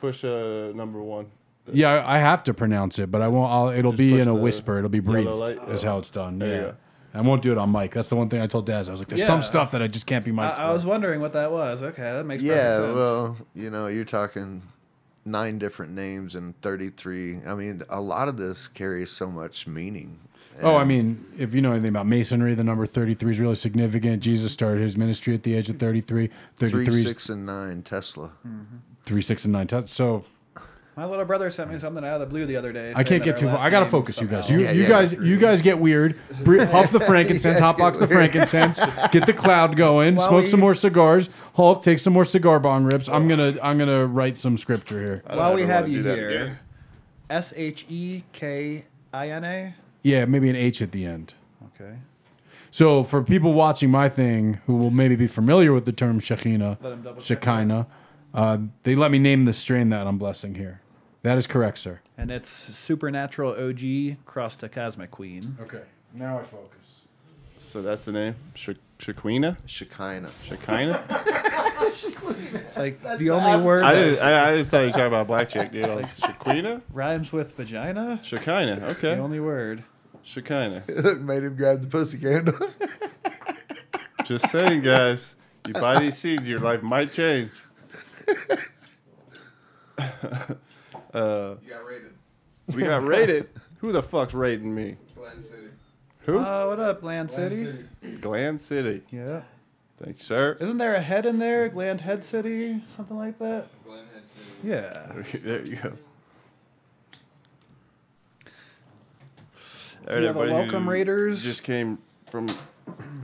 S4: Push uh, number one.
S6: yeah. I I have to pronounce it, but I won't. I'll, it'll be in a
S4: the
S6: whisper. It'll be breathed.
S4: light.
S6: Is how it's done.
S4: There you
S6: yeah.
S4: go.
S6: I won't do it on mic. That's the one thing I told Daz. I was like, "There's some stuff that I just can't be mic'd
S5: I was wondering what that was. Okay, that makes
S7: Yeah,
S5: perfect sense.
S7: Yeah, well, you know, you're talking nine different names and 33. I mean, a lot of this carries so much meaning.
S6: Oh, I mean, if you know anything about masonry, the number 33 is really significant. Jesus started his ministry at the age of 33. 33
S7: three, six, and nine Tesla.
S6: three, six, and nine. tou- So
S5: My little brother sent me something out of the blue the other day.
S6: I can't get too far. I gotta
S5: name
S6: focus, you guys. You,
S7: Yeah,
S6: you
S7: yeah.
S6: guys, you guys get weird. Bre- Puff the frankincense,
S7: You guys
S6: hotbox the frankincense, get the cloud going,
S5: While
S6: smoke
S5: we-
S6: some more cigars. Hulk, take some more cigar bong rips. I'm gonna, I'm gonna write some scripture here.
S5: While we have you here. S H E K I N A.
S6: Yeah, maybe an H at the end.
S5: Okay.
S6: So for people watching my thing who will maybe be familiar with the term Shekinah,
S5: Let him double check
S6: Shekinah, uh, they let me name the strain that I'm blessing here. That is correct, sir.
S5: And it's Supernatural OG crossed to Cosmic Queen.
S6: Okay, now I focus.
S4: So that's the name. Sh- Shequina.
S7: Shekinah.
S4: Shekinah.
S5: It's like the only word
S4: I,
S5: that
S4: I, I just thought you were talking about a black chick, dude. Like Shequina.
S5: rhymes with vagina.
S4: Shekinah. Okay.
S5: The only word.
S4: Shekinah.
S7: Made him grab the pussy candle.
S4: Just saying, guys. You buy these seeds, your life might change. uh,
S9: You got rated.
S4: we got raided. Who the fuck's raiding me?
S9: Glen City.
S4: Who?
S5: Uh, what up, Gland
S9: Glen
S5: City?
S9: City.
S4: Gland City.
S5: Yeah.
S4: Thank you, sir.
S5: Isn't there a head in there? Gland Head City? Something like that?
S9: Glen Head City.
S5: Yeah.
S4: There you go. All
S5: We have a
S4: everybody
S5: welcome Raiders.
S4: Just came from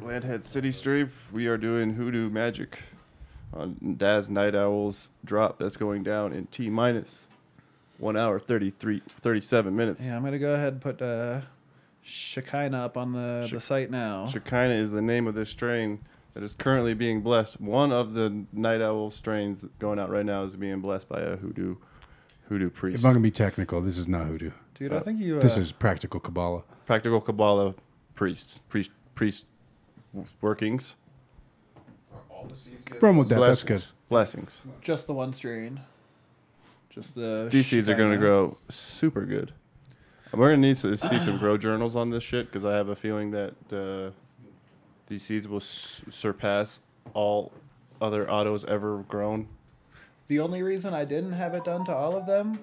S4: Landhead City Street. We are doing Hoodoo Magic on Daz Night Owls drop that's going down in T minus one hour 33, 37 minutes.
S5: Yeah, I'm gonna go ahead and put uh, Shekinah up on the, the site now.
S4: Shekinah is the name of this strain that is currently being blessed. One of the Night Owl strains going out right now is being blessed by a Hoodoo Hoodoo priest.
S6: If I'm gonna be technical, this is not hoodoo.
S5: Dude, I think you. Uh,
S6: This is practical Kabbalah.
S4: Practical Kabbalah priest priest priest workings
S9: Are all the seeds good?
S6: Run with that. That's
S7: Blessings.
S6: good.
S4: blessings.
S5: just the one strain. Just the.
S4: These seeds are going to grow super good. And We're going to need to see some grow journals on this shit because I have a feeling that uh, these seeds will s- surpass all other autos ever grown.
S5: The only reason I didn't have it done to all of them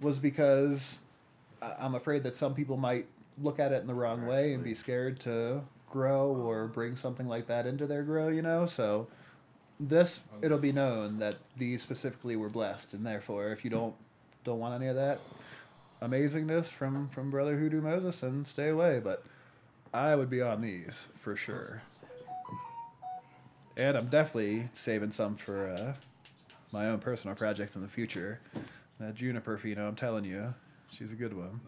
S5: was because I'm afraid that some people might look at it in the wrong way and be scared to grow or bring something like that into their grow, you know? So this it'll be known that these specifically were blessed and therefore if you don't don't want any of that amazingness from from brother Hoodoo Moses and stay away, but I would be on these for sure. And I'm definitely saving some for uh, my own personal projects in the future. That juniper pheno, I'm telling you, she's a good one.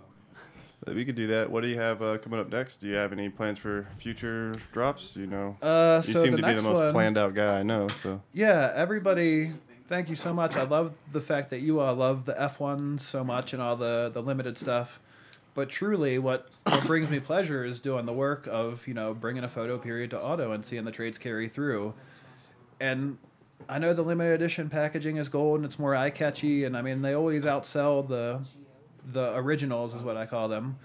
S4: We could do that. What do you have uh, coming up next? Do you have any plans for future drops? You know,
S5: Uh,
S4: you
S5: so
S4: seem to be the most
S5: one-
S4: planned out guy I know. So
S5: Yeah, everybody, thank you so much. I love the fact that you all love the F1s so much and all the, the limited stuff. But truly, what, what brings me pleasure is doing the work of, you know, bringing a photo period to auto and seeing the trades carry through. And I know the limited edition packaging is gold and it's more eye catchy. And I mean, they always outsell the the originals, is what I call them.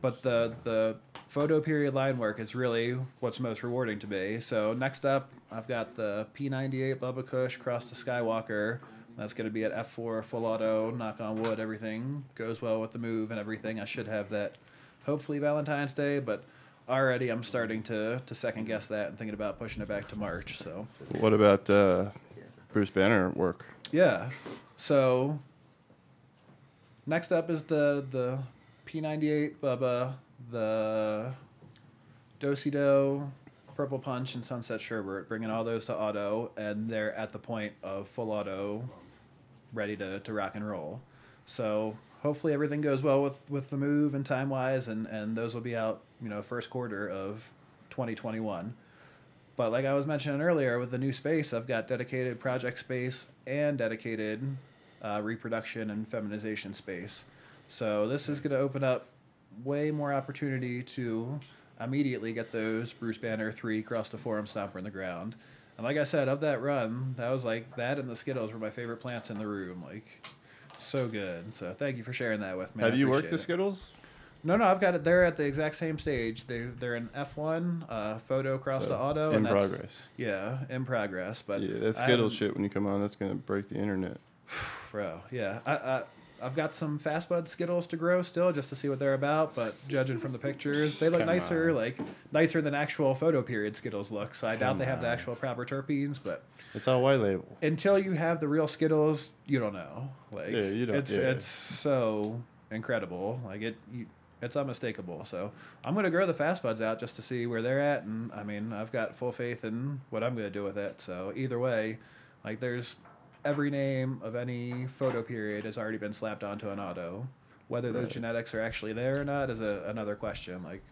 S5: But the the photo period line work is really what's most rewarding to me. So next up, I've got the P98 Bubba Kush Cross to Skywalker. That's going to be at F4 full auto. Knock on wood, everything goes well with the move and everything. I should have that hopefully Valentine's Day, but already I'm starting to to second guess that and thinking about pushing it back to March. So
S4: what about uh, Bruce Banner work?
S5: yeah. So next up is the the P98 Bubba, the Dosido, Purple Punch, and Sunset Sherbert, bringing all those to auto, and they're at the point of full auto, ready to, to rock and roll. So hopefully everything goes well with, with the move and time wise, and, and those will be out, you know, first quarter of 2021. But like I was mentioning earlier, with the new space, I've got dedicated project space and dedicated uh, reproduction and feminization space. So this is going to open up way more opportunity to immediately get those Bruce Banner three cross the forum stomper in the ground. And like I said, of that run, that was like that and the Skittles were my favorite plants in the room. Like so good. So thank you for sharing that with me. I
S4: have you worked the
S5: it.
S4: Skittles?
S5: No, no, I've got it. They're at the exact same stage. They they're in F one, uh, photo cross
S4: So,
S5: to auto.
S4: in
S5: and that's-
S4: progress.
S5: Yeah, in progress. But
S4: Yeah, that
S5: I
S4: Skittles shit when you come on, that's gonna break the internet.
S5: bro. Yeah, I, I I've got some fast bud Skittles to grow still, just to see what they're about. But judging from the pictures, they look
S4: Come
S5: nicer,
S4: on.
S5: like nicer than actual photo period Skittles look. So I doubt
S4: Come
S5: they have the actual proper terpenes, but.
S4: It's all white label.
S5: until you have the real Skittles, you don't know. Like
S4: Yeah, you don't-
S5: It's
S4: yeah.
S5: it's so incredible. Like it, you, it's unmistakable. So I'm gonna grow the fast buds out just to see where they're at, and I mean I've got full faith in what I'm gonna do with it. So either way, like there's every name of any photo period has already been slapped onto an auto. Whether those
S4: Right.
S5: genetics are actually there or not is a, another question. Like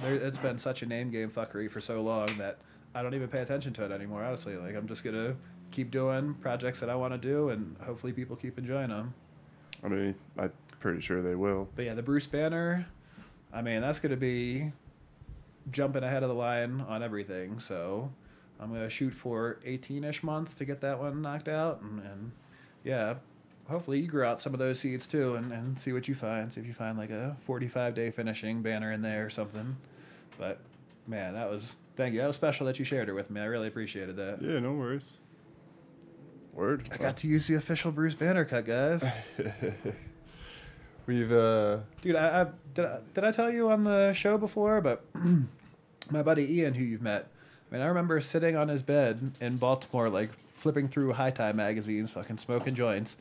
S5: there, it's been such a name game fuckery for so long that I don't even pay attention to it anymore. Honestly, like I'm just gonna keep doing projects that I want to do, and hopefully people keep enjoying them.
S4: I mean, I'm pretty sure they will.
S5: But yeah, the Bruce Banner, I mean, that's gonna be jumping ahead of the line on everything. So I'm gonna shoot for 18ish months to get that one knocked out, and, and yeah. Hopefully you grow out some of those seeds too, and, and see what you find. See if you find like a 45 day finishing banner in there or something. But man, that was thank you. That was special that you shared it with me. I really appreciated that.
S4: Yeah, no worries. Word.
S5: I got to use the official Bruce Banner cut, guys.
S4: We've uh
S5: Dude, I, I did I, did I tell you on the show before? But my buddy Ian, who you've met, I mean, I remember sitting on his bed in Baltimore, like flipping through high time magazines, fucking smoking joints.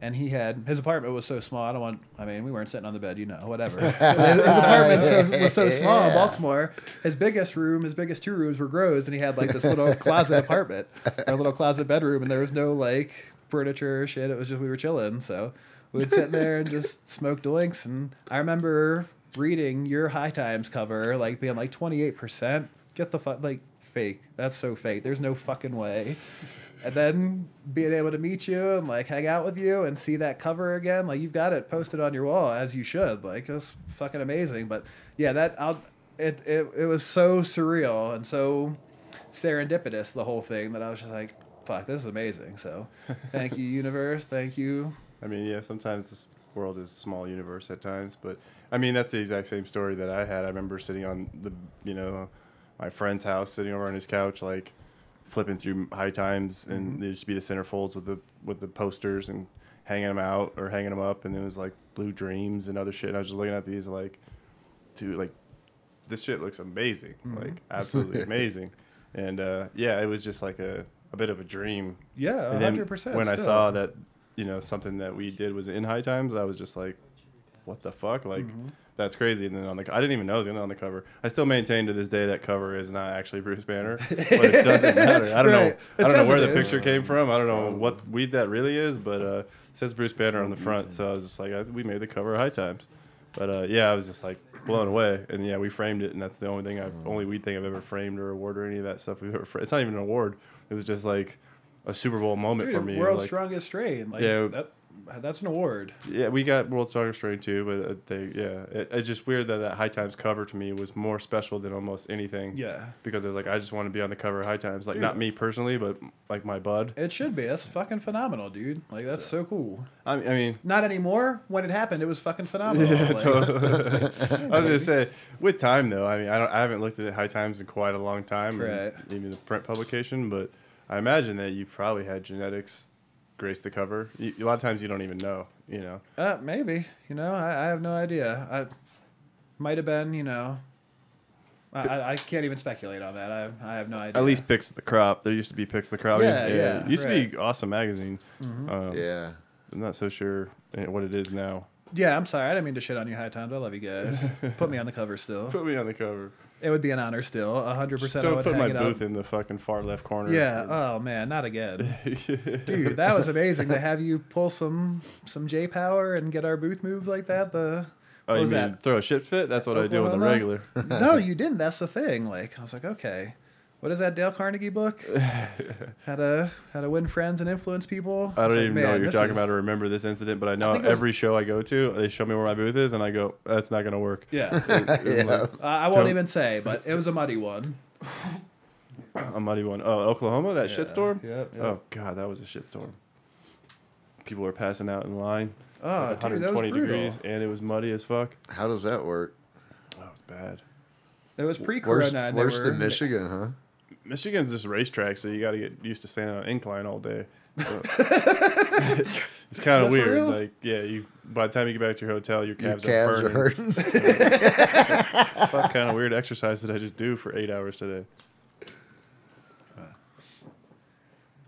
S5: And he had his apartment was so small. I don't want. I mean, we weren't sitting on the bed, you know. Whatever. his apartment so, was so small in Baltimore. His biggest room, his biggest two rooms were grows, and he had like this little closet apartment, or little closet bedroom, and there was no like furniture or shit. It was just we were chilling. So we would sit there and just smoke doinks. And I remember reading your High Times cover, like being like 28%. Get the fuck, like, fake. That's so fake. There's no fucking way. And then being able to meet you and like hang out with you and see that cover again, like you've got it posted on your wall as you should. Like it's fucking amazing. But yeah, that I'll, it, it it was so surreal and so serendipitous the whole thing that I was just like, fuck, this is amazing. So thank you, universe. Thank you.
S4: I mean, yeah, sometimes this world is a small universe at times, but I mean, that's the exact same story that I had. I remember sitting on the, you know, my friend's house, sitting over on his couch, like flipping through High Times, and there used to be the centerfolds with the with the posters and hanging them out or hanging them up, and it was like Blue Dreams and other shit. And I was just looking at these like, to like, this shit looks amazing, like absolutely amazing, and uh, yeah, it was just like a a bit of a dream
S5: Yeah, 100%.
S4: when I saw that, you know, something that we did was in High Times, I was just like, "What the fuck?" Like,
S5: Mm-hmm.
S4: That's crazy. And then on the, I didn't even know it was gonna be on the cover. I still maintain to this day that cover is not actually Bruce Banner, but it doesn't matter. I don't
S5: Right.
S4: know.
S5: It
S4: I don't know where the
S5: is.
S4: picture came from. I don't know what weed that really is, but uh, it says Bruce Banner on the front. So I was just like, I, we made the cover of High Times, But uh, yeah, I was just like blown away, and yeah, we framed it, and that's the only thing I've only weed thing I've ever framed or award or any of that stuff we've ever. Fra- it's not even an award. It was just like a Super Bowl moment
S5: Dude,
S4: for me.
S5: world's
S4: like,
S5: strongest strain. Like,
S4: Yeah.
S5: that, that's an award.
S4: Yeah, we got World Soccer Strain too, but uh, they yeah, it, it's just weird that that High Times cover to me was more special than almost anything.
S5: Yeah.
S4: because it was like I just want to be on the cover of High Times, like
S5: Dude.
S4: not me personally, but like my bud.
S5: It should be. That's fucking phenomenal, dude. Like, that's so cool.
S4: I mean, I mean
S5: Not anymore. When it happened, it was fucking phenomenal.
S4: Yeah,
S5: Like,
S4: totally. I was gonna say with time though. I mean, I don't. I haven't looked at High Times in quite a long time,
S5: Right.
S4: Even the print publication, but I imagine that you probably had genetics grace the cover. You, a lot of times you don't even know. You know.
S5: Uh, maybe. You know, I, I have no idea. I might have been. You know, I, I, I can't even speculate on that. I, I have no idea.
S4: At least picks the crop. There used to be picks the crop.
S5: Yeah, yeah,
S4: It used to be awesome magazine. Um,
S7: Yeah.
S4: I'm not so sure eh, what it is now.
S5: Yeah, I'm sorry. I didn't mean to shit on you, High Times. I love you guys. Put me on the cover still.
S4: Put me on the cover.
S5: It would be an honor still. hundred percent.
S4: Don't put my
S5: it up.
S4: booth in the fucking far left corner.
S5: Yeah. Oh man, not again, dude. That was amazing to have you pull some some J power and get our booth moved like that. The
S4: oh, you
S5: was
S4: mean
S5: that?
S4: throw a shit fit? That's what I do on the regular.
S5: no, you didn't. That's the thing. Like I was like, okay, what is that Dale Carnegie book? how to how to win friends and influence people.
S4: I don't
S5: like,
S4: even know what you're talking
S5: is-
S4: about or remember this incident, but I know
S5: think it was-
S4: every show I go to, they show me where my booth is, and I go, "That's not gonna work."
S5: Yeah,
S4: It's
S7: Yeah.
S4: like
S5: uh, I won't
S4: Don't-
S5: even say, but it was a muddy one.
S4: a muddy one. Oh, Oklahoma, that
S5: Yeah,
S4: shitstorm.
S5: yep, yep.
S4: Oh god, that was a shitstorm. People were passing out in line. It's
S5: Oh,
S4: like
S5: dude, that was
S4: 120
S5: brutal.
S4: degrees, and it was muddy as fuck.
S7: How does that work?
S4: That was bad.
S5: It was
S7: Worse,
S5: pre-corona. and they
S7: worse
S5: were-
S7: than Michigan, huh?
S4: Michigan's just racetrack, so you got to get used to standing on incline all day. So- it's kind of weird. Like, yeah, you by the time you get back to your hotel, your
S7: Your
S4: calves,
S7: calves
S4: are
S7: hurting.
S4: what kind of weird exercise did I just do for eight hours today? Uh.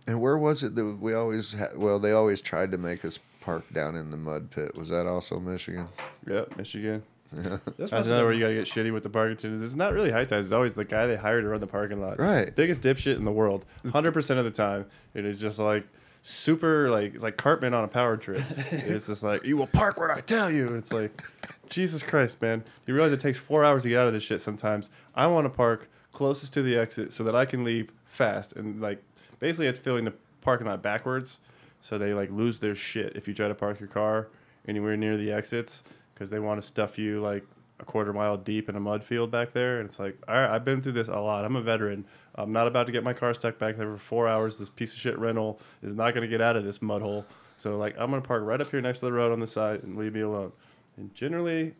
S7: and where was it that we always had? Well, they always tried to make us park down in the mud pit. Was that also Michigan?
S4: Yep, Michigan.
S5: This
S4: That's another where you gotta get shitty with the parking attendants. It's not really high times. It's always the guy they hired to run the parking lot.
S7: Right.
S4: Biggest dipshit in the world. Hundred percent of the time, it is just like super like it's like Cartman on a power trip. it's just like you will park where I tell you. And it's like Jesus Christ, man. You realize it takes four hours to get out of this shit. Sometimes I want to park closest to the exit so that I can leave fast. And like basically, it's filling the parking lot backwards, so they like lose their shit if you try to park your car anywhere near the exits because they want to stuff you like a quarter mile deep in a mud field back there. And it's like, all right, I've been through this a lot. I'm a veteran. I'm not about to get my car stuck back there for four hours. This piece of shit rental is not going to get out of this mud hole. So like, I'm going to park right up here next to the road on the side and leave me alone. And generally,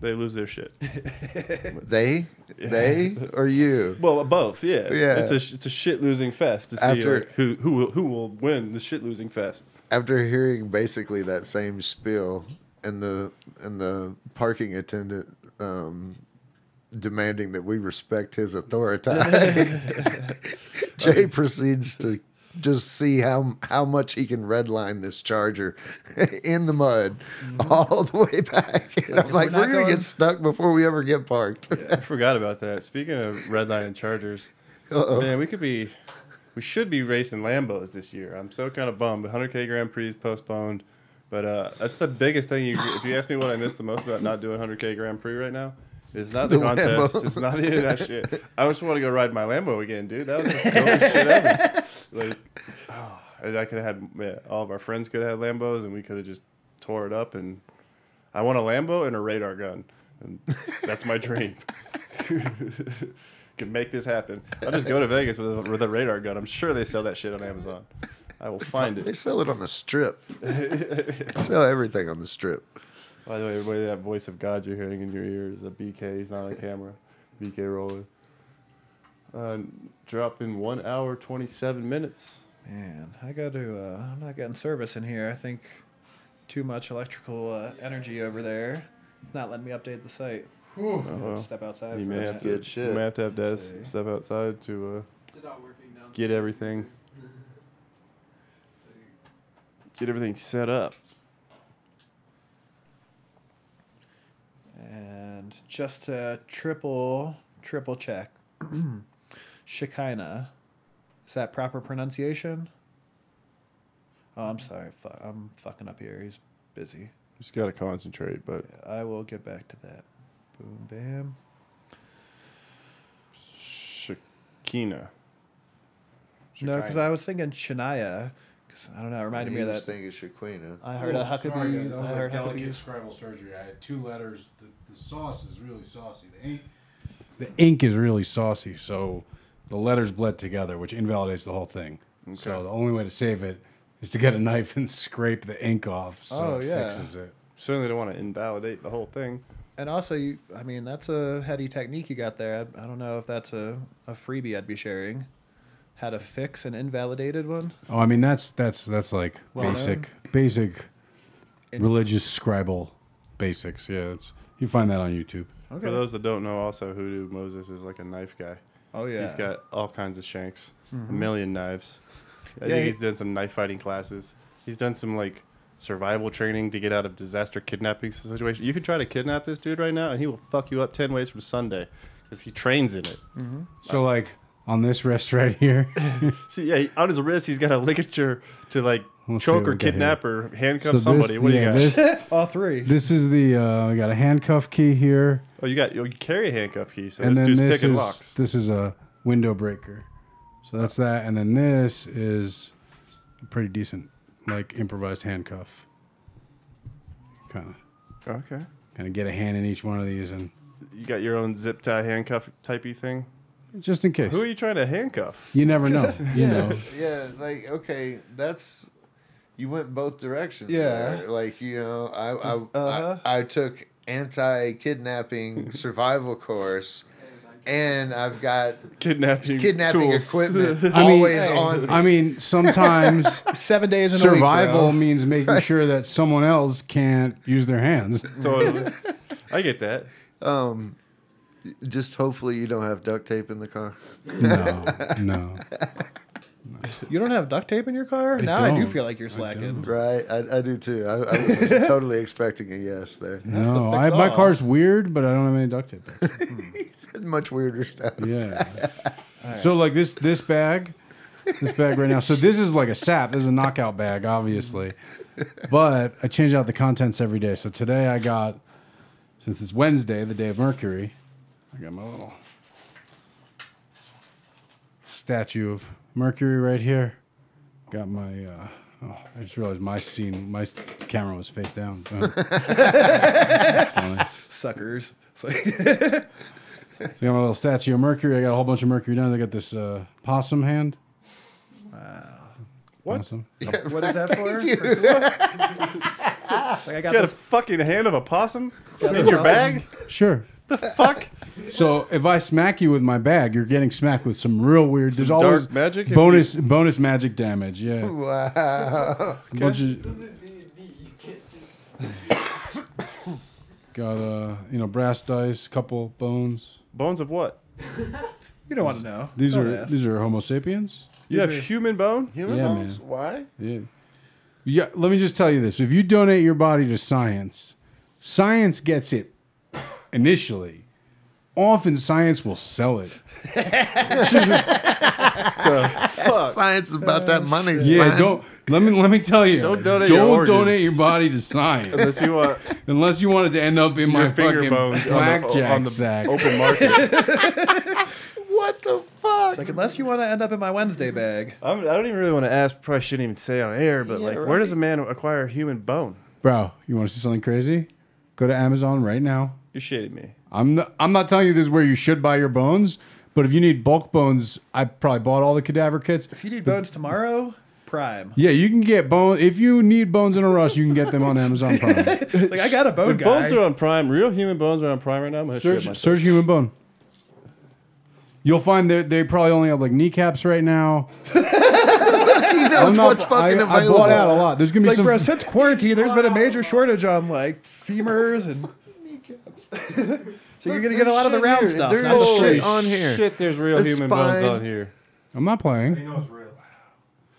S4: they lose their shit.
S7: They, they, or you?
S4: Well, uh, both, yeah.
S7: Yeah.
S4: It's a it's a shit losing fest to see
S7: After-
S4: like, who who will, who will win the shit losing fest.
S7: After hearing basically that same spiel, and the and the parking attendant um, demanding that we respect his authority, Jay proceeds to just see how how much he can redline this charger in the mud all the way back. And I'm like,
S5: we're
S7: we're, gonna
S5: going-
S7: get stuck before we ever get parked.
S4: I forgot about that. Speaking of redlining Chargers,
S7: Uh-oh.
S4: man, we could be, we should be racing Lambos this year. I'm so kind of bummed. 100k Grand Prix is postponed, but uh, that's the biggest thing. You, if you ask me what I miss the most about not doing 100k Grand Prix right now, it's not the,
S7: The
S4: contest.
S7: Lambo.
S4: It's not even that shit. I just want to go ride my Lambo again, dude. That was the coolest shit ever. Like, oh, and I could have had yeah, all of our friends could have had Lambos, and we could have just tore it up. And I want a Lambo and a radar gun. And that's my dream. Can make this happen. I'll just go to Vegas with a, with a radar gun. I'm sure they sell that shit on Amazon. I will find it.
S7: They sell it on the strip. They sell everything on the strip.
S4: By the way, everybody, that voice of God you're hearing in your ear is a BK. He's not on camera. BK roller. Uh, drop in one hour, 27 minutes.
S5: Man, I got to. Uh, I'm not getting service in here. I think too much electrical uh, energy over there. It's not letting me update the site.
S4: Oh, well.
S5: Step outside.
S4: You
S5: for
S4: may
S5: a
S4: have to,
S7: good shit.
S4: You may have to have Des step outside to uh,
S9: Is it not working downstairs?
S4: get everything get everything set up.
S5: And just to triple triple check, Shekinah, is that proper pronunciation? Oh, I'm sorry. I'm fucking up here. He's busy.
S4: Just gotta concentrate, but
S5: I will get back to that. Boom, bam.
S4: Shakina.
S5: No, because I was thinking Shania. 'Cause I don't know. It reminded me of that.
S7: thing is Shaquina.
S5: I heard a Huckabee. I heard
S6: delicate
S5: Huckabee.
S6: scribal surgery. I had two letters. The, the sauce is really saucy. The ink, the ink is really saucy. So the letters bled together, which invalidates the whole thing. So the only way to save it is to get a knife and scrape the ink off. So
S5: Oh,
S6: it
S5: yeah.
S6: fixes it.
S4: Certainly don't want to invalidate the whole thing.
S5: And also, you, I mean, that's a heady technique you got there. I, I don't know if that's a, a freebie I'd be sharing. How to fix an invalidated one.
S6: Oh, I mean that's that's that's like
S5: Well
S6: basic basic
S5: In-
S6: religious scribal basics. Yeah, it's, you find that on YouTube.
S5: Okay.
S4: For those that don't know, also Hoodoo Moses is like a knife guy.
S5: oh yeah.
S4: He's got all kinds of shanks, mm-hmm. a million knives. I
S5: Yeah,
S4: think
S5: he-
S4: he's done some knife fighting classes. He's done some like survival training to get out of disaster kidnapping situation. You could try to kidnap this dude right now, and he will fuck you up ten ways from Sunday, because he trains in it. Mm-hmm.
S6: So like on this wrist right here,
S4: See, yeah, on his wrist, he's got a ligature to like
S6: Let's
S4: choke or
S6: we got here.
S4: kidnap or handcuff
S6: So this-
S4: somebody. what do you got?
S6: this-
S5: All three.
S6: this is the uh, we got a handcuff key here,
S4: oh, you got you carry a handcuff key, so
S6: and
S4: this
S6: then
S4: dude's
S6: this
S4: picking
S6: is
S4: locks.
S6: this is a window breaker. So that's that, and then this is a pretty decent like improvised handcuff. Kind of
S4: Okay,
S6: kind of get a hand in each one of these, and
S4: you got your own zip tie handcuff typey thing.
S6: Just in case.
S4: Who are you trying to handcuff?
S6: You never know. You know.
S7: Yeah, like okay, that's you went both directions.
S5: Yeah.
S7: there. like you know, I I,
S5: Uh-huh.
S7: I I took anti-kidnapping survival course, and I've got
S4: Kidnapping,
S7: kidnapping
S4: tools.
S7: equipment
S6: I mean,
S7: always on.
S6: I mean, sometimes
S5: Seven days in
S6: survival
S5: a week.
S6: means making sure that someone else can't use their hands.
S4: totally. I get that.
S7: Um, just hopefully you don't have duct tape in the car.
S6: No, no.
S5: bro. You don't have duct tape in your car? now I do
S6: don't.
S5: feel like you're slacking.
S7: Right, I, I do too. I, I was totally expecting a yes there.
S6: No,
S5: the
S6: I, my
S5: fix-all.
S6: car's weird, but I don't have any duct tape.
S7: he said much weirder stuff.
S6: Yeah. So like this this bag, this bag right now. So this is like a sap. This is a knockout bag, obviously. But I change out the contents every day. So today I got, since it's Wednesday, the day of Mercury, I got my little statue of Mercury right here. Got my. Uh, oh, I just realized my scene, my camera was face down.
S5: Suckers. It's
S6: So I got my little statue of Mercury. I got a whole bunch of Mercury down. I got this uh, possum hand. Wow.
S4: What?
S6: Possum.
S5: what is that for? For what? like I got
S4: You got a fucking hand of a possum in your bag?
S6: Sure.
S4: The fuck.
S6: So if I smack you with my bag, you're getting smacked with some real weird. There's
S4: dark
S6: always
S4: magic?
S6: bonus bonus magic damage. Yeah.
S7: Wow.
S6: A bunch of-
S9: Doesn't you
S6: got uh you know brass dice, couple bones.
S4: Bones of what?
S5: You don't want to know.
S6: These
S5: Don't
S6: are
S5: ask.
S6: these are Homo sapiens.
S4: You have
S5: are-
S4: human bone?
S7: Human
S6: Yeah,
S7: bones?
S6: man.
S7: Why?
S6: Yeah. Yeah. Let me just tell you this: if you donate your body to science, science gets it initially. Often, science will sell it.
S7: Science is about that money.
S6: Yeah,
S7: son.
S6: don't let me let me tell you.
S4: Don't donate
S6: Don't
S4: your organs.
S6: donate your body to science
S4: Unless you want
S6: unless you want it to end up in my
S4: your finger
S6: fucking
S4: bones on the,
S6: blackjack
S4: on the
S6: sack.
S4: open market.
S7: What the fuck?
S5: It's like unless you want to end up in my Wednesday bag.
S4: I'm, I don't even really want to ask. Probably shouldn't even say on air, but like, where does a man acquire a human bone?
S6: Bro, you want to see something crazy? Go to Amazon right now.
S4: You're shitting me.
S6: I'm not, I'm not telling you this is where you should buy your bones, but if you need bulk bones, I probably bought all the cadaver kits.
S5: If you need bones tomorrow, Prime.
S6: Yeah, you can get bone if you need bones in a rush, you can get them on Amazon Prime.
S5: Like I got a bone
S4: If
S5: guy.
S4: bones are on Prime, real human bones are on Prime right now. I'm gonna
S6: search search human bone. You'll find that they probably only have like kneecaps right now.
S7: He knows
S6: not-
S7: what's fucking
S6: I, I bought out a lot. There's gonna be
S5: like,
S6: some.
S5: bro, since quarantine, there's been a major shortage on like femurs and. so you're gonna get a lot of the round
S7: Shit,
S5: stuff.
S7: there
S5: not the
S7: shit on here.
S4: Shit, there's real
S7: The
S4: human bones
S7: spine.
S4: on here.
S6: I'm not playing.
S4: Real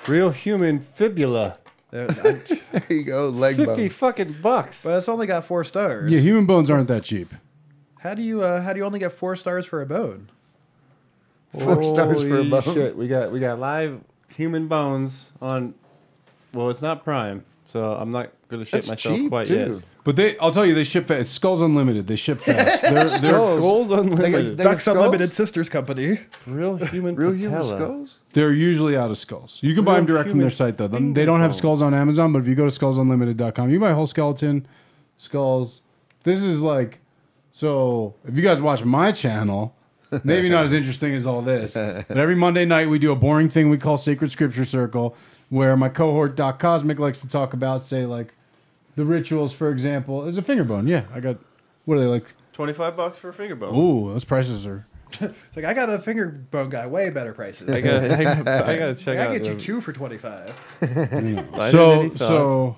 S4: Real human fibula.
S5: There- I-
S7: There you go, leg
S4: Fifty
S7: bone.
S4: fucking bucks.
S5: But it's only got four stars.
S6: Yeah, human bones aren't that cheap.
S5: How do you uh, how do you only get four stars for a bone?
S7: Four stars for a
S4: Holy
S7: bone.
S4: Shit, we got we got live human bones on. Well, it's not Prime, so I'm not gonna ship
S7: That's
S4: myself
S7: cheap
S4: quite
S7: too.
S4: Yet.
S6: But they, I'll tell you, they ship fast. It's Skulls Unlimited. They ship fast. They're, they're,
S4: Skulls
S7: They got-
S4: Unlimited.
S7: they got
S5: Ducks Unlimited? Sisters Company.
S4: Real human
S7: Real human
S4: patella.
S7: skulls?
S6: they're usually out of skulls. You can buy
S4: Real
S6: them direct from their site though. They
S4: finger
S6: don't have skulls on Amazon, but if you go to skullsunlimited.com, you can buy a whole skeleton, skulls. This is like, so if you guys watch my channel, maybe not as interesting as all this, but every Monday night we do a boring thing we call Sacred Scripture Circle, where my cohort Doc Cosmic likes to talk about, say like, the rituals, for example. Is a finger bone. Yeah, I got. What are they like?
S4: Twenty-five bucks for a finger bone.
S6: Ooh, those prices are.
S5: It's like I got a finger bone guy, way better prices.
S4: I gotta, I gotta, I gotta check
S5: I
S4: out.
S5: get you two for twenty five.
S4: I didn't
S6: so
S4: any thought.
S6: so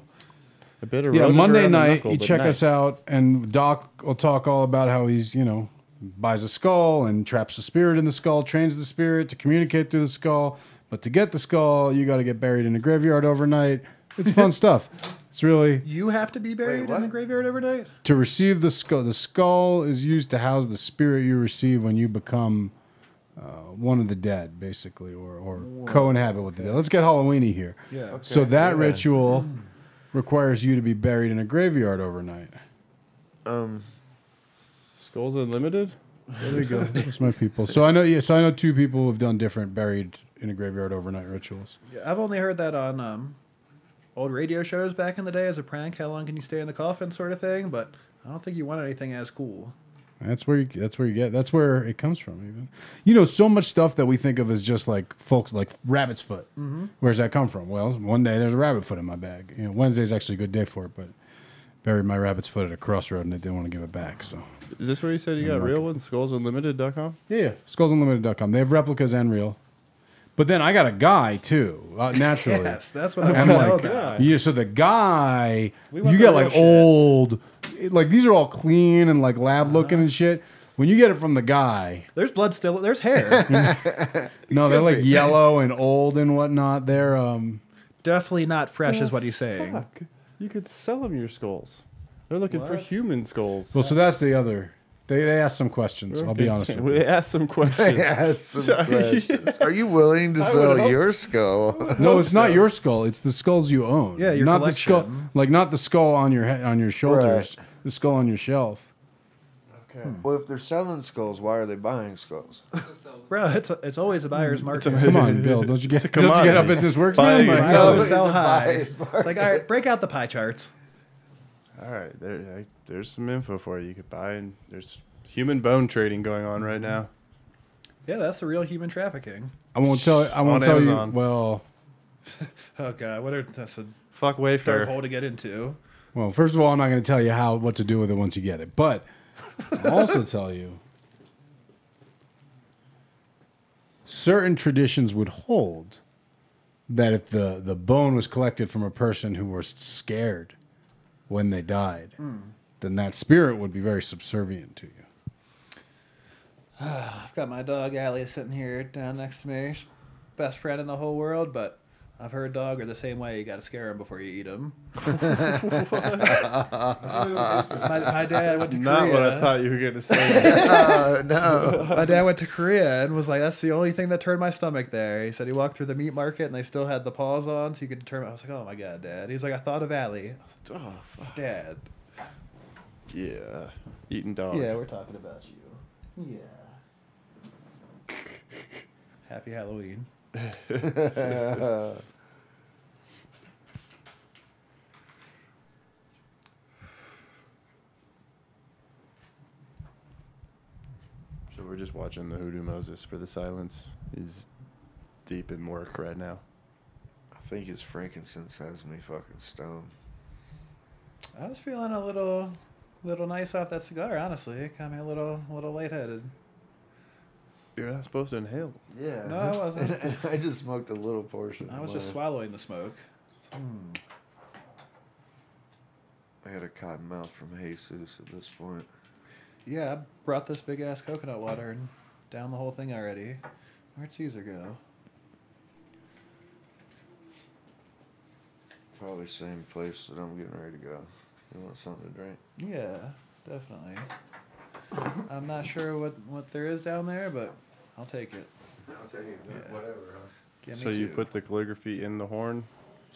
S4: a bit of
S6: yeah,
S4: rodent
S6: Monday
S4: around the
S6: night
S4: knuckle,
S6: you
S4: but
S6: check
S4: nice.
S6: us out, and Doc will talk all about how he's you know buys a skull and traps the spirit in the skull, trains the spirit to communicate through the skull. But to get the skull, you got to get buried in a graveyard overnight. It's fun stuff. It's really
S5: You have to be buried in the
S7: what?
S5: graveyard overnight.
S6: to receive the skull. The skull is used to house the spirit you receive when you become uh, one of the dead, basically, or, or co-inhabit with the dead. Let's get Halloweeny here.
S5: Yeah. Okay.
S6: So that
S7: yeah.
S6: ritual requires you to be buried in a graveyard overnight.
S7: Um,
S4: Skulls Unlimited.
S6: There we go. That's my people. So I know. Yeah. So I know two people who've done different buried in a graveyard overnight rituals.
S5: Yeah, I've only heard that on um, old radio shows back in the day as a prank. How long can you stay in the coffin, sort of thing. But I don't think you want anything as cool.
S6: That's where you. That's where you get. That's where it comes from. Even, you know, so much stuff that we think of as just like folks like rabbit's foot. Mm-hmm. Where's that come from? Well, one day there's a rabbit foot in my bag. You know, Wednesday's actually a good day for it, but buried my rabbit's foot at a crossroad and I didn't want to give it back. So
S4: Is this where you said you got real ones? SkullsUnlimited.com.
S6: yeah, yeah. Skullsunlimited.com. They have replicas and real. But then I got a guy too, uh, naturally.
S5: Yes, that's what I
S6: And
S5: want to know
S6: like,
S5: about.
S6: yeah, so the guy,
S5: We
S6: you
S5: the
S6: get like
S5: shit.
S6: old, like these are all clean and like lab looking and shit. When you get it from the guy,
S5: There's blood still. There's hair.
S6: no, they're like yellow and old and whatnot. They're um,
S5: Definitely not fresh, is what he's saying.
S4: Fuck. You could sell them your skulls. They're looking for human skulls.
S6: well, so that's the other. They they asked some questions. I'll be honest with
S4: We
S6: you.
S4: asked some questions.
S7: ask some
S4: Sorry.
S7: questions. Are you willing to sell
S4: hope-
S7: your skull?
S6: No, it's not your skull. It's the skulls you own.
S5: Yeah, your
S6: not the skull.
S5: collection.
S6: Like not the skull on your head on your shoulders. The skull on your shelf.
S4: Okay. Hmm.
S7: well, if they're selling skulls, why are they buying skulls?
S5: Bro, it's it's always a buyer's market.
S6: Come on, Bill. Don't you get?
S4: Come
S6: don't you get how
S4: on.
S6: business works,
S4: Buying
S6: man?
S4: and
S6: Like,
S5: Buy low,
S4: selling.
S5: sell high. It's like, all right, break out the pie charts.
S4: All right, there, I- there's some info for you. You could buy, and there's human bone trading going on right now.
S5: Yeah, that's the real human trafficking.
S6: I won't tell. I won't
S4: On
S6: tell
S4: Amazon.
S6: you. Well,
S5: Oh god, what are that's a
S4: Fuck
S5: dark
S4: Wayfair.
S5: hole to get into.
S6: well. First of all, I'm not going to tell you how what to do with it once you get it, but I'll also tell you certain traditions would hold that if the the bone was collected from a person who was scared when they died, hmm. then that spirit would be very subservient to you.
S5: I've got my dog Allie sitting here down next to me. She's best friend in the whole world, but I've heard dog are the same way. You got to scare them before you eat them. my, my dad went to
S4: Not
S5: Korea.
S4: what I thought you were going to say.
S7: Uh, no.
S5: My dad went to Korea and was like, "That's the only thing that turned my stomach there." He said he walked through the meat market and they still had the paws on, so you could determine. I was like, "Oh my god, Dad!" He's like, "I thought of Allie." I was like,
S4: oh, fuck.
S5: Dad,
S4: Yeah. Eating dog.
S5: yeah, we're talking about you. Yeah. Happy Halloween.
S4: We're just watching the Hoodoo Moses for the silence. He's deep in work right now.
S7: I think his frankincense has me fucking stoned.
S5: I was feeling a little, little nice off that cigar. Honestly, it got me a little, a little lightheaded.
S4: You're not supposed to inhale.
S7: Yeah.
S5: No, I wasn't.
S7: I just smoked a little portion.
S5: I was just
S7: mine.
S5: swallowing the smoke. Hmm.
S7: I had a cotton mouth from Jesus at this point.
S5: Yeah, I brought this big ass coconut water and down the whole thing already. Where'd Caesar go?
S7: Probably same place that I'm getting ready to go. You want something to drink?
S5: Yeah, definitely. I'm not sure what, what there is down there, but I'll take it.
S7: I'll take it.
S5: Yeah.
S7: Whatever. Huh?
S5: Give
S4: so
S5: me
S4: you put the calligraphy in the horn?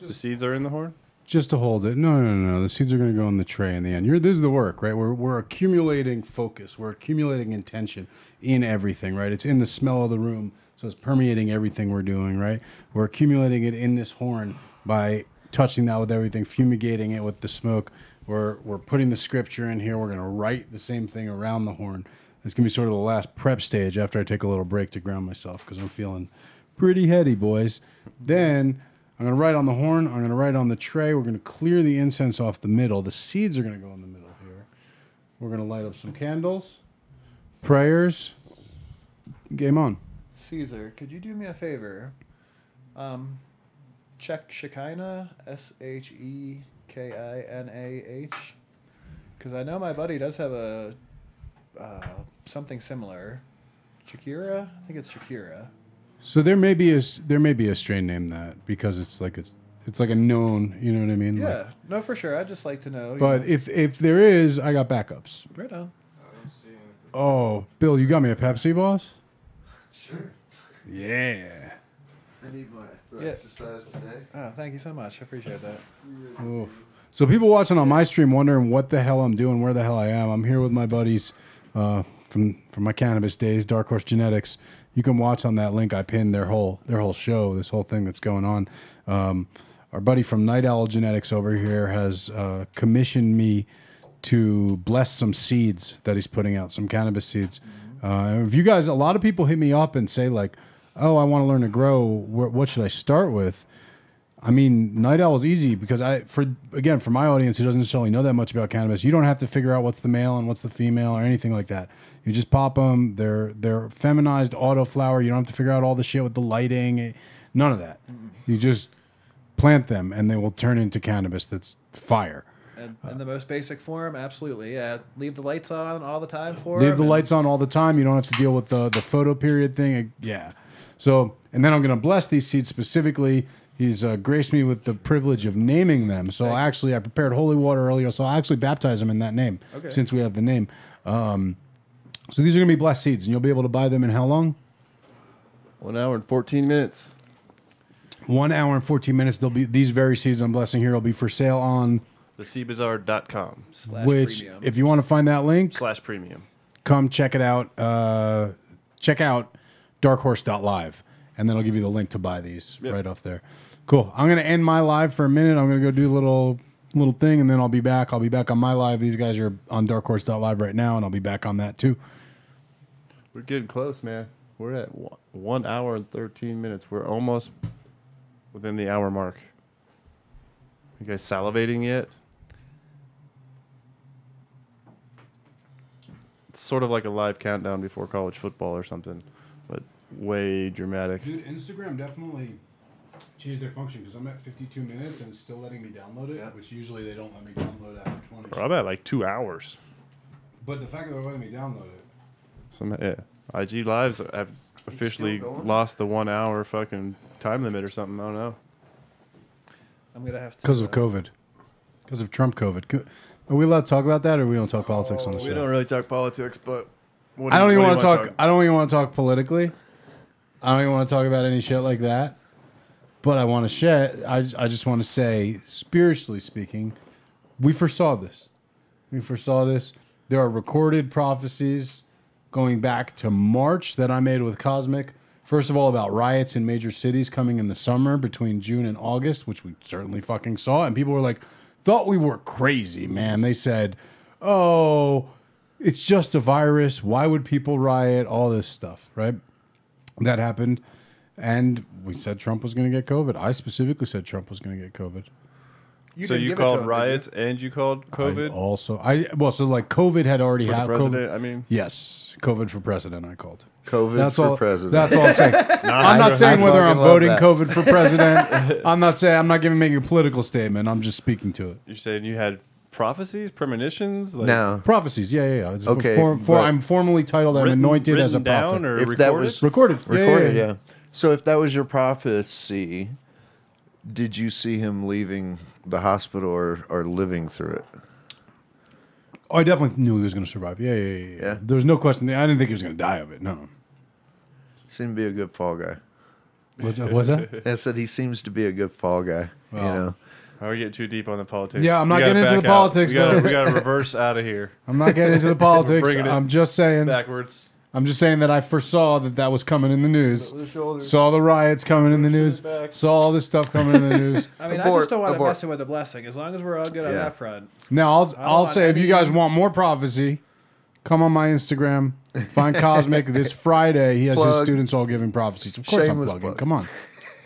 S4: the seeds are in the horn?
S6: Just to hold it. No, no, no, no. The seeds are going to go in the tray in the end. You're, this is the work, right? We're, we're accumulating focus. We're accumulating intention in everything, right? It's in the smell of the room, so it's permeating everything we're doing, right? We're accumulating it in this horn by touching that with everything, fumigating it with the smoke. We're, we're putting the scripture in here. We're going to write the same thing around the horn. It's going to be sort of the last prep stage after I take a little break to ground myself because I'm feeling pretty heady, boys. Then I'm going to write on the horn. I'm going to write on the tray. We're going to clear the incense off the middle. The seeds are going to go in the middle here. We're going to light up some candles, prayers. Game on.
S5: Caesar, could you do me a favor? Um, check Shekinah, S H E K I N A H, because I know my buddy does have a uh, something similar. Shakira, I think it's Shakira.
S6: So there may be a s- there may be a strain named that because it's like it's it's like a known. You know what I mean? Like-
S5: Yeah, no, for sure. I'd just like to know.
S6: but
S5: know.
S6: if if there is, I got backups.
S5: right on.
S6: Oh, Bill, you got me a Pepsi, boss.
S7: Sure.
S6: Yeah.
S7: I need my
S5: Yeah.
S7: exercise today.
S5: Oh, thank you so much. I appreciate that.
S6: Oof. So people watching on my stream wondering what the hell I'm doing, where the hell I am. I'm here with my buddies uh, from from my cannabis days, Dark Horse Genetics. You can watch on that link I pinned their whole their whole show, this whole thing that's going on. Um, our buddy from Night Owl Genetics over here has uh, commissioned me to bless some seeds that he's putting out, some cannabis seeds. Uh, if you guys, a lot of people hit me up and say like, "Oh, I want to learn to grow. Wh- what should I start with?" I mean, Night Owl is easy because I, for again, for my audience who doesn't necessarily know that much about cannabis, you don't have to figure out what's the male and what's the female or anything like that. You just pop them. They're they're feminized auto flower. You don't have to figure out all the shit with the lighting. eh, None of that. You just plant them and they will turn into cannabis that's fire.
S5: And in the most basic form, absolutely. Yeah, leave the lights on all the time for.
S6: Leave the lights on all the time. You don't have to deal with the the photo period thing. Uh, Yeah. So, and then I'm going to bless these seeds specifically. He's uh, graced me with the privilege of naming them. So
S5: Thank you.
S6: actually, I prepared holy water earlier. So I actually baptize them in that name
S5: Okay.
S6: since we have the name. Um, so these are going to be blessed seeds, and you'll be able to buy them in how long?
S4: One hour and 14 minutes.
S6: One hour and 14 minutes. They'll be these very seeds I'm blessing here will be for sale on
S4: TheSeedBazaar.com
S5: slash
S6: which,
S5: premium.
S6: if you want to find that link,
S4: slash premium.
S6: come check it out. Uh, check out darkhorse.live, and then I'll give you the link to buy these
S4: Yep.
S6: right off there. Cool. I'm gonna end my live for a minute. I'm gonna go do a little little thing, and then I'll be back. I'll be back on my live. These guys are on darkhorse.live right now, and I'll be back on that too.
S4: We're getting close, man. We're at one, hour and 13 minutes. We're almost within the hour mark. You guys salivating yet? It's sort of like a live countdown before college football or something, way dramatic.
S6: Dude, Instagram definitely changed their function because I'm at 52 minutes and it's still letting me download it, which usually they don't let me download after 20.
S4: Bro, I'm at like two hours.
S6: But the fact that they're letting me download it.
S4: Some yeah, IG lives have officially lost the one hour fucking time limit or something. I don't know.
S5: I'm gonna have to.
S6: Because of
S5: uh,
S6: COVID. Because of Trump COVID. Are we allowed to talk about that or we don't talk politics on the
S4: we
S6: show?
S4: don't really talk politics, but what
S6: I
S4: do
S6: don't
S4: you-
S6: even want to
S4: you
S6: talk, I don't even want to talk politically. I don't even want to talk about any shit like that. But I want to share. I, I just want to say, spiritually speaking, we foresaw this. We foresaw this. There are recorded prophecies going back to March that I made with Cosmic. First of all, about riots in major cities coming in the summer between June and August, which we certainly fucking saw. And people were like, thought we were crazy, man. They said, oh, it's just a virus. Why would people riot? All this stuff, right? That happened. And we said Trump was going to get COVID. I specifically said Trump was going to get COVID.
S5: You
S4: so you
S5: give it to him,
S4: called
S5: you?
S4: riots and you called
S6: I
S4: COVID
S6: also, I well, so like COVID had already
S4: for the
S6: happened.
S4: president. I mean,
S6: Yes, COVID for president. I called.
S7: COVID
S6: That's
S7: for
S6: all.
S7: president.
S6: That's all I'm saying. I'm
S7: I-
S6: not saying
S7: I
S6: whether I'm voting
S7: that.
S6: COVID for president. I'm not saying I'm not giving making a political statement. I'm just speaking to it.
S4: you're saying you had prophecies, premonitions. Like,
S7: now,
S6: Prophecies. Yeah, yeah, yeah. It's
S7: Okay,
S6: For, for,
S7: but-
S6: I'm formally titled. I'm
S4: written-
S6: anointed as a
S4: written down
S6: prophet.
S4: or
S7: If
S4: recorded?
S7: that was-
S6: recorded. Yeah, yeah,
S7: recorded,
S6: yeah.
S7: yeah. So if that was your prophecy, did you see him leaving the hospital or, or living through it?
S6: Oh, I definitely knew he was going to survive. Yeah, yeah, yeah, yeah.
S7: Yeah?
S6: There was no question. I didn't think he was going to die of it. No.
S7: Seemed to be a good fall guy.
S6: What's that? What's that?
S7: I said he seems to be a good fall guy.
S6: Well,
S7: you know,
S4: Oh, we getting too deep on the politics.
S6: Yeah, I'm not getting into the
S4: out.
S6: politics,
S4: We gotta, we gotta reverse out of here.
S6: I'm not getting into the politics.
S4: Bringing it
S6: I'm just saying.
S4: Backwards.
S6: I'm just saying that I foresaw that that was coming in the news.
S4: The.
S6: Saw the riots coming in the news. Saw all this stuff coming in the news.
S5: I mean, I just don't want to
S7: abort.
S5: mess it with the blessing. As long as we're all good on that front.
S6: Now I'll I'll say if you guys want more prophecy, come on my Instagram. Find Cosmic this Friday. He has his students all giving prophecies. Of course
S7: Shameless
S6: I'm plugging.
S7: plug.
S6: Come on,
S5: Well,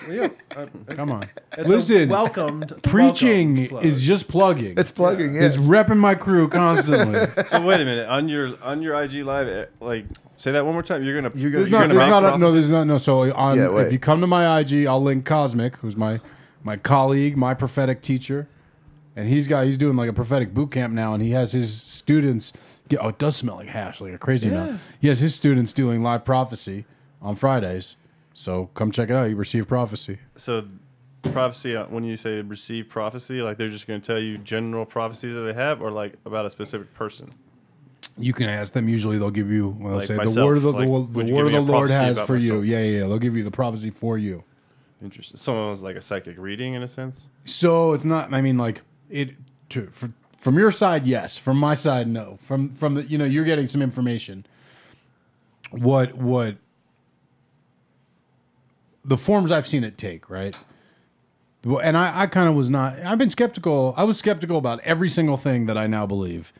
S5: yeah, uh,
S6: come on.
S5: it's a
S6: Listen,
S5: welcomed
S6: Preaching
S5: welcomed plug.
S6: is just plugging.
S7: It's plugging.
S6: It's
S7: Yes.
S6: repping my crew constantly.
S4: So wait a minute. On your on your IG live, eh, like say that one more time. You're gonna
S7: You're gonna-
S6: not,
S4: you're
S6: there's
S4: gonna
S6: not
S4: make
S6: a, no, there's
S4: prophecies?
S6: not no. So on,
S7: Yeah, wait.
S6: if you come to my IG, I'll link Cosmic, who's my my colleague, my prophetic teacher, and he's got he's doing like a prophetic boot camp now, and he has his students. Get, oh, it does smell like hash, like a crazy amount. He has his students doing live prophecy on Fridays. So come check it out. You receive prophecy.
S4: So prophecy. uh, When you say receive prophecy, like they're just gonna tell you general prophecies that they have, or like about a specific person.
S6: You can ask them. Usually, they'll give you. Well, they'll
S4: Like
S6: say the word of the,
S4: like,
S6: the, the word of the Lord has for you. Yeah, yeah, yeah. They'll give you the prophecy for you.
S4: Interesting. Someone was like a psychic reading in a sense.
S6: So it's not. I mean, like it. To, for, from your side, yes. From my side, no. From from the you know you're getting some information. What what the forms I've seen it take right. And I, I kind of was not. I've been skeptical. I was skeptical about every single thing that I now believe,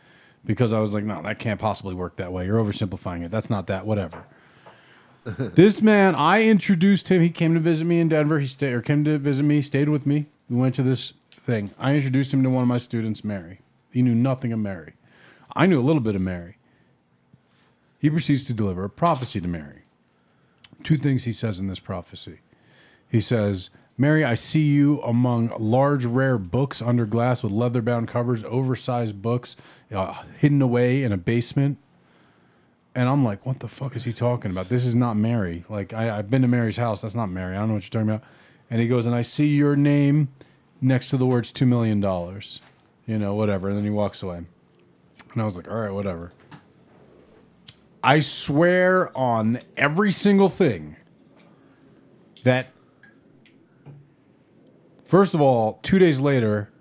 S6: because I was like, no, that can't possibly work that way. You're oversimplifying it. That's not that. Whatever. this man, I introduced him. He came to visit me in Denver. He stayed or came to visit me. Stayed with me. We went to this thing. I introduced him to one of my students, Mary. He knew nothing of Mary. I knew a little bit of Mary. He proceeds to deliver a prophecy to Mary. Two things he says in this prophecy. He says, Mary, I see you among large, rare books under glass with leather bound covers, oversized books uh, hidden away in a basement. And I'm like, what the fuck is he talking about? This is not Mary. Like, I, I've been to Mary's house. That's not Mary. I don't know what you're talking about. And he goes, and I see your name next to the words $2 million. You know, whatever. And then he walks away. And I was like, all right, whatever. I swear on every single thing that, first of all, two days later,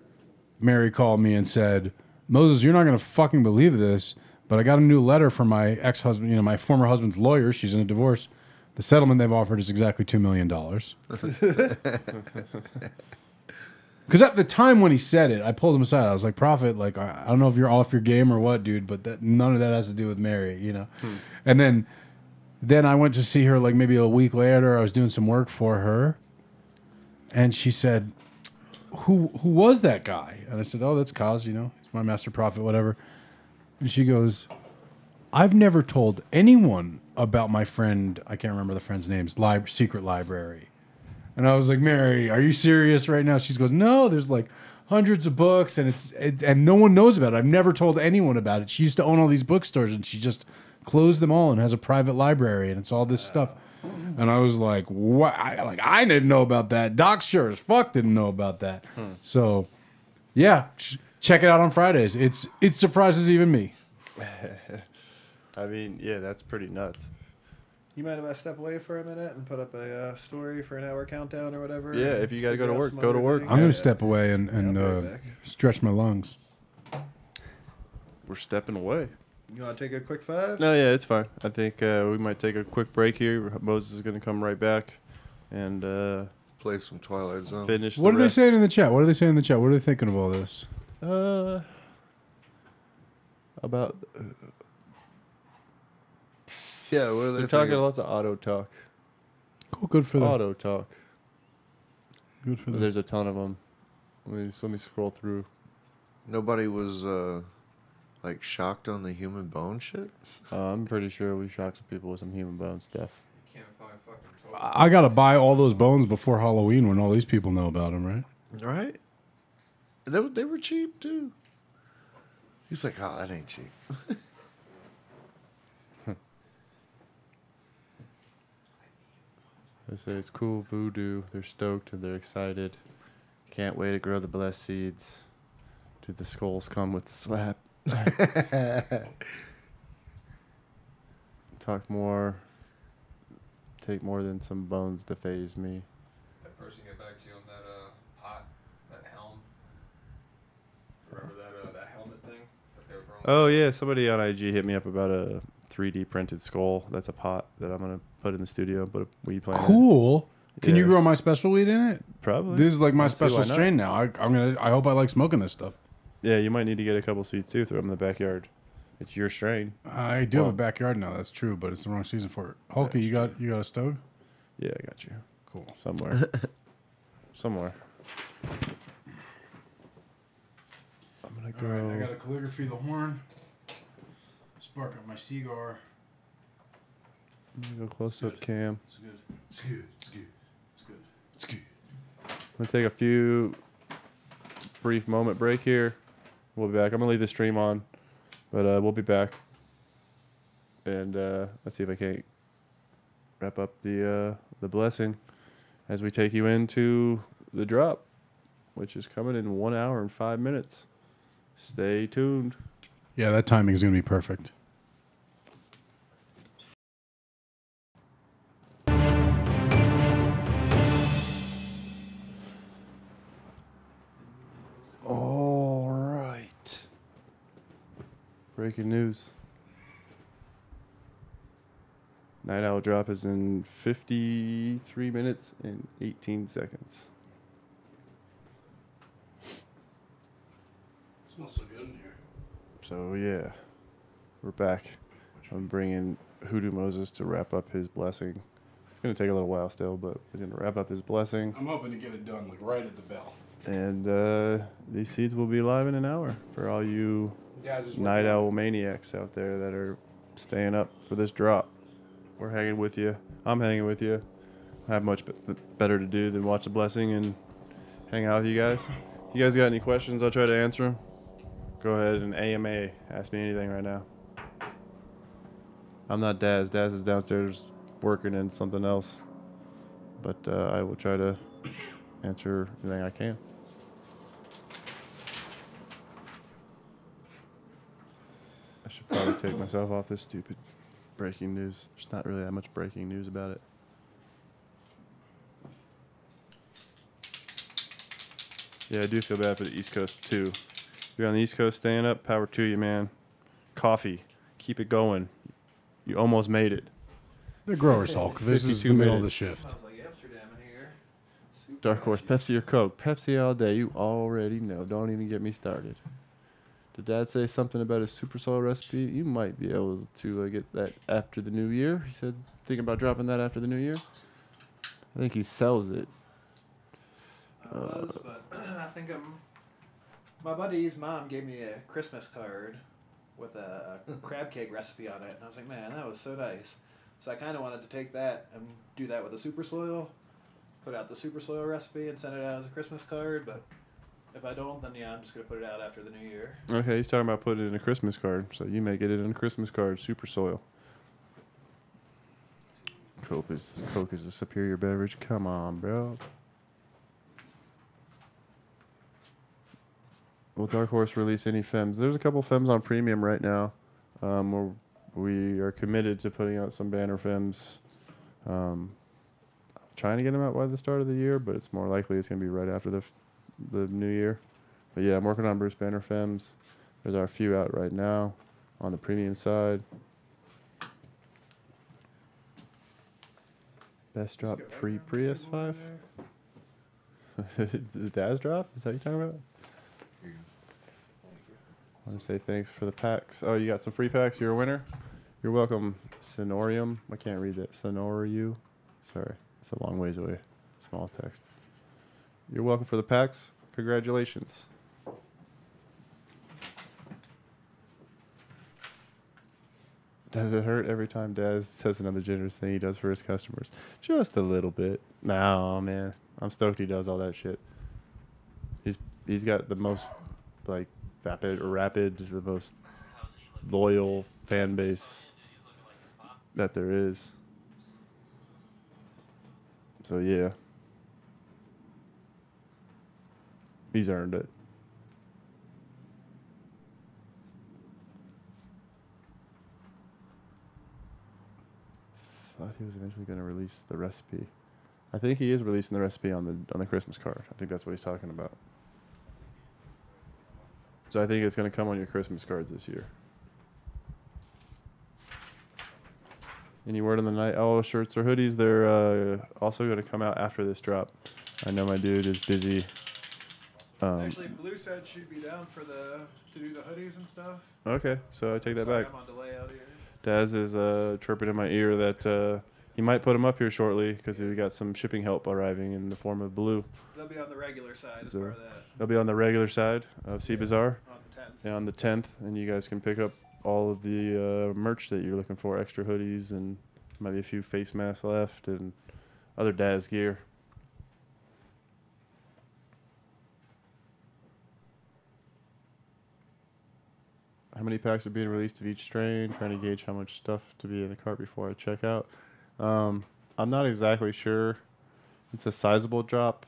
S6: Mary called me and said, Moses, you're not going to fucking believe this, but I got a new letter from my ex husband, you know, my former husband's lawyer. She's in a divorce. The settlement they've offered is exactly $2 million. Because at the time when he said it, I pulled him aside. I was like, "Prophet, like I, I don't know if you're off your game or what, dude, but that none of that has to do with Mary, you know." Hmm. And then, then I went to see her like maybe a week later. I was doing some work for her, and she said, "Who who was that guy?" And I said, "Oh, that's Kaz. You know, he's my master prophet, whatever." And she goes, "I've never told anyone about my friend. I can't remember the friend's name's lib- secret library." And I was like, Mary, are you serious right now? She goes, No, there's like hundreds of books, and it's it, and no one knows about it. I've never told anyone about it. She used to own all these bookstores, and she just closed them all and has a private library, and it's all this stuff. And I was like, What? I, like I didn't know about that. Doc sure as fuck didn't know about that. So, yeah, ch- check it out on Fridays. It's it surprises even me.
S4: I mean, yeah, that's pretty nuts.
S5: You mind if I step away for a minute and put up a uh, story for an hour countdown or whatever?
S4: Yeah, if you gotta go to work, go to work.
S5: thing?
S6: I'm gonna
S5: Yeah,
S6: step away and and
S5: I'll be
S6: uh,
S5: back.
S6: stretch my lungs.
S4: We're stepping away.
S5: You want to take a quick five?
S4: No, yeah, it's fine. I think uh, we might take a quick break here. Moses is going to come right back and uh,
S7: Play some Twilight Zone.
S4: finish.
S6: What
S4: the
S6: are they
S4: rest.
S6: saying in the chat? What are they saying in the chat? What are they thinking of all this?
S4: Uh, about
S7: Yeah, what are they
S4: they're talking
S7: thinking?
S4: lots of auto talk.
S6: Cool, good for them.
S4: Auto talk.
S6: Good for them.
S4: There's a ton of them. Let me, let me scroll through.
S7: Nobody was uh, like shocked on the human bone shit.
S4: Uh, I'm pretty sure we shocked some people with some human bone stuff.
S9: Can't find fucking toilet.
S6: I I gotta buy all those bones before Halloween when all these people know about them, right?
S7: Right? They, were- they were cheap too. He's like, oh, that ain't cheap.
S4: They say it's cool voodoo. They're stoked and they're excited. Can't wait to grow the blessed seeds. Do the skulls come with the slap? Talk more. Take more than some bones to phase me.
S9: That person get back to you on that uh, pot, that helm. Remember that uh, that helmet thing?
S4: That oh yeah, somebody on IG hit me up about a 3D printed skull. That's a pot that I'm gonna put in the studio. But we plan
S6: Cool. Can you grow my special weed in it?
S4: Probably.
S6: This is like my
S4: see,
S6: special strain now. I, I'm gonna. I hope I like smoking this stuff.
S4: Yeah, you might need to get a couple seeds too. Throw them in the backyard. It's your strain.
S6: I do have a backyard now. That's true, but it's the wrong season for it. Hulky, you got you got a stove?
S4: Yeah, I got you.
S6: Cool.
S4: Somewhere. Somewhere. I'm gonna
S6: right, I got to calligraphy the horn. Spark up my cigar.
S4: I'm gonna go close up cam.
S6: It's good. It's good. It's good. It's good. It's good.
S4: I'm gonna take a few brief moment break here. We'll be back. I'm gonna leave the stream on, but uh, we'll be back. And uh, let's see if I can't wrap up the uh, the blessing as we take you into the drop, which is coming in one hour and five minutes. Stay tuned.
S6: Yeah, that timing is gonna be perfect.
S4: Breaking news. Night Owl drop is in 53 minutes and 18 seconds.
S6: smells so good in here.
S4: So, yeah, we're back. I'm bringing Hoodoo Moses to wrap up his blessing. It's going to take a little while still, but he's going to wrap up his blessing.
S6: I'm hoping to get it done like right at the bell.
S4: And uh, these seeds will be live in an hour for all you night owl maniacs out there that are staying up for this drop. We're hanging with you. I'm hanging with you. I have much better to do than watch the blessing and hang out with you guys. If you guys got any questions, I'll try to answer them. Go ahead and AMA. Ask me anything right now. I'm not Daz. Daz is downstairs working in something else. But uh, I will try to answer anything I can. Should probably take myself off this stupid breaking news. There's not really that much breaking news about it. Yeah, I do feel bad for the East Coast too. If you're on the East Coast staying up, power to you, man. Coffee, keep it going. You almost made it.
S6: The growers Hulk. This is
S4: 52
S6: the middle of the shift.
S5: Smells like Amsterdam in here. Super
S4: Dark Horse. Pepsi or Coke? Pepsi all day. You already know. Don't even get me started. Did Dad say something about his super soil recipe? You might be able to uh, get that after the new year. He said thinking about dropping that after the new year. I think he sells it.
S5: I was, but I think I'm. My buddy's mom gave me a Christmas card with a, a crab cake recipe on it, and I was like, man, that was so nice. So I kind of wanted to take that and do that with a super soil, put out the super soil recipe and send it out as a Christmas card. But if I don't, then yeah, I'm just gonna put it out after the new year.
S4: Okay, he's talking about putting it in a Christmas card. So you may get it in a Christmas card. Super soil. Coke is Coke is a superior beverage. Come on, bro. Will Dark Horse release any films? There's a couple films on premium right now. Um, we're, we are committed to putting out some banner films. Um, trying to get them out by the start of the year, but it's more likely it's going to be right after the the new year. But yeah, I'm working on Bruce Banner films. There's our few out right now on the premium side. Best drop pre Prius 5? the Daz drop? Is that what you're talking about? I want to say thanks for the packs. Oh, you got some free packs? You're a winner? You're welcome, Sonorium. I can't read that. Sonoriu. Sorry, it's a long ways away. Small text. You're welcome for the packs. Congratulations. Does it hurt every time Daz does another generous thing he does for his customers? Just a little bit. No, man. I'm stoked he does all that shit. He's he's got the most like rapid rapid, the most loyal fan base that there is. So yeah. He's earned it. Thought he was eventually going to release the recipe. I think he is releasing the recipe on the on the Christmas card. I think that's what he's talking about. So I think it's going to come on your Christmas cards this year. Any word on the night owl shirts or hoodies? They're uh, also going to come out after this drop. I know my dude is busy. Um,
S5: Actually, Blue said she'd be down for the to do the hoodies and stuff.
S4: okay, so I take that
S5: Sorry,
S4: back.
S5: I'm on delay out here.
S4: Daz is uh, chirping in my ear that uh, he might put them up here shortly because we got some shipping help arriving in the form of blue.
S5: They'll be on the regular side as part of that
S4: They'll be on the regular side of Seed Bazaar.
S5: on the 10th.
S4: and on the 10th and you guys can pick up all of the uh, merch that you're looking for extra hoodies and maybe a few face masks left and other daz gear how many packs are being released of each strain trying to gauge how much stuff to be in the cart before i check out um, i'm not exactly sure it's a sizable drop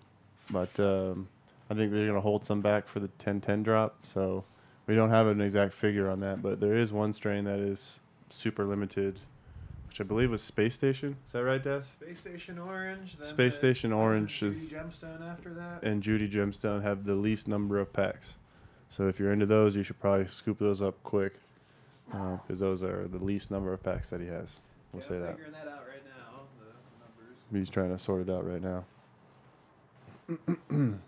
S4: but um, I think they're going to hold some back for the 10-10 drop. So we don't have an exact figure on that, but there is one strain that is super limited, which I believe was Space Station. Is that right, Des?
S5: Space Station Orange. Then
S4: Space Station Orange
S5: Judy
S4: is-
S5: Gemstone after that.
S4: And Judy Gemstone have the least number of packs. So if you're into those, you should probably scoop those up quick because those are the least number of packs that he has. We'll
S5: yeah,
S4: say that.
S5: figuring that out right now. The numbers.
S4: He's trying to sort it out right now.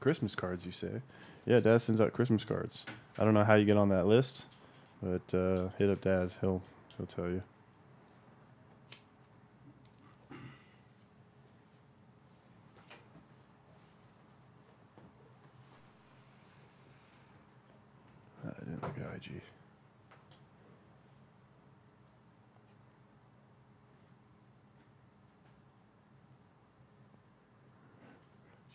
S4: Christmas cards, you say? Yeah, Daz sends out Christmas cards. I don't know how you get on that list, but uh, hit up Daz. He'll he'll tell you. I didn't look at IG.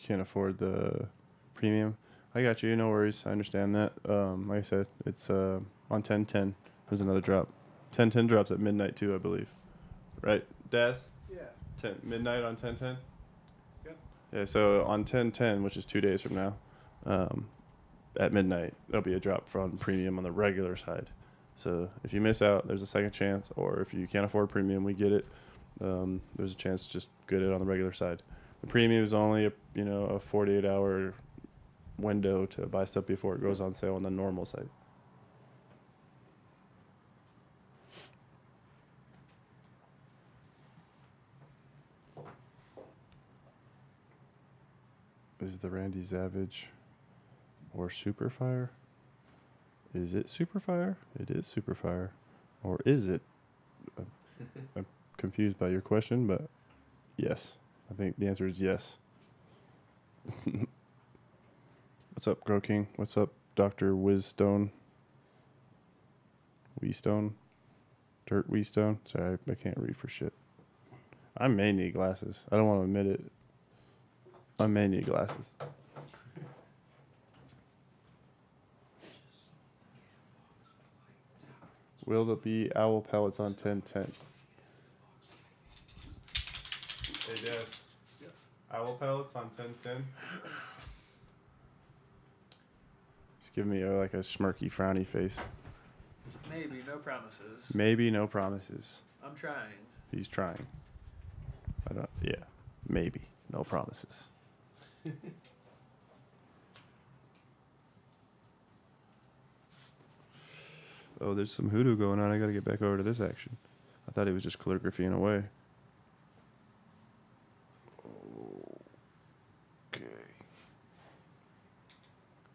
S4: Can't afford the premium. I got you. No worries. I understand that. Um, like I said, it's uh, on ten ten. There's another drop. Ten ten drops at midnight too, I believe. Right, Daz?
S5: Yeah.
S4: Ten midnight on ten ten.
S5: Yep.
S4: Yeah. So on ten ten, which is two days from now, um, at midnight there'll be a drop from premium on the regular side. So if you miss out, there's a second chance, or if you can't afford premium, we get it. Um, there's a chance to just get it on the regular side. The premium is only a you know a 48 hour window to buy stuff before it goes on sale on the normal site. Is the Randy Savage or Superfire? Is it Superfire? It is Superfire. Or is it? I'm- I'm confused by your question, but yes. I think the answer is yes. What's up, Grow King? What's up, Dr. Wizstone? Weestone? Dirt Weestone? Sorry, I, can't read for shit. I may need glasses. I don't want to admit it. I may need glasses. Will there be owl pellets on 1010? Hey, Des. Owl pellets on 1010? He's giving me a, like a smirky, frowny face.
S5: Maybe no promises.
S4: Maybe no promises.
S5: I'm trying.
S4: He's trying. I don't. Yeah, maybe no promises. oh, there's some hoodoo going on. I got to get back over to this action. I thought he was just calligraphying away.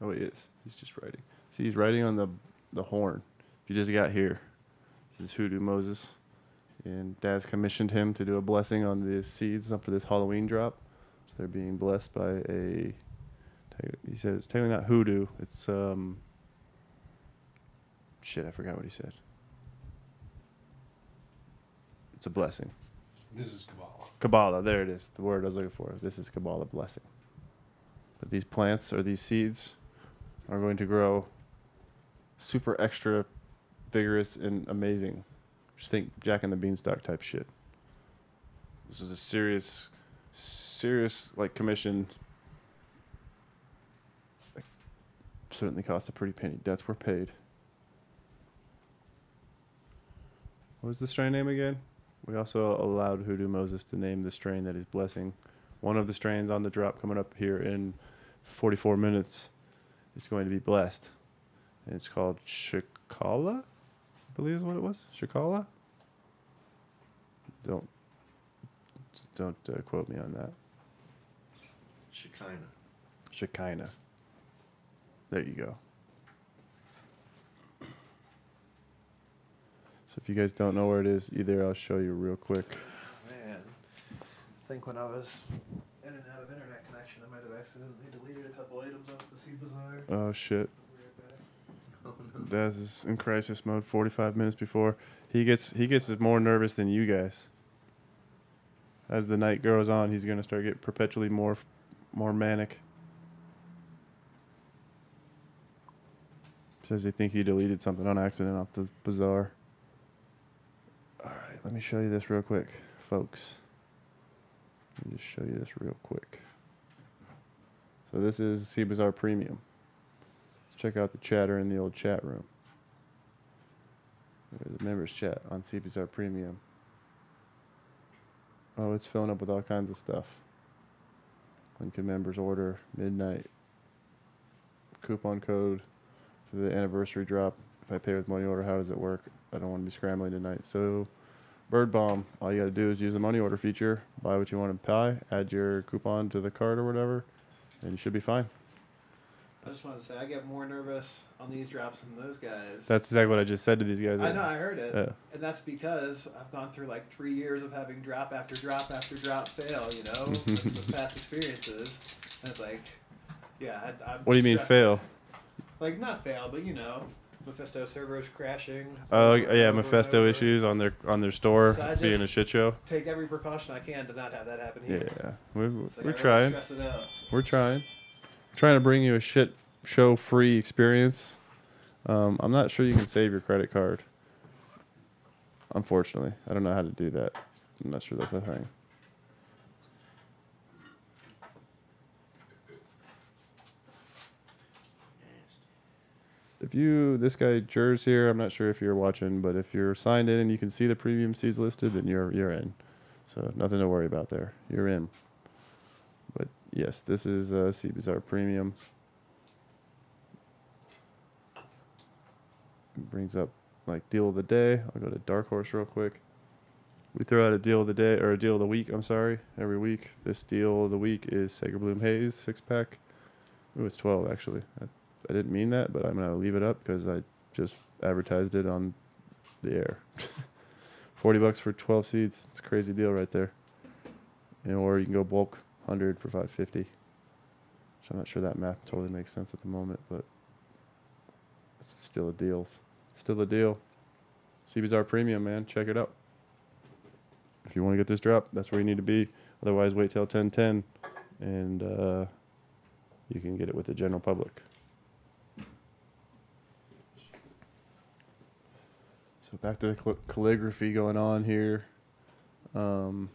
S4: Oh, he is. He's just writing. See, he's writing on the the horn. He just got here, this is Hoodoo Moses, and Daz commissioned him to do a blessing on the seeds for this Halloween drop. So they're being blessed by a. He said it's technically not hoodoo. It's um. Shit, I forgot what he said. It's a blessing.
S6: This is Kabbalah.
S4: Kabbalah, there it is. The word I was looking for. This is Kabbalah blessing. But these plants or these seeds are going to grow super extra vigorous and amazing. Just think Jack and the Beanstalk type shit. This is a serious, serious like commission. Certainly cost a pretty penny. Debts were paid. What was the strain name again? We also allowed Hoodoo Moses to name the strain that he's blessing. One of the strains on the drop coming up here in 44 minutes is going to be blessed. And it's called Shikala, I believe is what it was. Shikala. Don't don't uh, quote me on that.
S7: Shekinah.
S4: Shekinah. There you go. So if you guys don't know where it is either, I'll show you real quick.
S5: Man, I think when I was in and out of internet connection, I might have accidentally deleted a couple items off the Seed Bazaar.
S4: Oh shit.
S7: Oh, no.
S4: Daz is in crisis mode 45 minutes before. He gets he gets more nervous than you guys. As the night goes on, he's gonna start get perpetually more more manic. Says he think he deleted something on accident off the bazaar. All right, let me show you this real quick, folks. Let me just show you this real quick. So this is Seed Bazaar Premium. Let's check out the chatter in the old chat room. There's a members chat on Seed Bazaar Premium. Oh, it's filling up with all kinds of stuff. When can members order midnight? Coupon code for the anniversary drop. If I pay with money order, how does it work? I don't want to be scrambling tonight. So, Bird Bomb. All you got to do is use the money order feature. Buy what you want to buy. Add your coupon to the card or whatever, and you should be fine.
S5: I just wanted to say I get more nervous on these drops than those guys.
S4: That's exactly what I just said to these guys.
S5: I know, I heard it.
S4: Yeah.
S5: And that's because I've gone through like three years of having drop after drop after drop fail, you know, with, past experiences. And it's like, yeah, I, I'm
S4: What do you mean fail?
S5: Like, not fail, but you know, Mephisto servers crashing.
S4: Oh yeah,
S5: and over and
S4: Mephisto issues on their on their store
S5: So
S4: being a shit show.
S5: Take every precaution I can to not have that happen here.
S4: Yeah,
S5: we're, like,
S4: we're trying.
S5: Out.
S4: We're trying. trying to bring you a shit show free experience. Um, I'm not sure you can save your credit card. Unfortunately, I don't know how to do that. I'm not sure that's a thing. If you, this guy Jers here, I'm not sure if you're watching, but if you're signed in and you can see the premium seeds listed, then you're you're in. So nothing to worry about there. You're in. But yes, this is uh, Seed Bazaar Premium. Brings up like deal of the day. I'll go to Dark Horse real quick. We throw out a deal of the day or a deal of the week. I'm sorry, every week. This deal of the week is Sacred Bloom Haze six pack. Ooh, it's 12 actually. I didn't mean that, but I'm gonna leave it up because I just advertised it on the air. 40 bucks for 12 seats. It's a crazy deal right there. And, or you can go bulk 100 for 550. So I'm not sure that math totally makes sense at the moment, but it's still a deal. Still a deal. CBZR Premium, man. Check it out. If you want to get this drop, that's where you need to be. Otherwise, wait till 1010 and uh, you can get it with the general public. So back to the cal- calligraphy going on here. Um,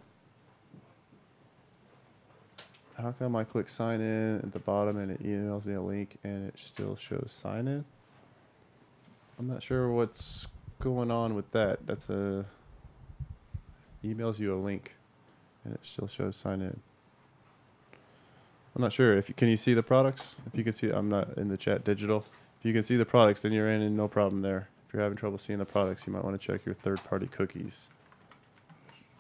S4: how come I click sign in at the bottom and it emails me a link and it still shows sign in? I'm not sure what's going on with that. That's a emails you a link and it still shows sign in. I'm not sure if you, can you see the products. If you can see, I'm not in the chat digital. If you can see the products, then you're in and no problem there. If you're having trouble seeing the products, you might want to check your third-party cookies.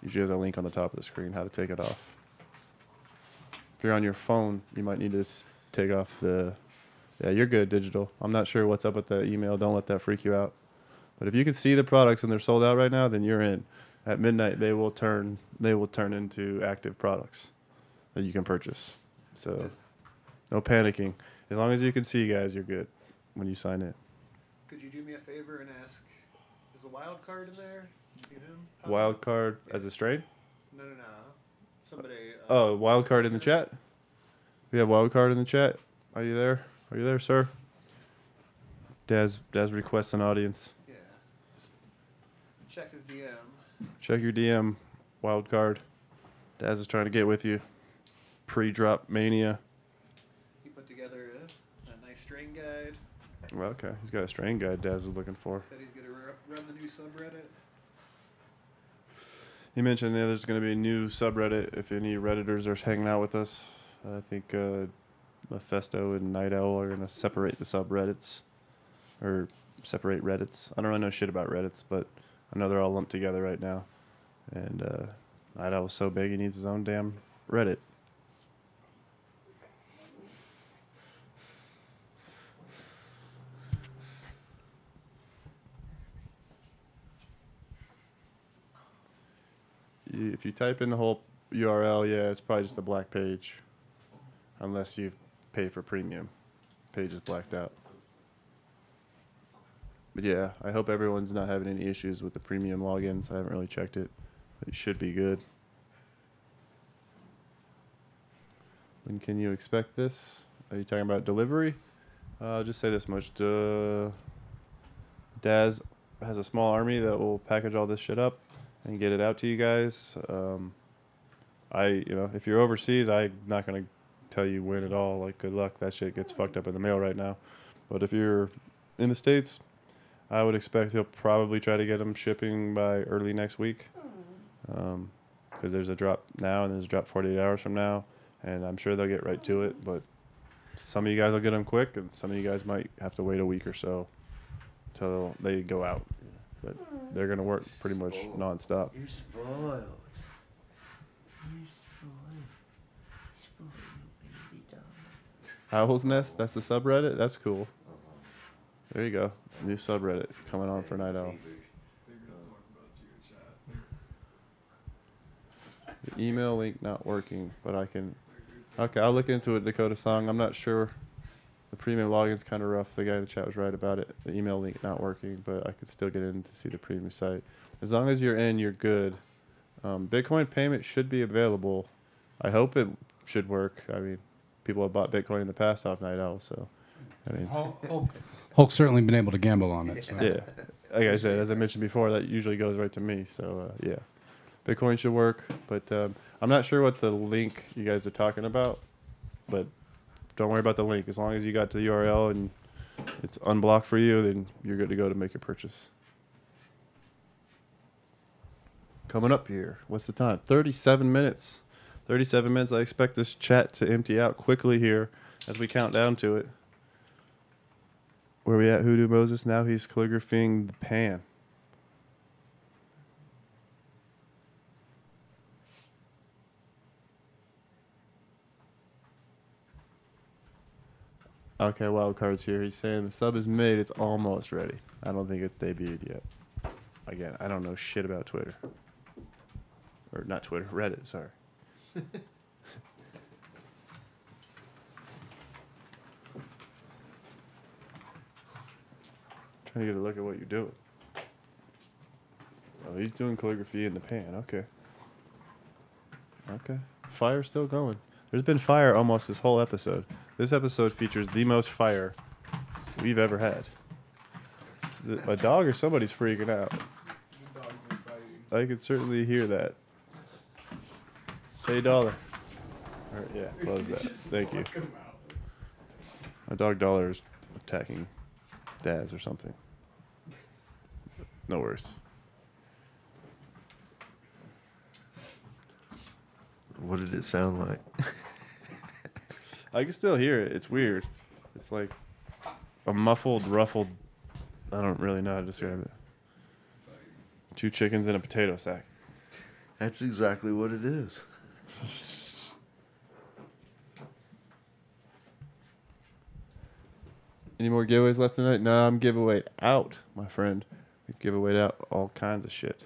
S4: Usually has a link on the top of the screen how to take it off. If you're on your phone, you might need to take off the. Yeah, you're good, digital. I'm not sure what's up with the email. Don't let that freak you out. But if you can see the products and they're sold out right now, then you're in. At midnight, they will turn. They will turn into active products that you can purchase. So, no panicking. As long as you can see, guys, you're good when you sign in.
S5: Could you do me a favor and ask, is a wild card in there? You know?
S4: Wild card as a strain.
S5: No, no, no. Somebody. Uh,
S4: Oh, wild card in the chat. We have wild card in the chat. Are you there? Are you there, sir? Daz Daz requests an audience.
S5: Yeah. Just check his DM.
S4: Check your DM. Wild card. Daz is trying to get with you. Pre-drop mania.
S5: He put together a, a nice strain guide.
S4: Well, okay, he's got a strain guide Daz is looking for.
S5: Said he's gonna run the new subreddit.
S4: He mentioned that there's going to be a new subreddit if any redditors are hanging out with us. I think uh, Mephisto and Night Owl are gonna separate the subreddits, or separate Reddits. I don't really know shit about Reddits, but I know they're all lumped together right now. And uh, Night Owl's so big he needs his own damn Reddit. You- If you type in the whole URL, yeah, it's probably just a black page. Unless you pay for premium. Page is blacked out. But yeah, I hope everyone's not having any issues with the premium logins. I haven't really checked it. It should be good. When can you expect this? Are you talking about delivery? Uh, I'll just say this much. Uh, Daz has a small army that will package all this shit up and get it out to you guys. Um, I, you know, if you're overseas, I'm not gonna tell you when at all. Like, good luck. That shit gets fucked up in the mail right now. But if you're in the states, I would expect he'll probably try to get them shipping by early next week. Because there's a drop now and there's a drop 48 hours from now, and I'm sure they'll get right to it. But some of you guys will get them quick, and some of you guys might have to wait a week or so till they go out. But they're gonna work pretty much nonstop.
S7: You're spoiled. You're spoiled. Spoiled, baby.
S4: Owl's Nest, that's the subreddit. That's cool. There you go. New subreddit coming on for Night Owl. The email link not working, but I can. Okay, I'll look into it. Dakota Song. I'm not sure. The premium login's kind of rough. The guy in the chat was right about it. The email link not working, but I could still get in to see the premium site. As long as you're in, you're good. Um, Bitcoin payment should be available. I hope it should work. I mean, people have bought Bitcoin in the past off Night Owl, so I mean,
S6: Hulk, Hulk's certainly been able to gamble on it. So.
S4: yeah. Like I said, as I mentioned before, that usually goes right to me. So uh, yeah, Bitcoin should work, but um, I'm not sure what the link you guys are talking about. But don't worry about the link. As long as you got to the URL and it's unblocked for you, then you're good to go to make your purchase. Coming up here, what's the time? 37 minutes. 37 minutes. I expect this chat to empty out quickly here as we count down to it. Where we at, Hoodoo Moses? Now he's calligraphing the pan. Okay, wild cards here. He's saying the sub is made. It's almost ready. I don't think it's debuted yet. Again, I don't know shit about Twitter. Or not Twitter, Reddit. Sorry. Trying to get a look at what you're doing. Oh, he's doing calligraphy in the pan. Okay. Okay. Fire's still going. There's been fire almost this whole episode. This episode features the most fire we've ever had. The- A dog or somebody's freaking out. I could certainly hear that. Hey, dollar. All right, yeah, close that. Thank you. My dog Dollar is attacking Daz or something. No worries.
S7: What did it sound like?
S4: I can still hear it. It's weird. It's like a muffled, ruffled. I don't really know how to describe it. Two chickens in a potato sack.
S7: That's exactly what it is.
S4: Any more giveaways left tonight? No, I'm giveaway out, my friend. We've giveaway out all kinds of shit.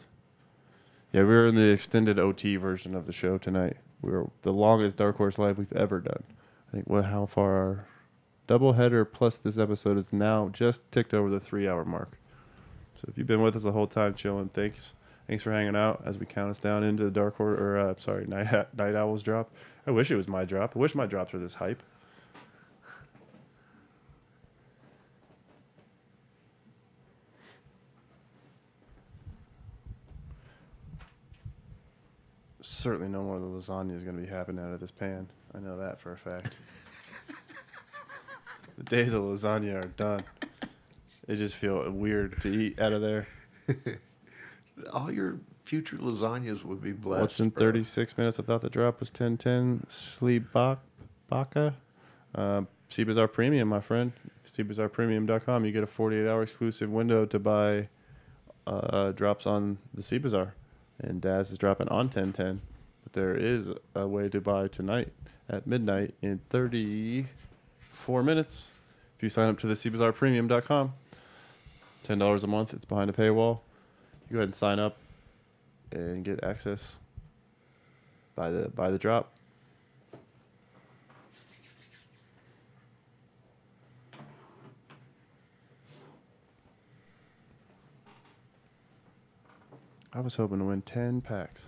S4: Yeah, we were in the extended OT version of the show tonight. We were the longest Dark Horse Live we've ever done. I think what how far our double header plus this episode is now just ticked over the three hour mark. So if you've been with us the whole time chilling, thanks. Thanks for hanging out as we count us down into the Dark Horse or uh, sorry, Night Night Owl's drop. I wish it was my drop. I wish my drops were this hype. Certainly no more of the lasagna is going to be happening out of this pan. I know that for a fact. the days of lasagna are done. It just feel weird to eat out of there.
S7: All your future lasagnas would be blessed.
S4: What's in
S7: bro.
S4: 36 minutes? I thought the drop was 1010. Sleep bak- Baka. Uh, Premium, my friend. SeedBazaarPremium.com. You get a 48 hour exclusive window to buy uh, drops on the Seed Bazaar. And Daz is dropping on 1010. But there is a way to buy tonight at midnight in 34 minutes. If you sign up to the SeedBazaarPremium.com, $10 a month. It's behind a paywall. You go ahead and sign up and get access by the by the drop. I was hoping to win 10 packs.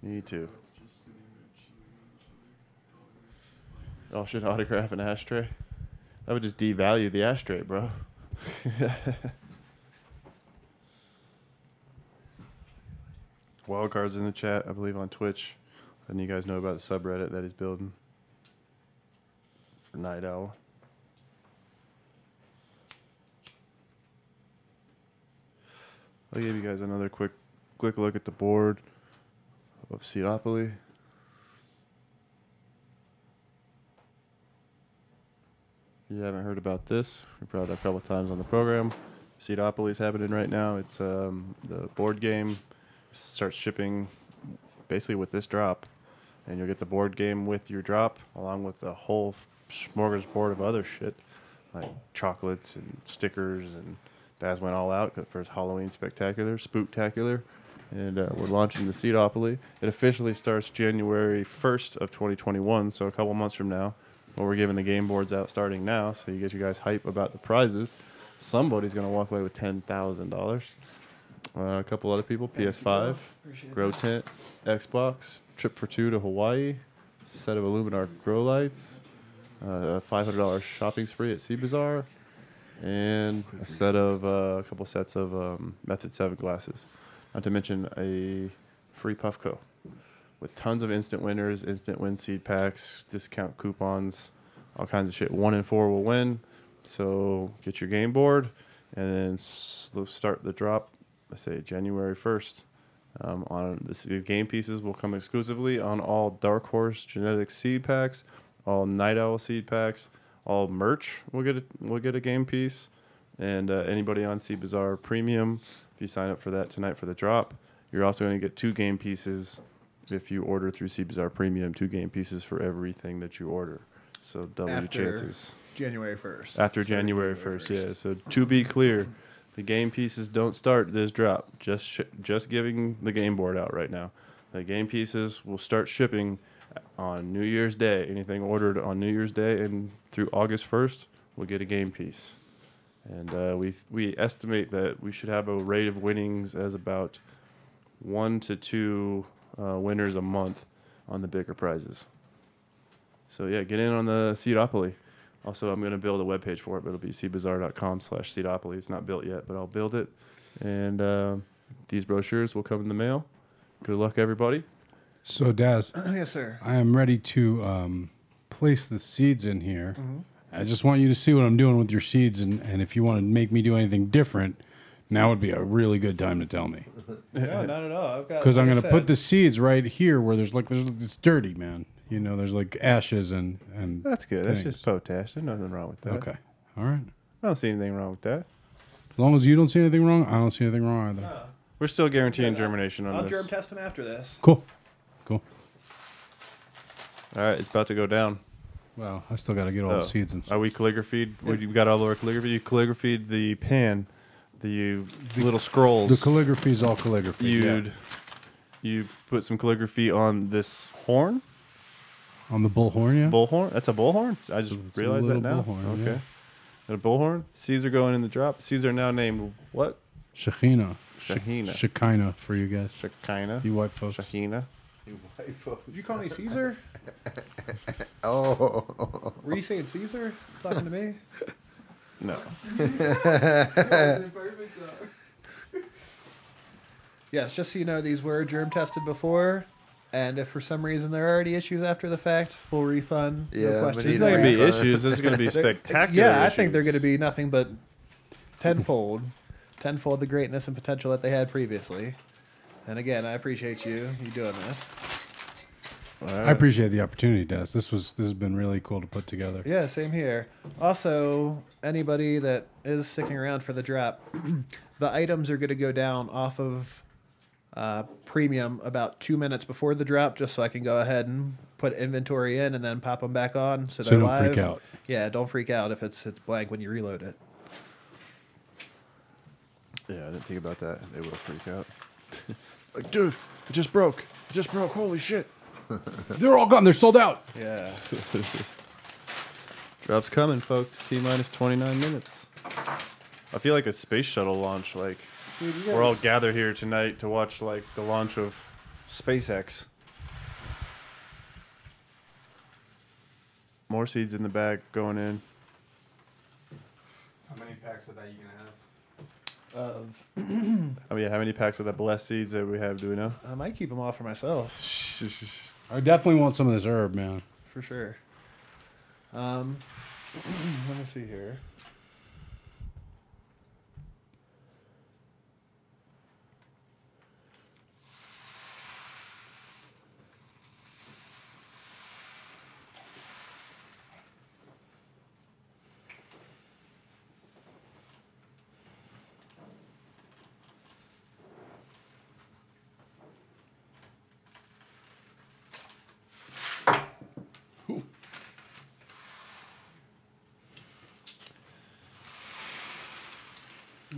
S4: Me too. Oh, should autograph an ashtray? That would just devalue the ashtray, bro. Wildcards in the chat, I believe on Twitch. Letting you guys know about the subreddit that he's building for Night Owl. I'll give you guys another quick quick look at the board of Seedopoly. If you haven't heard about this, we brought it a couple times on the program. Seedopoly is happening right now. It's um, the board game starts shipping basically with this drop, and you'll get the board game with your drop, along with a whole smorgasbord of other shit like chocolates and stickers and Daz went all out for his Halloween spectacular, spooktacular, and uh, we're launching the Seedopoly. It officially starts January 1st of 2021, so a couple months from now. Well, we're giving the game boards out starting now, so you get you guys hype about the prizes. Somebody's gonna walk away with ten thousand dollars. Uh, a couple other people: PS5, Grow Tent, Xbox, trip for two to Hawaii, set of Iluminar grow lights, uh, a five hundred dollars shopping spree at Seed Bazaar, and a set of uh, a couple sets of um, Method Seven glasses. Not to mention a free Puffco with tons of instant winners, instant win seed packs, discount coupons, all kinds of shit. One in four will win. So get your game board and then start the drop. I say January first. Um, on the game pieces will come exclusively on all Dark Horse genetic seed packs, all Night Owl seed packs, all merch. We'll get a, we'll get a game piece, and uh, anybody on Seed Bazaar Premium, if you sign up for that tonight for the drop, you're also going to get two game pieces if you order through Bazaar Premium. Two game pieces for everything that you order, so double your chances
S5: January 1st.
S4: after January first. Yeah. So to be clear, the game pieces don't start this drop. Just sh- just giving the game board out right now. The game pieces will start shipping on New Year's Day. Anything ordered on New Year's Day and through August first will get a game piece. And uh, we we estimate that we should have a rate of winnings as about one to two uh, winners a month on the bigger prizes. So yeah, get in on the Seedopoly. Also, I'm going to build a webpage for it, but it'll be seedbazaar.com slash Seedopoly. It's not built yet, but I'll build it. And uh, these brochures will come in the mail. Good luck, everybody.
S6: So, Daz,
S5: yes, sir.
S6: I am ready to um, place the seeds in here. I just want you to see what I'm doing with your seeds, and, and if you want to make me do anything different, now would be a really good time to tell me.
S5: No, not at all. I've got
S6: Because I'm
S5: like I
S6: going to put
S5: said,
S6: the seeds right here where there's like there's it's dirty, man. You know, there's like ashes and and
S4: That's good. That's
S6: things.
S4: just potash. There's nothing wrong with that.
S6: Okay, all right.
S4: I don't see anything wrong with that.
S6: As long as you don't see anything wrong, I don't see anything wrong either.
S4: We're still guaranteeing germination on
S5: I'll
S4: this.
S5: germ test them after this.
S6: Cool, cool.
S4: All right, it's about to go down.
S6: Well, I still got to get all
S4: Oh,
S6: the seeds and
S4: Are we calligraphied? We got all our calligraphy. You calligraphied the pan, the little scrolls.
S6: The calligraphy is all calligraphy. yeah.
S4: You'd you put some calligraphy on this horn,
S6: on the bullhorn, yeah.
S4: bullhorn. That's a bullhorn. I just
S6: It's a
S4: realized that now.
S6: bullhorn,
S4: okay,
S6: yeah.
S4: a bullhorn. Caesar going in the drop. Caesar now named what?
S6: Shekinah.
S4: Shekhinah.
S6: Shekinah for you guys.
S4: Shekinah.
S6: You white folks.
S4: Shekinah.
S5: Did you call me Caesar?
S7: Oh,
S5: Were you saying Caesar? Talking to me?
S4: No.
S5: Yes, just so you know, these were germ tested before, and if for some reason there are any issues after the fact, full refund.
S7: Yeah,
S5: no
S7: but
S5: questions.
S4: There's
S7: need
S4: not gonna be
S7: refund.
S4: issues. There's gonna be spectacular.
S5: Yeah, I think they're going to be nothing but tenfold, tenfold the greatness and potential that they had previously. And again, I appreciate you you doing this.
S6: I appreciate the opportunity, Daz. This was this has been really cool to put together.
S5: Yeah, same here. Also, anybody that is sticking around for the drop, the items are going to go down off of uh, premium about two minutes before the drop, just so I can go ahead and put inventory in and then pop them back on. So,
S6: So
S5: they're so
S6: don't
S5: live.
S6: freak out.
S5: Yeah, don't freak out if it's it's blank when you reload it.
S4: Yeah, I didn't think about that. They will freak out. like, dude, it just broke. It just broke. Holy shit.
S6: They're all gone. They're sold out.
S5: Yeah.
S4: Drop's coming, folks. T minus 29 minutes. I feel like a space shuttle launch. Like,
S5: Dude, you
S4: we're all
S5: guys-
S4: gathered here tonight to watch, like, the launch of SpaceX. More seeds in the bag going in.
S9: How many packs of that you gonna have?
S5: Of oh,
S4: I mean, how many packs of the blessed seeds that we have? Do we know?
S5: I might keep them all for myself.
S6: I definitely want some of this herb, man.
S5: for sure. Um, let me see here.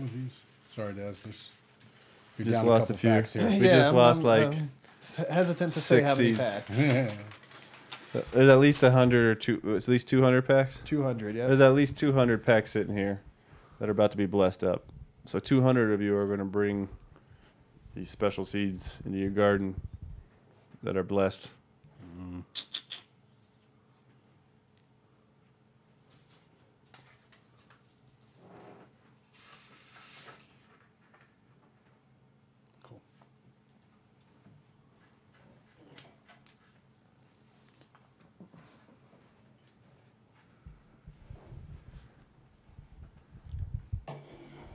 S6: Jeez. Sorry, Daz. This,
S4: We just lost a few.
S6: facts here.
S4: We just
S5: I'm-
S4: lost,
S5: I'm,
S4: like,
S5: um, hesitant to say
S4: six
S5: how many
S4: seeds.
S5: packs.
S4: There's at least 100 or two, it's at least 200 packs.
S5: Two hundred, yeah.
S4: There's at least 200 packs sitting here that are about to be blessed up. So 200 of you are going to bring these special seeds into your garden that are blessed.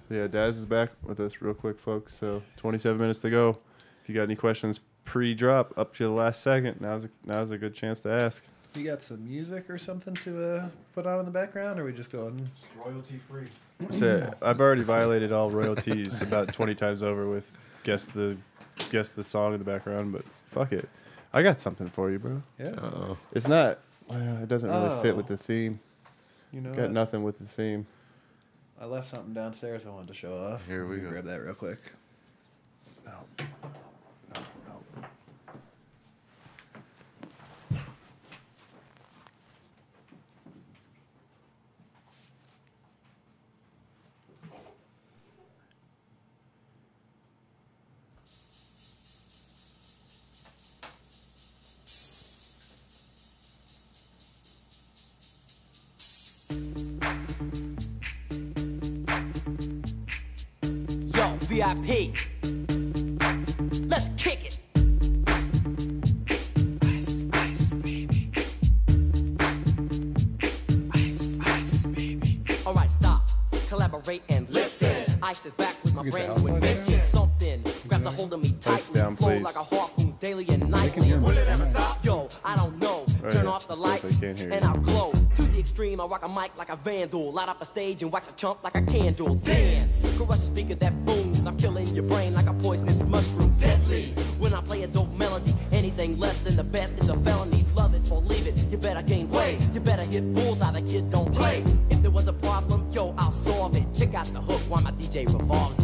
S4: Yeah, Daz is back with us real quick, folks. So 27 minutes to go. If you got any questions pre-drop up to the last second, now's a, now's a good chance to ask.
S5: You got some music or something to uh, put on in the background, or are we just going?
S9: Royalty free.
S4: So I've already violated all royalties about 20 times over with guess the guess the song in the background, but fuck it. I got something for you, bro.
S5: Yeah.
S7: Uh-oh.
S4: It's not. Uh, it doesn't really fit with
S5: Oh.
S4: the theme.
S5: You know,
S4: Got
S5: what?
S4: nothing with the theme.
S5: I left something downstairs. I wanted to show off.
S7: Here we
S5: Let me
S7: go.
S5: Grab that real quick.
S1: Mic like a vandal. Light up a stage and wax a chump like a candle. Dance, crush a speaker that booms. I'm killing your brain like a poisonous mushroom. Deadly. When I play a dope melody, anything less than the best is a felony. Love it or leave it. You better gain weight. You better hit bullseye. The kid don't play. If there was a problem, yo, I'll solve it. Check out the hook while my DJ revolves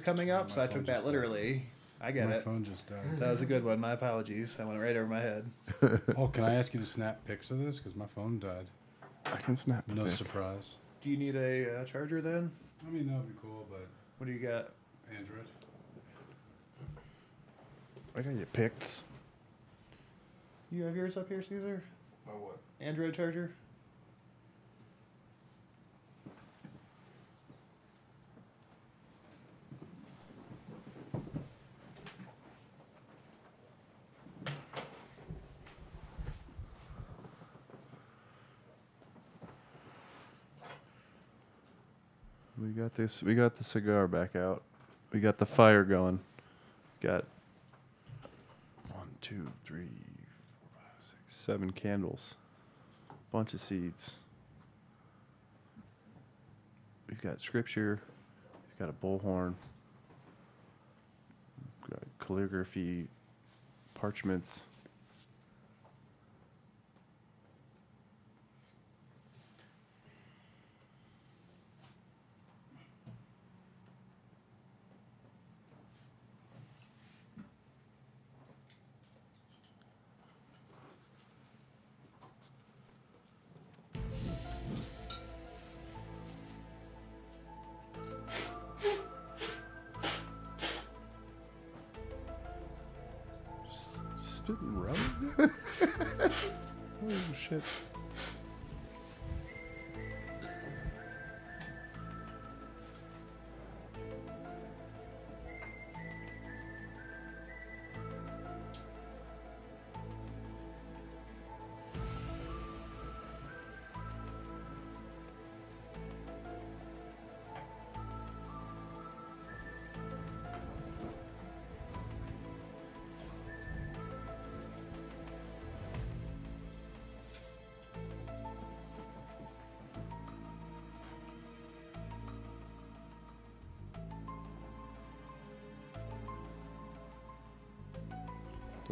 S1: is
S5: coming up,
S6: My
S5: so I took that
S6: just died.
S5: literally. I get
S6: My
S5: it.
S6: phone just died.
S5: That was a good one. My apologies. That went right over my head.
S6: Oh, can I ask you to snap pics of this? Because my phone died.
S4: I can snap
S6: No
S4: pic.
S6: surprise.
S5: Do you need a uh, charger then?
S6: I mean, that would be cool, but
S5: What do you got?
S6: Android.
S4: I got your pics.
S5: You have yours up here, Caesar?
S9: My what?
S5: Android charger?
S4: We got this. We got the cigar back out. We got the fire going. Got one, two, three, four, five, six, seven candles. Bunch of seeds. We've got scripture. We've got a bullhorn. Calligraphy, parchments. Oh shit.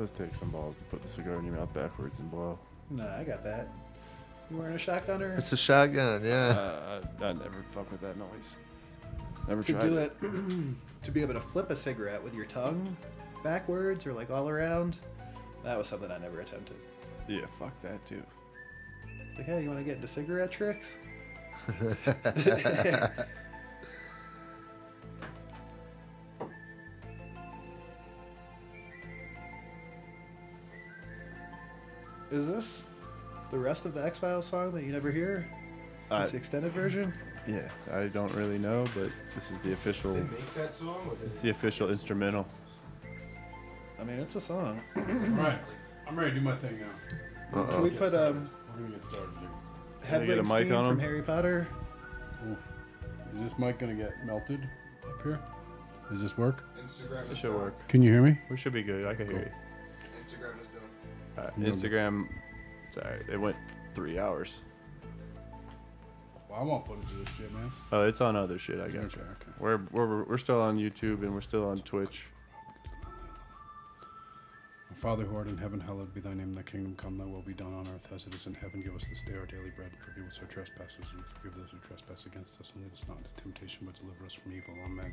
S4: Does take some balls to put the cigar in your mouth backwards and blow.
S5: Nah, I got that. You wearing a shotgun or
S7: It's a shotgun, yeah.
S4: Uh, I, I never fuck with that noise. Never
S5: to
S4: tried
S5: do it to be able to flip a cigarette with your tongue backwards or like all around? That was something I never attempted.
S4: Yeah, fuck that too.
S5: Like, hey, you want to get into cigarette tricks? Is this the rest of the X Files song that you never hear?
S4: Uh,
S5: It's the extended version.
S4: yeah, I don't really know, but this is the official.
S9: They make that song with
S4: This is the official instrumental.
S5: I mean, it's a song.
S6: All right, I'm ready to do my thing now.
S5: Can we put um,
S6: We're gonna get started here.
S4: Gotta get a mic
S5: theme
S4: on
S5: from
S4: him?
S5: Harry Potter?
S6: Oof. Is this mic gonna get melted up here? Does this work?
S9: Instagram
S4: It
S9: is
S4: should
S9: done.
S4: work.
S6: Can you hear me?
S4: We should be good. I can hear you.
S9: Instagram is done.
S4: Uh, Instagram. Sorry, it went three hours.
S6: Well, I want footage of this shit, man.
S4: Oh, it's on other shit. I guess.
S6: Okay, okay.
S4: We're, we're we're still on YouTube and we're still on Twitch.
S6: Our Father who art in heaven, hallowed be thy name. Thy kingdom come, thy will be done on earth as it is in heaven. Give us this day our daily bread, and forgive us our trespasses, and forgive those who trespass against us, and lead us not into temptation, but deliver us from evil. Amen.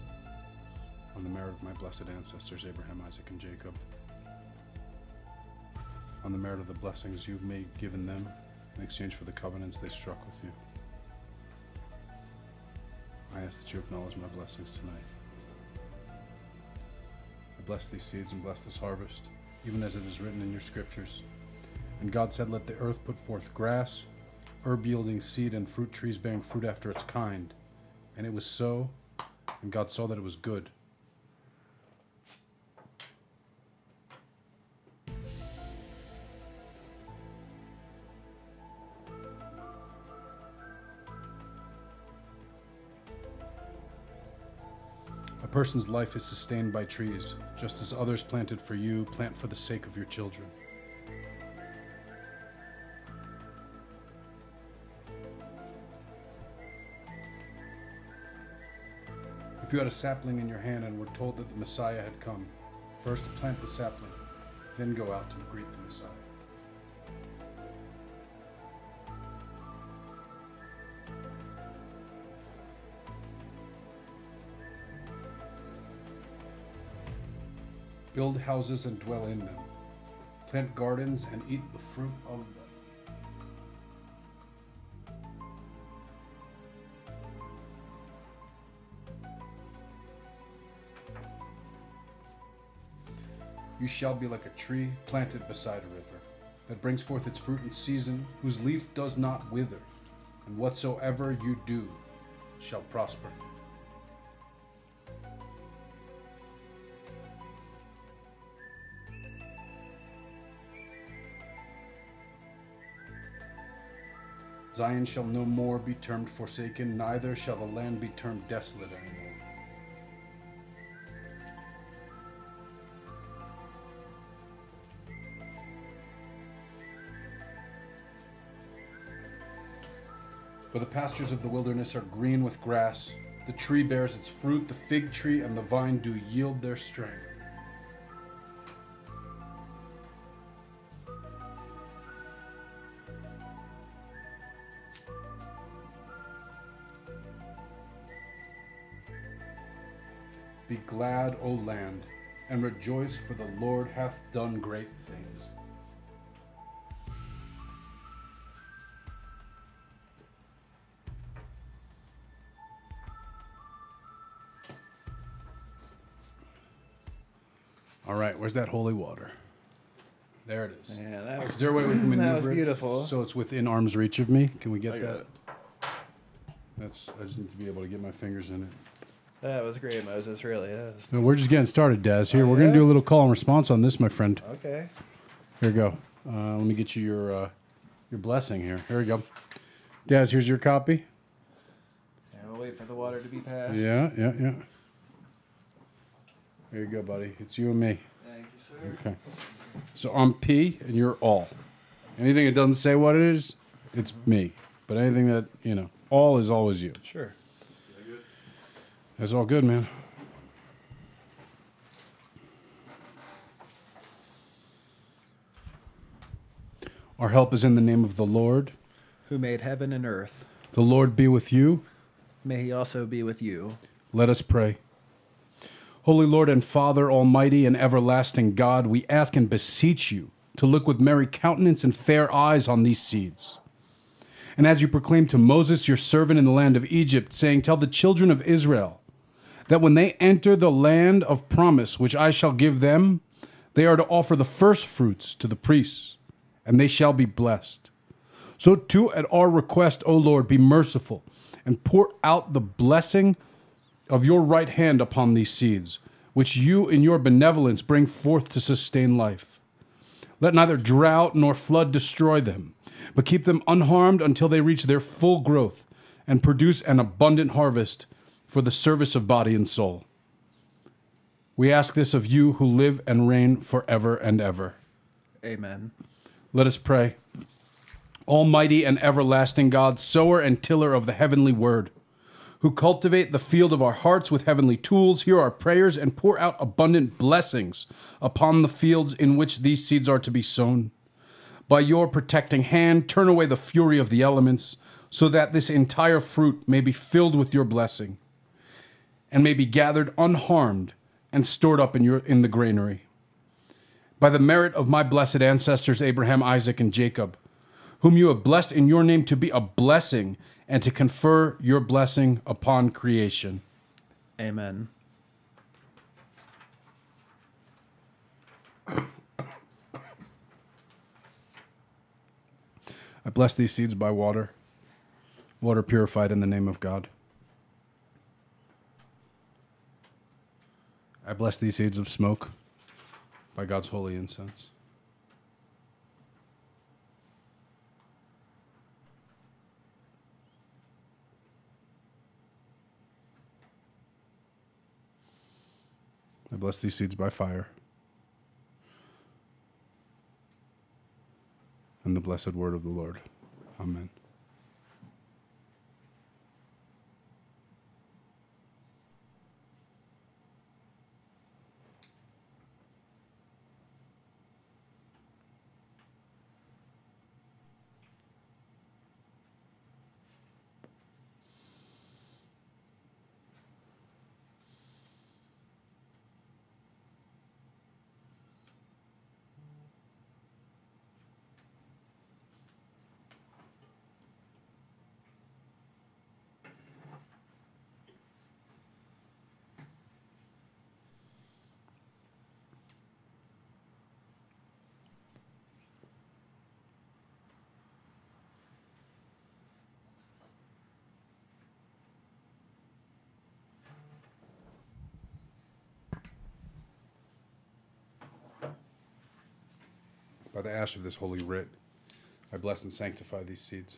S6: on the merit of my blessed ancestors Abraham, Isaac, and Jacob, on the merit of the blessings you've made given them in exchange for the covenants they struck with you. I ask that you acknowledge my blessings tonight. I bless these seeds and bless this harvest, even as it is written in your scriptures. And God said, Let the earth put forth grass, herb yielding seed, and fruit trees bearing fruit after its kind. And it was so, and God saw that it was good. Person's life is sustained by trees, just as others planted for you plant for the sake of your children. If you had a sapling in your hand and were told that the Messiah had come, first plant the sapling, then go out to greet the Messiah. build houses and dwell in them, plant gardens and eat the fruit of them. You shall be like a tree planted beside a river, that brings forth its fruit in season, whose leaf does not wither, and whatsoever you do shall prosper. Zion shall no more be termed forsaken, neither shall the land be termed desolate anymore. For the pastures of the wilderness are green with grass. The tree bears its fruit, the fig tree and the vine do yield their strength. Glad, O land, and rejoice, for the Lord hath done great things. All right, where's that holy water? There it is.
S5: Yeah, that was
S6: Is there a way we can maneuver
S5: That was
S6: it
S5: beautiful.
S6: So it's within arm's reach of me. Can we get
S4: I got
S6: that?
S4: it.
S6: That's. I just need to be able to get my fingers in it.
S5: That was great, Moses. Really is.
S6: No, we're just getting started, Daz. Here,
S5: Oh,
S6: we're gonna do a little call and response on this, my friend.
S5: Okay.
S6: Here we go. Uh, let me get you your uh, your blessing here. Here we go. Daz, here's your copy.
S5: Yeah, we'll wait for the water to be passed.
S6: Yeah, yeah, yeah. There you go, buddy. It's you and me.
S5: Thank you, sir.
S6: Okay. So I'm P and you're all. Anything that doesn't say what it is, it's me. But anything that, you know, all is always you.
S5: Sure.
S6: That's all good, man. Our help is in the name of the Lord.
S5: Who made heaven and earth?
S6: The Lord be with you.
S5: May he also be with you.
S6: Let us pray. Holy Lord and Father, Almighty and everlasting God, we ask and beseech you to look with merry countenance and fair eyes on these seeds. And as you proclaimed to Moses, your servant in the land of Egypt, saying, Tell the children of Israel that when they enter the land of promise, which I shall give them, they are to offer the first fruits to the priests, and they shall be blessed. So, too, at our request, O Lord, be merciful and pour out the blessing of your right hand upon these seeds, which you in your benevolence bring forth to sustain life. Let neither drought nor flood destroy them, but keep them unharmed until they reach their full growth and produce an abundant harvest for the service of body and soul. We ask this of you who live and reign forever and ever.
S5: Amen.
S6: Let us pray. Almighty and everlasting God, sower and tiller of the heavenly word, who cultivate the field of our hearts with heavenly tools, hear our prayers and pour out abundant blessings upon the fields in which these seeds are to be sown. By your protecting hand, turn away the fury of the elements, so that this entire fruit may be filled with your blessing, and may be gathered unharmed and stored up in, your, in the granary by the merit of my blessed ancestors Abraham, Isaac, and Jacob, whom you have blessed in your name to be a blessing and to confer your blessing upon creation.
S5: Amen.
S6: I bless these seeds by water, water purified in the name of God. I bless these seeds of smoke by God's holy incense. I bless these seeds by fire and the blessed word of the Lord. Amen. By the ash of this holy writ, I bless and sanctify these seeds.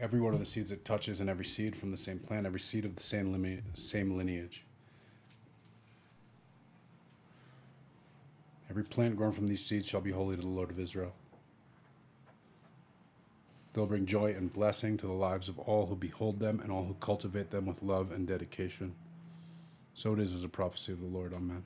S6: Every one of the seeds it touches, and every seed from the same plant, every seed of the same, same lineage. Every plant grown from these seeds shall be holy to the Lord of Israel. They'll bring joy and blessing to the lives of all who behold them and all who cultivate them with love and dedication. So it is as a prophecy of the Lord. Amen.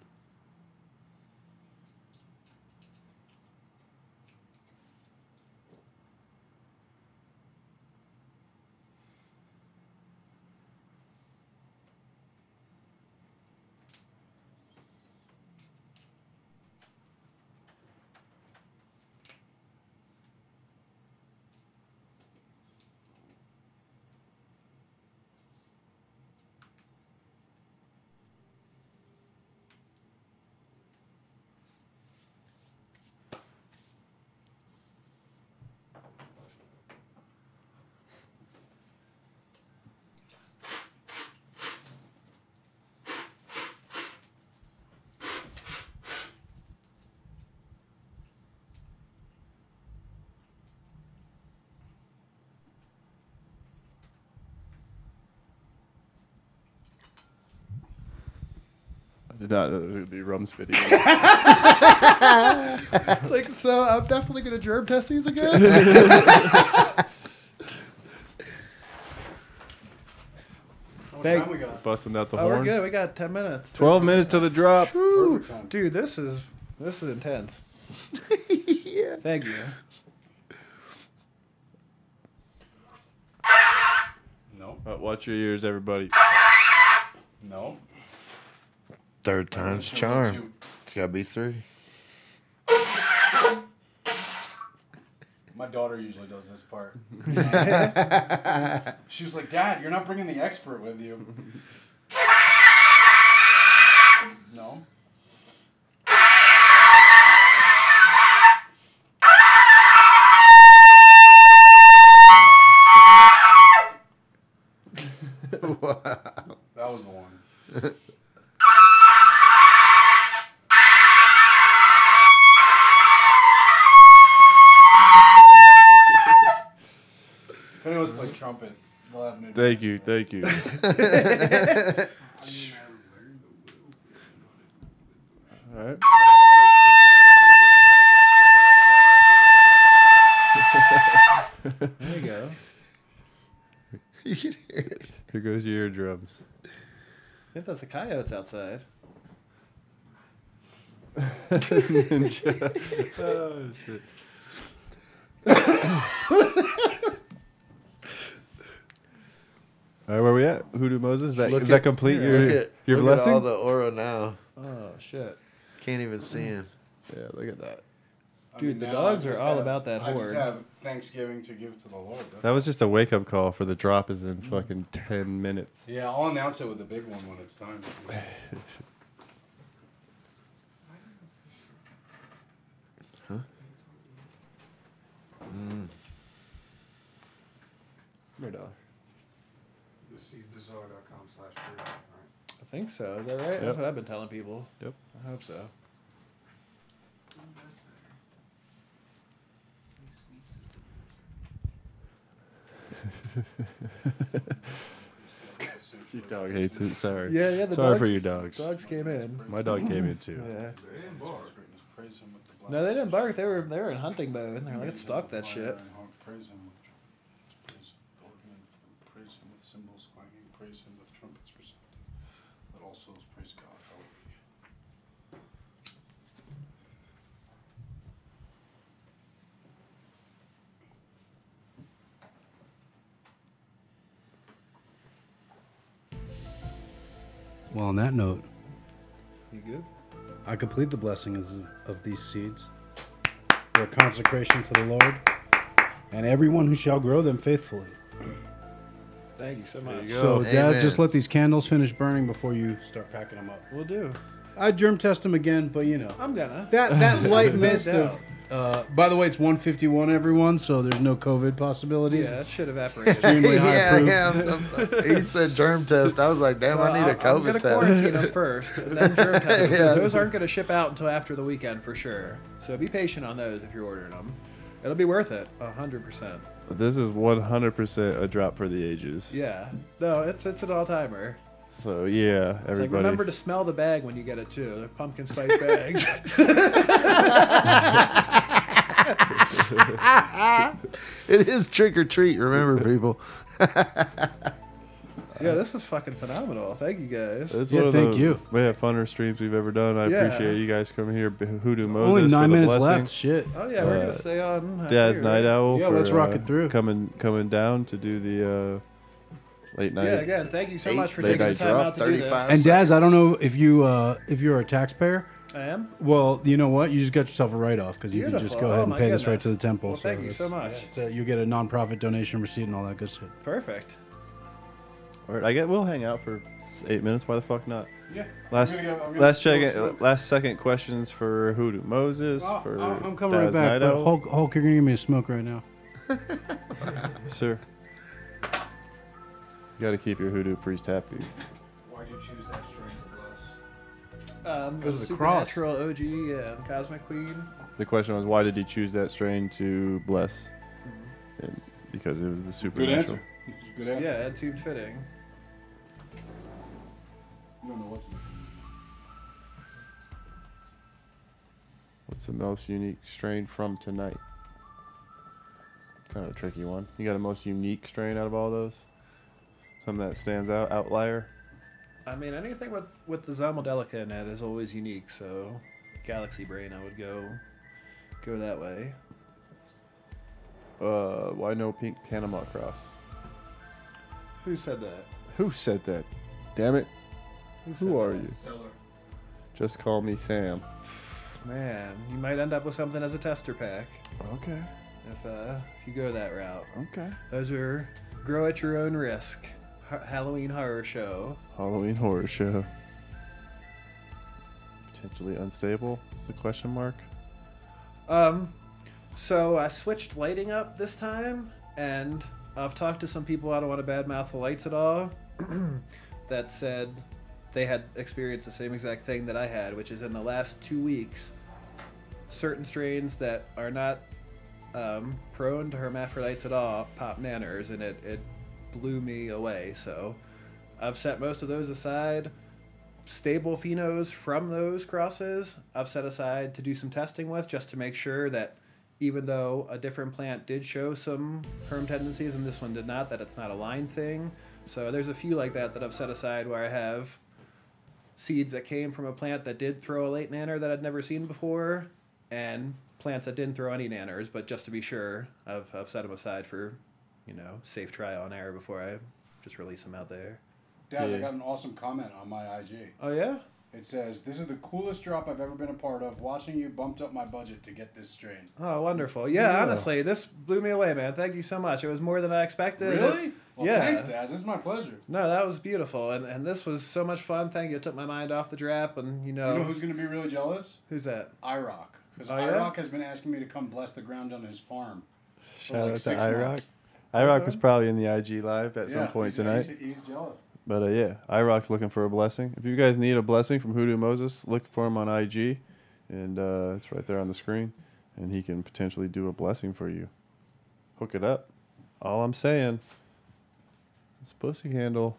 S4: I did it would be rum spitting.
S5: It's like, so I'm definitely gonna germ test these again. Thank-
S6: we got?
S4: Busting out the
S5: oh, we're good. We got ten minutes.
S4: 12 minutes to the drop.
S5: Woo. Dude, this is this is intense.
S7: yeah.
S5: Thank you.
S6: No.
S4: Uh, watch your ears, everybody.
S6: No.
S7: Third time's charm. It's gotta be three.
S6: My daughter usually does this part. she was like, Dad, you're not bringing the expert with you. no.
S4: Thank you, thank you. All right.
S5: There you go.
S7: you can hear it.
S4: Here goes your eardrums.
S5: I think that's the coyotes outside.
S4: Ninja. oh, shit. All right, where we at? Hoodoo Moses? That,
S7: Look
S4: is that complete
S7: Look
S4: your,
S7: at,
S4: your
S7: look
S4: blessing?
S7: At all the aura now.
S5: Oh shit.
S7: Can't even see him.
S4: yeah, look at that.
S6: I
S5: Dude,
S6: mean,
S5: the dogs are all
S6: have-
S5: about that
S6: I just have Thanksgiving to give to the Lord. That's
S4: That was just a wake up call for the drop is in fucking 10 minutes.
S6: Yeah, I'll announce it with the big one when it's time. Huh? Mm.
S4: Right on.
S6: TheSeedBazaar.com slash right?
S5: I think so. Is that right?
S4: Yep.
S5: That's what I've been telling people.
S4: Yep.
S5: I hope so.
S4: Your dog hates it. Sorry.
S5: Yeah, yeah. The
S4: Sorry
S5: dogs,
S4: for your dogs.
S5: Dogs came in.
S4: My dog came in too.
S5: Yeah.
S6: Praise him with the
S5: No, they didn't bark. They were they were in hunting mode. They're like, let's stalk that shit.
S6: Praise him with trumpets, praise organ and flute, praise him with cymbals clanging, praise him with trumpets resounding. Let all souls praise God. Hallelujah. Well, on that note,
S5: You good?
S6: I complete the blessings of, of these seeds for a consecration to the Lord and everyone who shall grow them faithfully.
S5: Thank you so much.
S4: you go.
S6: So, Dad, just let these candles finish burning before you start packing them up.
S5: We'll do.
S6: I germ test them again, but you know
S5: I'm gonna.
S6: that that light
S5: No
S6: mist of
S5: doubt.
S6: Uh, by the way, it's 151, everyone, so there's no COVID possibilities.
S5: Yeah, that shit evaporated.
S6: Extremely high
S7: yeah,
S6: proof.
S7: yeah. I'm- he said germ test. I was like, damn, I need a
S5: I'm gonna
S7: test.
S5: quarantine them first, and then germ test.
S7: Yeah.
S5: Those aren't gonna ship out until after the weekend for sure. So be patient on those if you're ordering them. It'll be worth it, hundred percent.
S4: This is 100% a drop for the ages.
S5: Yeah. No, it's it's an all timer.
S4: So yeah,
S5: It's like
S4: everybody.
S5: remember to smell the bag when you get it too. They're pumpkin spice bags.
S7: It is trick or treat. Remember, people.
S5: yeah, this was fucking phenomenal. Thank you guys.
S4: This is
S6: Yeah,
S4: one of
S6: thank
S4: the
S6: you.
S4: We have funner streams we've ever done. I
S5: Yeah.
S4: appreciate you guys coming here. B- Hoodoo Moses.
S6: Only
S4: for
S6: nine
S4: the
S6: minutes
S4: blessing.
S6: left. Shit.
S5: Oh yeah, we're
S4: Uh,
S5: gonna stay on. uh,
S4: Daz
S5: here,
S4: Night
S5: right?
S4: Owl.
S6: Yeah,
S4: for,
S6: let's rock
S4: uh,
S6: it through.
S4: Coming coming down to do the uh, late night.
S5: Yeah, again, thank you so
S7: Eight
S5: much for
S4: late
S5: taking the
S4: night
S5: time
S7: drop,
S5: out to do
S7: 35.
S5: this.
S6: And Daz, I don't know if you uh, if you're a taxpayer.
S5: I am.
S6: Well, you know what? You just got yourself a write off because you can just
S5: Beautiful.
S6: go
S5: Oh,
S6: ahead and oh
S5: my
S6: pay this right
S5: goodness.
S6: to the temple.
S5: Well, thank you so
S6: that's-
S5: much.
S6: it's a- you get a nonprofit donation receipt and all that good shit.
S5: Perfect.
S4: All right, I get. We'll hang out for s- eight minutes. Why the fuck not?
S6: Yeah.
S4: Last last second last second questions for Hoodoo Moses oh, for oh,
S6: I'm coming right
S4: Daz
S6: back.
S4: Night
S6: But
S4: Owl.
S6: Hulk, Hulk, you're gonna give me a smoke right now.
S4: Sir. You got to keep your Hoodoo priest happy.
S5: Um,
S6: Because of the cross.
S5: Supernatural OG and Cosmic Queen.
S4: The question was, why did he choose that strain to bless?
S5: Mm-hmm.
S4: And because it was the
S6: Good
S4: supernatural.
S6: answer. Good answer.
S5: Yeah, it seemed fitting.
S6: You don't know what.
S4: What's the most unique strain from tonight? Kind of a tricky one. You got a most unique strain out of all those? Something that stands out, outlier?
S5: I mean, anything with with the Zamaldelica in it is always unique. So, Galaxy Brain, I would go go that way.
S4: Uh, why no pink Panama cross?
S5: Who said that?
S4: Who said that? Damn it.
S5: said
S4: Who are
S5: that?
S4: you?
S9: Seller.
S4: Just call me Sam.
S5: Man, you might end up with something as a tester pack
S4: Okay.
S5: if uh, if you go that route.
S4: Okay.
S5: Those are grow at your own risk. Ha- Halloween horror show.
S4: Halloween horror show. Potentially unstable? The question mark.
S5: Um, so I switched lighting up this time, and I've talked to some people. I don't want to badmouth the lights at all. that said, they had experienced the same exact thing that I had, which is in the last two weeks, certain strains that are not um, prone to hermaphrodites at all pop nanners, and it, it blew me away. So I've set most of those aside stable phenos from those crosses I've set aside to do some testing with just to make sure that even though a different plant did show some herm tendencies and this one did not, that it's not a line thing. So there's a few like that that I've set aside where I have seeds that came from a plant that did throw a late nanner that I'd never seen before and plants that didn't throw any nanners, but just to be sure, I've, I've set them aside for, you know, safe trial and error before I just release them out there.
S6: Daz, I got an awesome comment on my IG.
S5: Oh, yeah?
S6: It says, "This is the coolest drop I've ever been a part of. Watching you bumped up my budget to get this strain."
S5: Oh, wonderful. Yeah,
S4: Yeah.
S5: honestly, this blew me away, man. Thank you so much. It was more than I expected.
S6: Really? Well,
S5: yeah.
S6: thanks, Daz. This is my pleasure.
S5: No, that was beautiful. And, and this was so much fun. Thank you. It took my mind off the drop, And, you know,
S6: You know who's going to be really jealous?
S5: who's that?
S6: IROC. Because
S5: Oh, yeah?
S6: Has been asking me to come bless the ground on his farm.
S4: Shout
S6: like
S4: out to
S6: six
S4: IROC.
S6: months.
S4: IROC was probably in the IG live at some point tonight.
S6: He's, he's jealous.
S4: But uh, yeah, IROC's looking for a blessing. If you guys need a blessing from Hoodoo Moses, look for him on IG, and uh, it's right there on the screen, and he can potentially do a blessing for you. Hook it up. All I'm saying, this pussy handle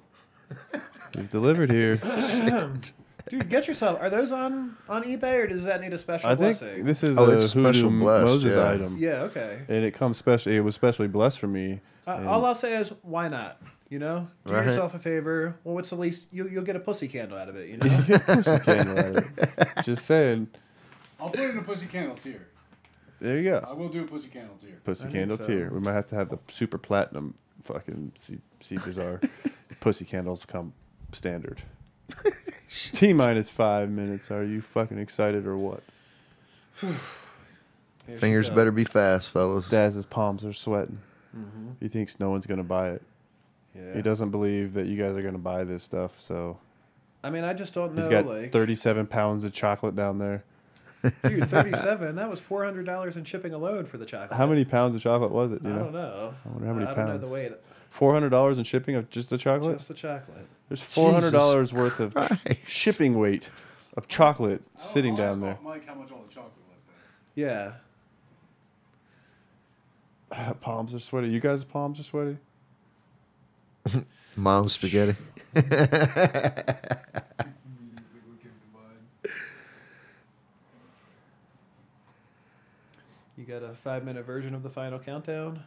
S4: is delivered here.
S5: Dude, get yourself. Are those on, on eBay or does that need a special
S4: I think
S5: blessing?
S4: this is
S7: Oh,
S4: a
S7: it's
S4: Hoodoo
S7: special blessed,
S4: Moses
S7: yeah.
S4: item,
S5: yeah, okay.
S4: and it comes special. It was specially blessed for me.
S5: Uh, all I'll say is, why not? You know, do
S7: Right.
S5: yourself a favor. Well, what's the least? You, you'll get a pussy candle out of it. You know.
S4: pussy candle out. Just saying.
S6: I'll put it in a pussy candle tier.
S4: There you go.
S6: I will do a pussy candle tier.
S4: Pussy
S5: I think
S4: candle
S5: so.
S4: tier. We might have to have the super platinum fucking C, Seed Bazaar. Pussy candles come standard. T minus five minutes. Are you fucking excited or what?
S7: Fingers better be fast, fellas.
S4: Daz's palms are sweating. Mm-hmm. He thinks no one's gonna buy it.
S5: Yeah.
S4: He doesn't believe that you guys are gonna buy this stuff. So
S5: I mean, I just don't know.
S4: he's got
S5: like,
S4: 37 pounds of chocolate down there.
S5: Dude, 37. That was $400 in shipping alone for the chocolate.
S4: How many pounds of chocolate was it? Do
S5: I
S4: you know?
S5: don't know.
S4: I wonder how many
S5: I don't know
S4: pounds.
S5: the weight.
S4: Four hundred dollars in shipping of just the chocolate.
S5: Just the chocolate.
S4: There's four hundred dollars worth of shipping weight of chocolate sitting down there.
S6: Mike, how much all the chocolate was there?
S5: Yeah.
S4: palms are sweaty. You guys' palms are sweaty.
S7: Mom's spaghetti.
S5: You got a five minute version of the final countdown?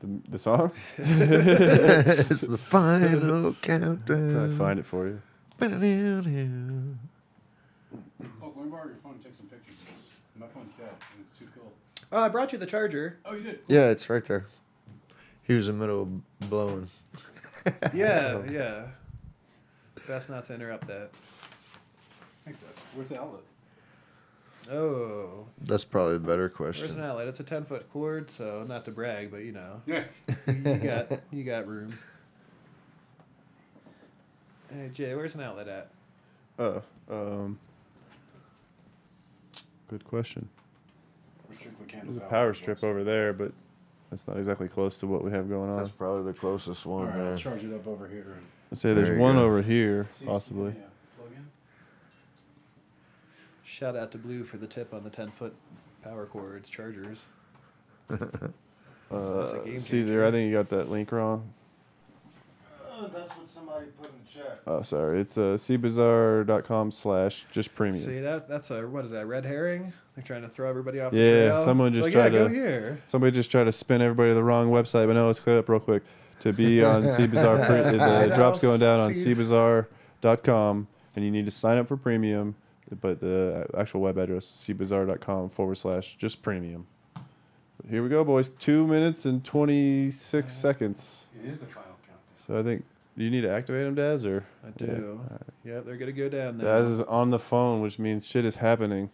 S4: The, the song.
S7: it's the final
S4: countdown. Can
S7: I
S4: find it for you.
S6: Oh, let me borrow your phone and take some pictures of this. My phone's dead and it's too cool.
S5: Oh, I brought you the charger.
S6: Oh, you did?
S7: Yeah, it's right there. He was in the middle of blowing.
S5: Yeah, yeah. Best not to interrupt that.
S6: I think. Where's the outlet?
S5: Oh,
S7: That's probably a better question.
S5: where's an outlet? It's a ten foot cord, so not to brag, but you know,
S6: Yeah.
S5: you got you got room. Hey Jay, where's an outlet at?
S4: Oh, um, good question.
S6: The
S4: There's a power strip
S6: those.
S4: over there, but that's not exactly close to what we have going on.
S7: That's probably the closest one
S6: right,
S7: there.
S6: I'll charge it up over here. And
S4: Let's say
S7: There
S4: there's one
S7: go.
S4: over here,
S6: See,
S4: possibly.
S6: Yeah. Plug in.
S5: Shout out to Blue for the tip on the ten foot power cords chargers. That's
S4: Uh,
S5: game
S4: Caesar,
S5: changer.
S4: I think you got that link wrong.
S9: that's what somebody put in the chat.
S4: Oh, sorry. It's uh, seedbazaar.com slash just premium.
S5: See that that's a what is that red herring? They're trying to throw everybody off the
S4: Yeah,
S5: trail.
S4: someone just
S5: like,
S4: tried
S5: yeah, go
S4: to-
S5: here.
S4: Somebody just tried to spin everybody to the wrong website, but no, let's clear it up real quick. To be on Seed Bazaar,
S5: pre-
S4: the drop's going down on
S5: C's.
S4: seedbazaar.com, and you need to sign up for premium, but the uh, actual web address is seedbazaar.com forward slash just premium. But here we go, boys. Two minutes and 26 seconds.
S6: It is the final countdown.
S4: So I think, do you need to activate them, Daz, or?
S5: I
S4: Yeah.
S5: do. Yeah, they're gonna go down now.
S4: Daz is on the phone, which means shit is happening.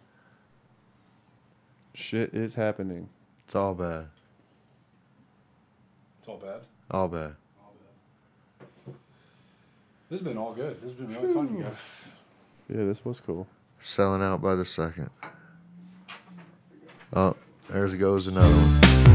S4: Shit is happening.
S7: It's all bad.
S6: It's all bad.
S7: All bad.
S6: All bad. This has been all good. This has been really fun, you guys.
S4: Yeah, this was cool.
S7: Selling out by the second. Oh, there goes another one.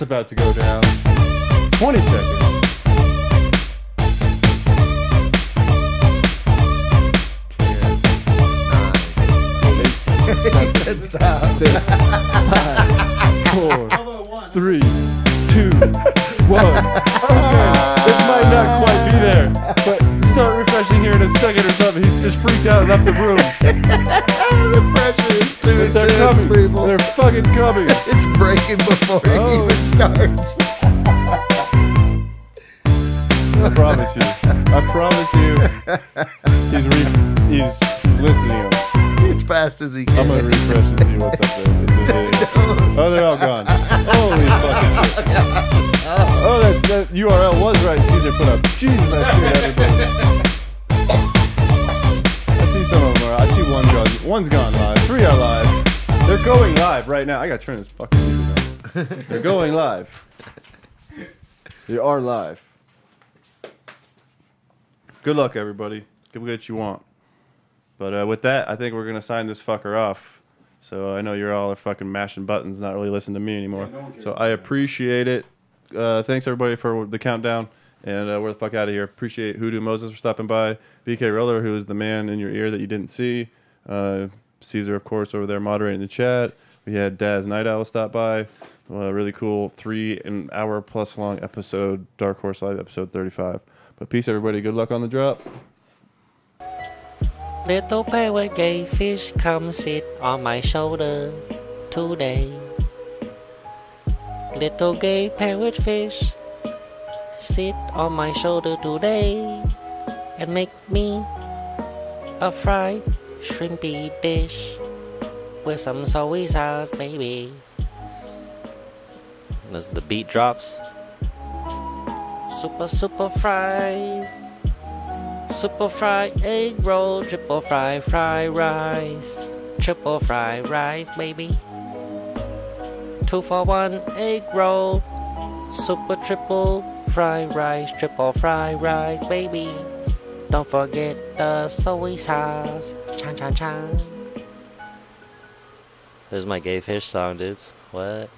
S4: Shit's about to go down. 20 seconds.
S7: It's down.
S4: six, five, four, three, two, one. Okay, it might not quite be there, but start refreshing here in a second or something. He's just freaked out and left the room.
S7: the pressure is too
S4: they're
S7: intense,
S4: coming.
S7: people.
S4: They're fucking coming.
S7: It's breaking before it
S4: Oh.
S7: Even
S4: live. They are live. Good luck, everybody. Get what you want. But uh, with that, I think we're gonna sign this fucker off. So I know you're all are fucking mashing buttons, not really listening to me anymore. so I appreciate it. Uh, thanks everybody for the countdown, and uh, we're the fuck out of here. Appreciate Hoodoo Moses for stopping by. BK Roller, who is the man in your ear that you didn't see. Uh, Caesar, of course, over there moderating the chat. We had Daz Night Owl stop by. Uh, really cool three an hour plus long episode, Dark Horse Live episode 35. But peace, everybody. Good luck on the drop.
S10: Little pirate gay fish, come sit on my shoulder today. Little gay parrot fish, sit on my shoulder today and make me a fried shrimpy dish with some soy sauce, baby. As the beat drops, super, super fried. Super fry egg roll, triple fry fry rice, triple fry rice, baby. Two for one egg roll, super triple fry rice, triple fry rice, baby. Don't forget the soy sauce, chan chan chan. There's my gay fish song, dudes. What?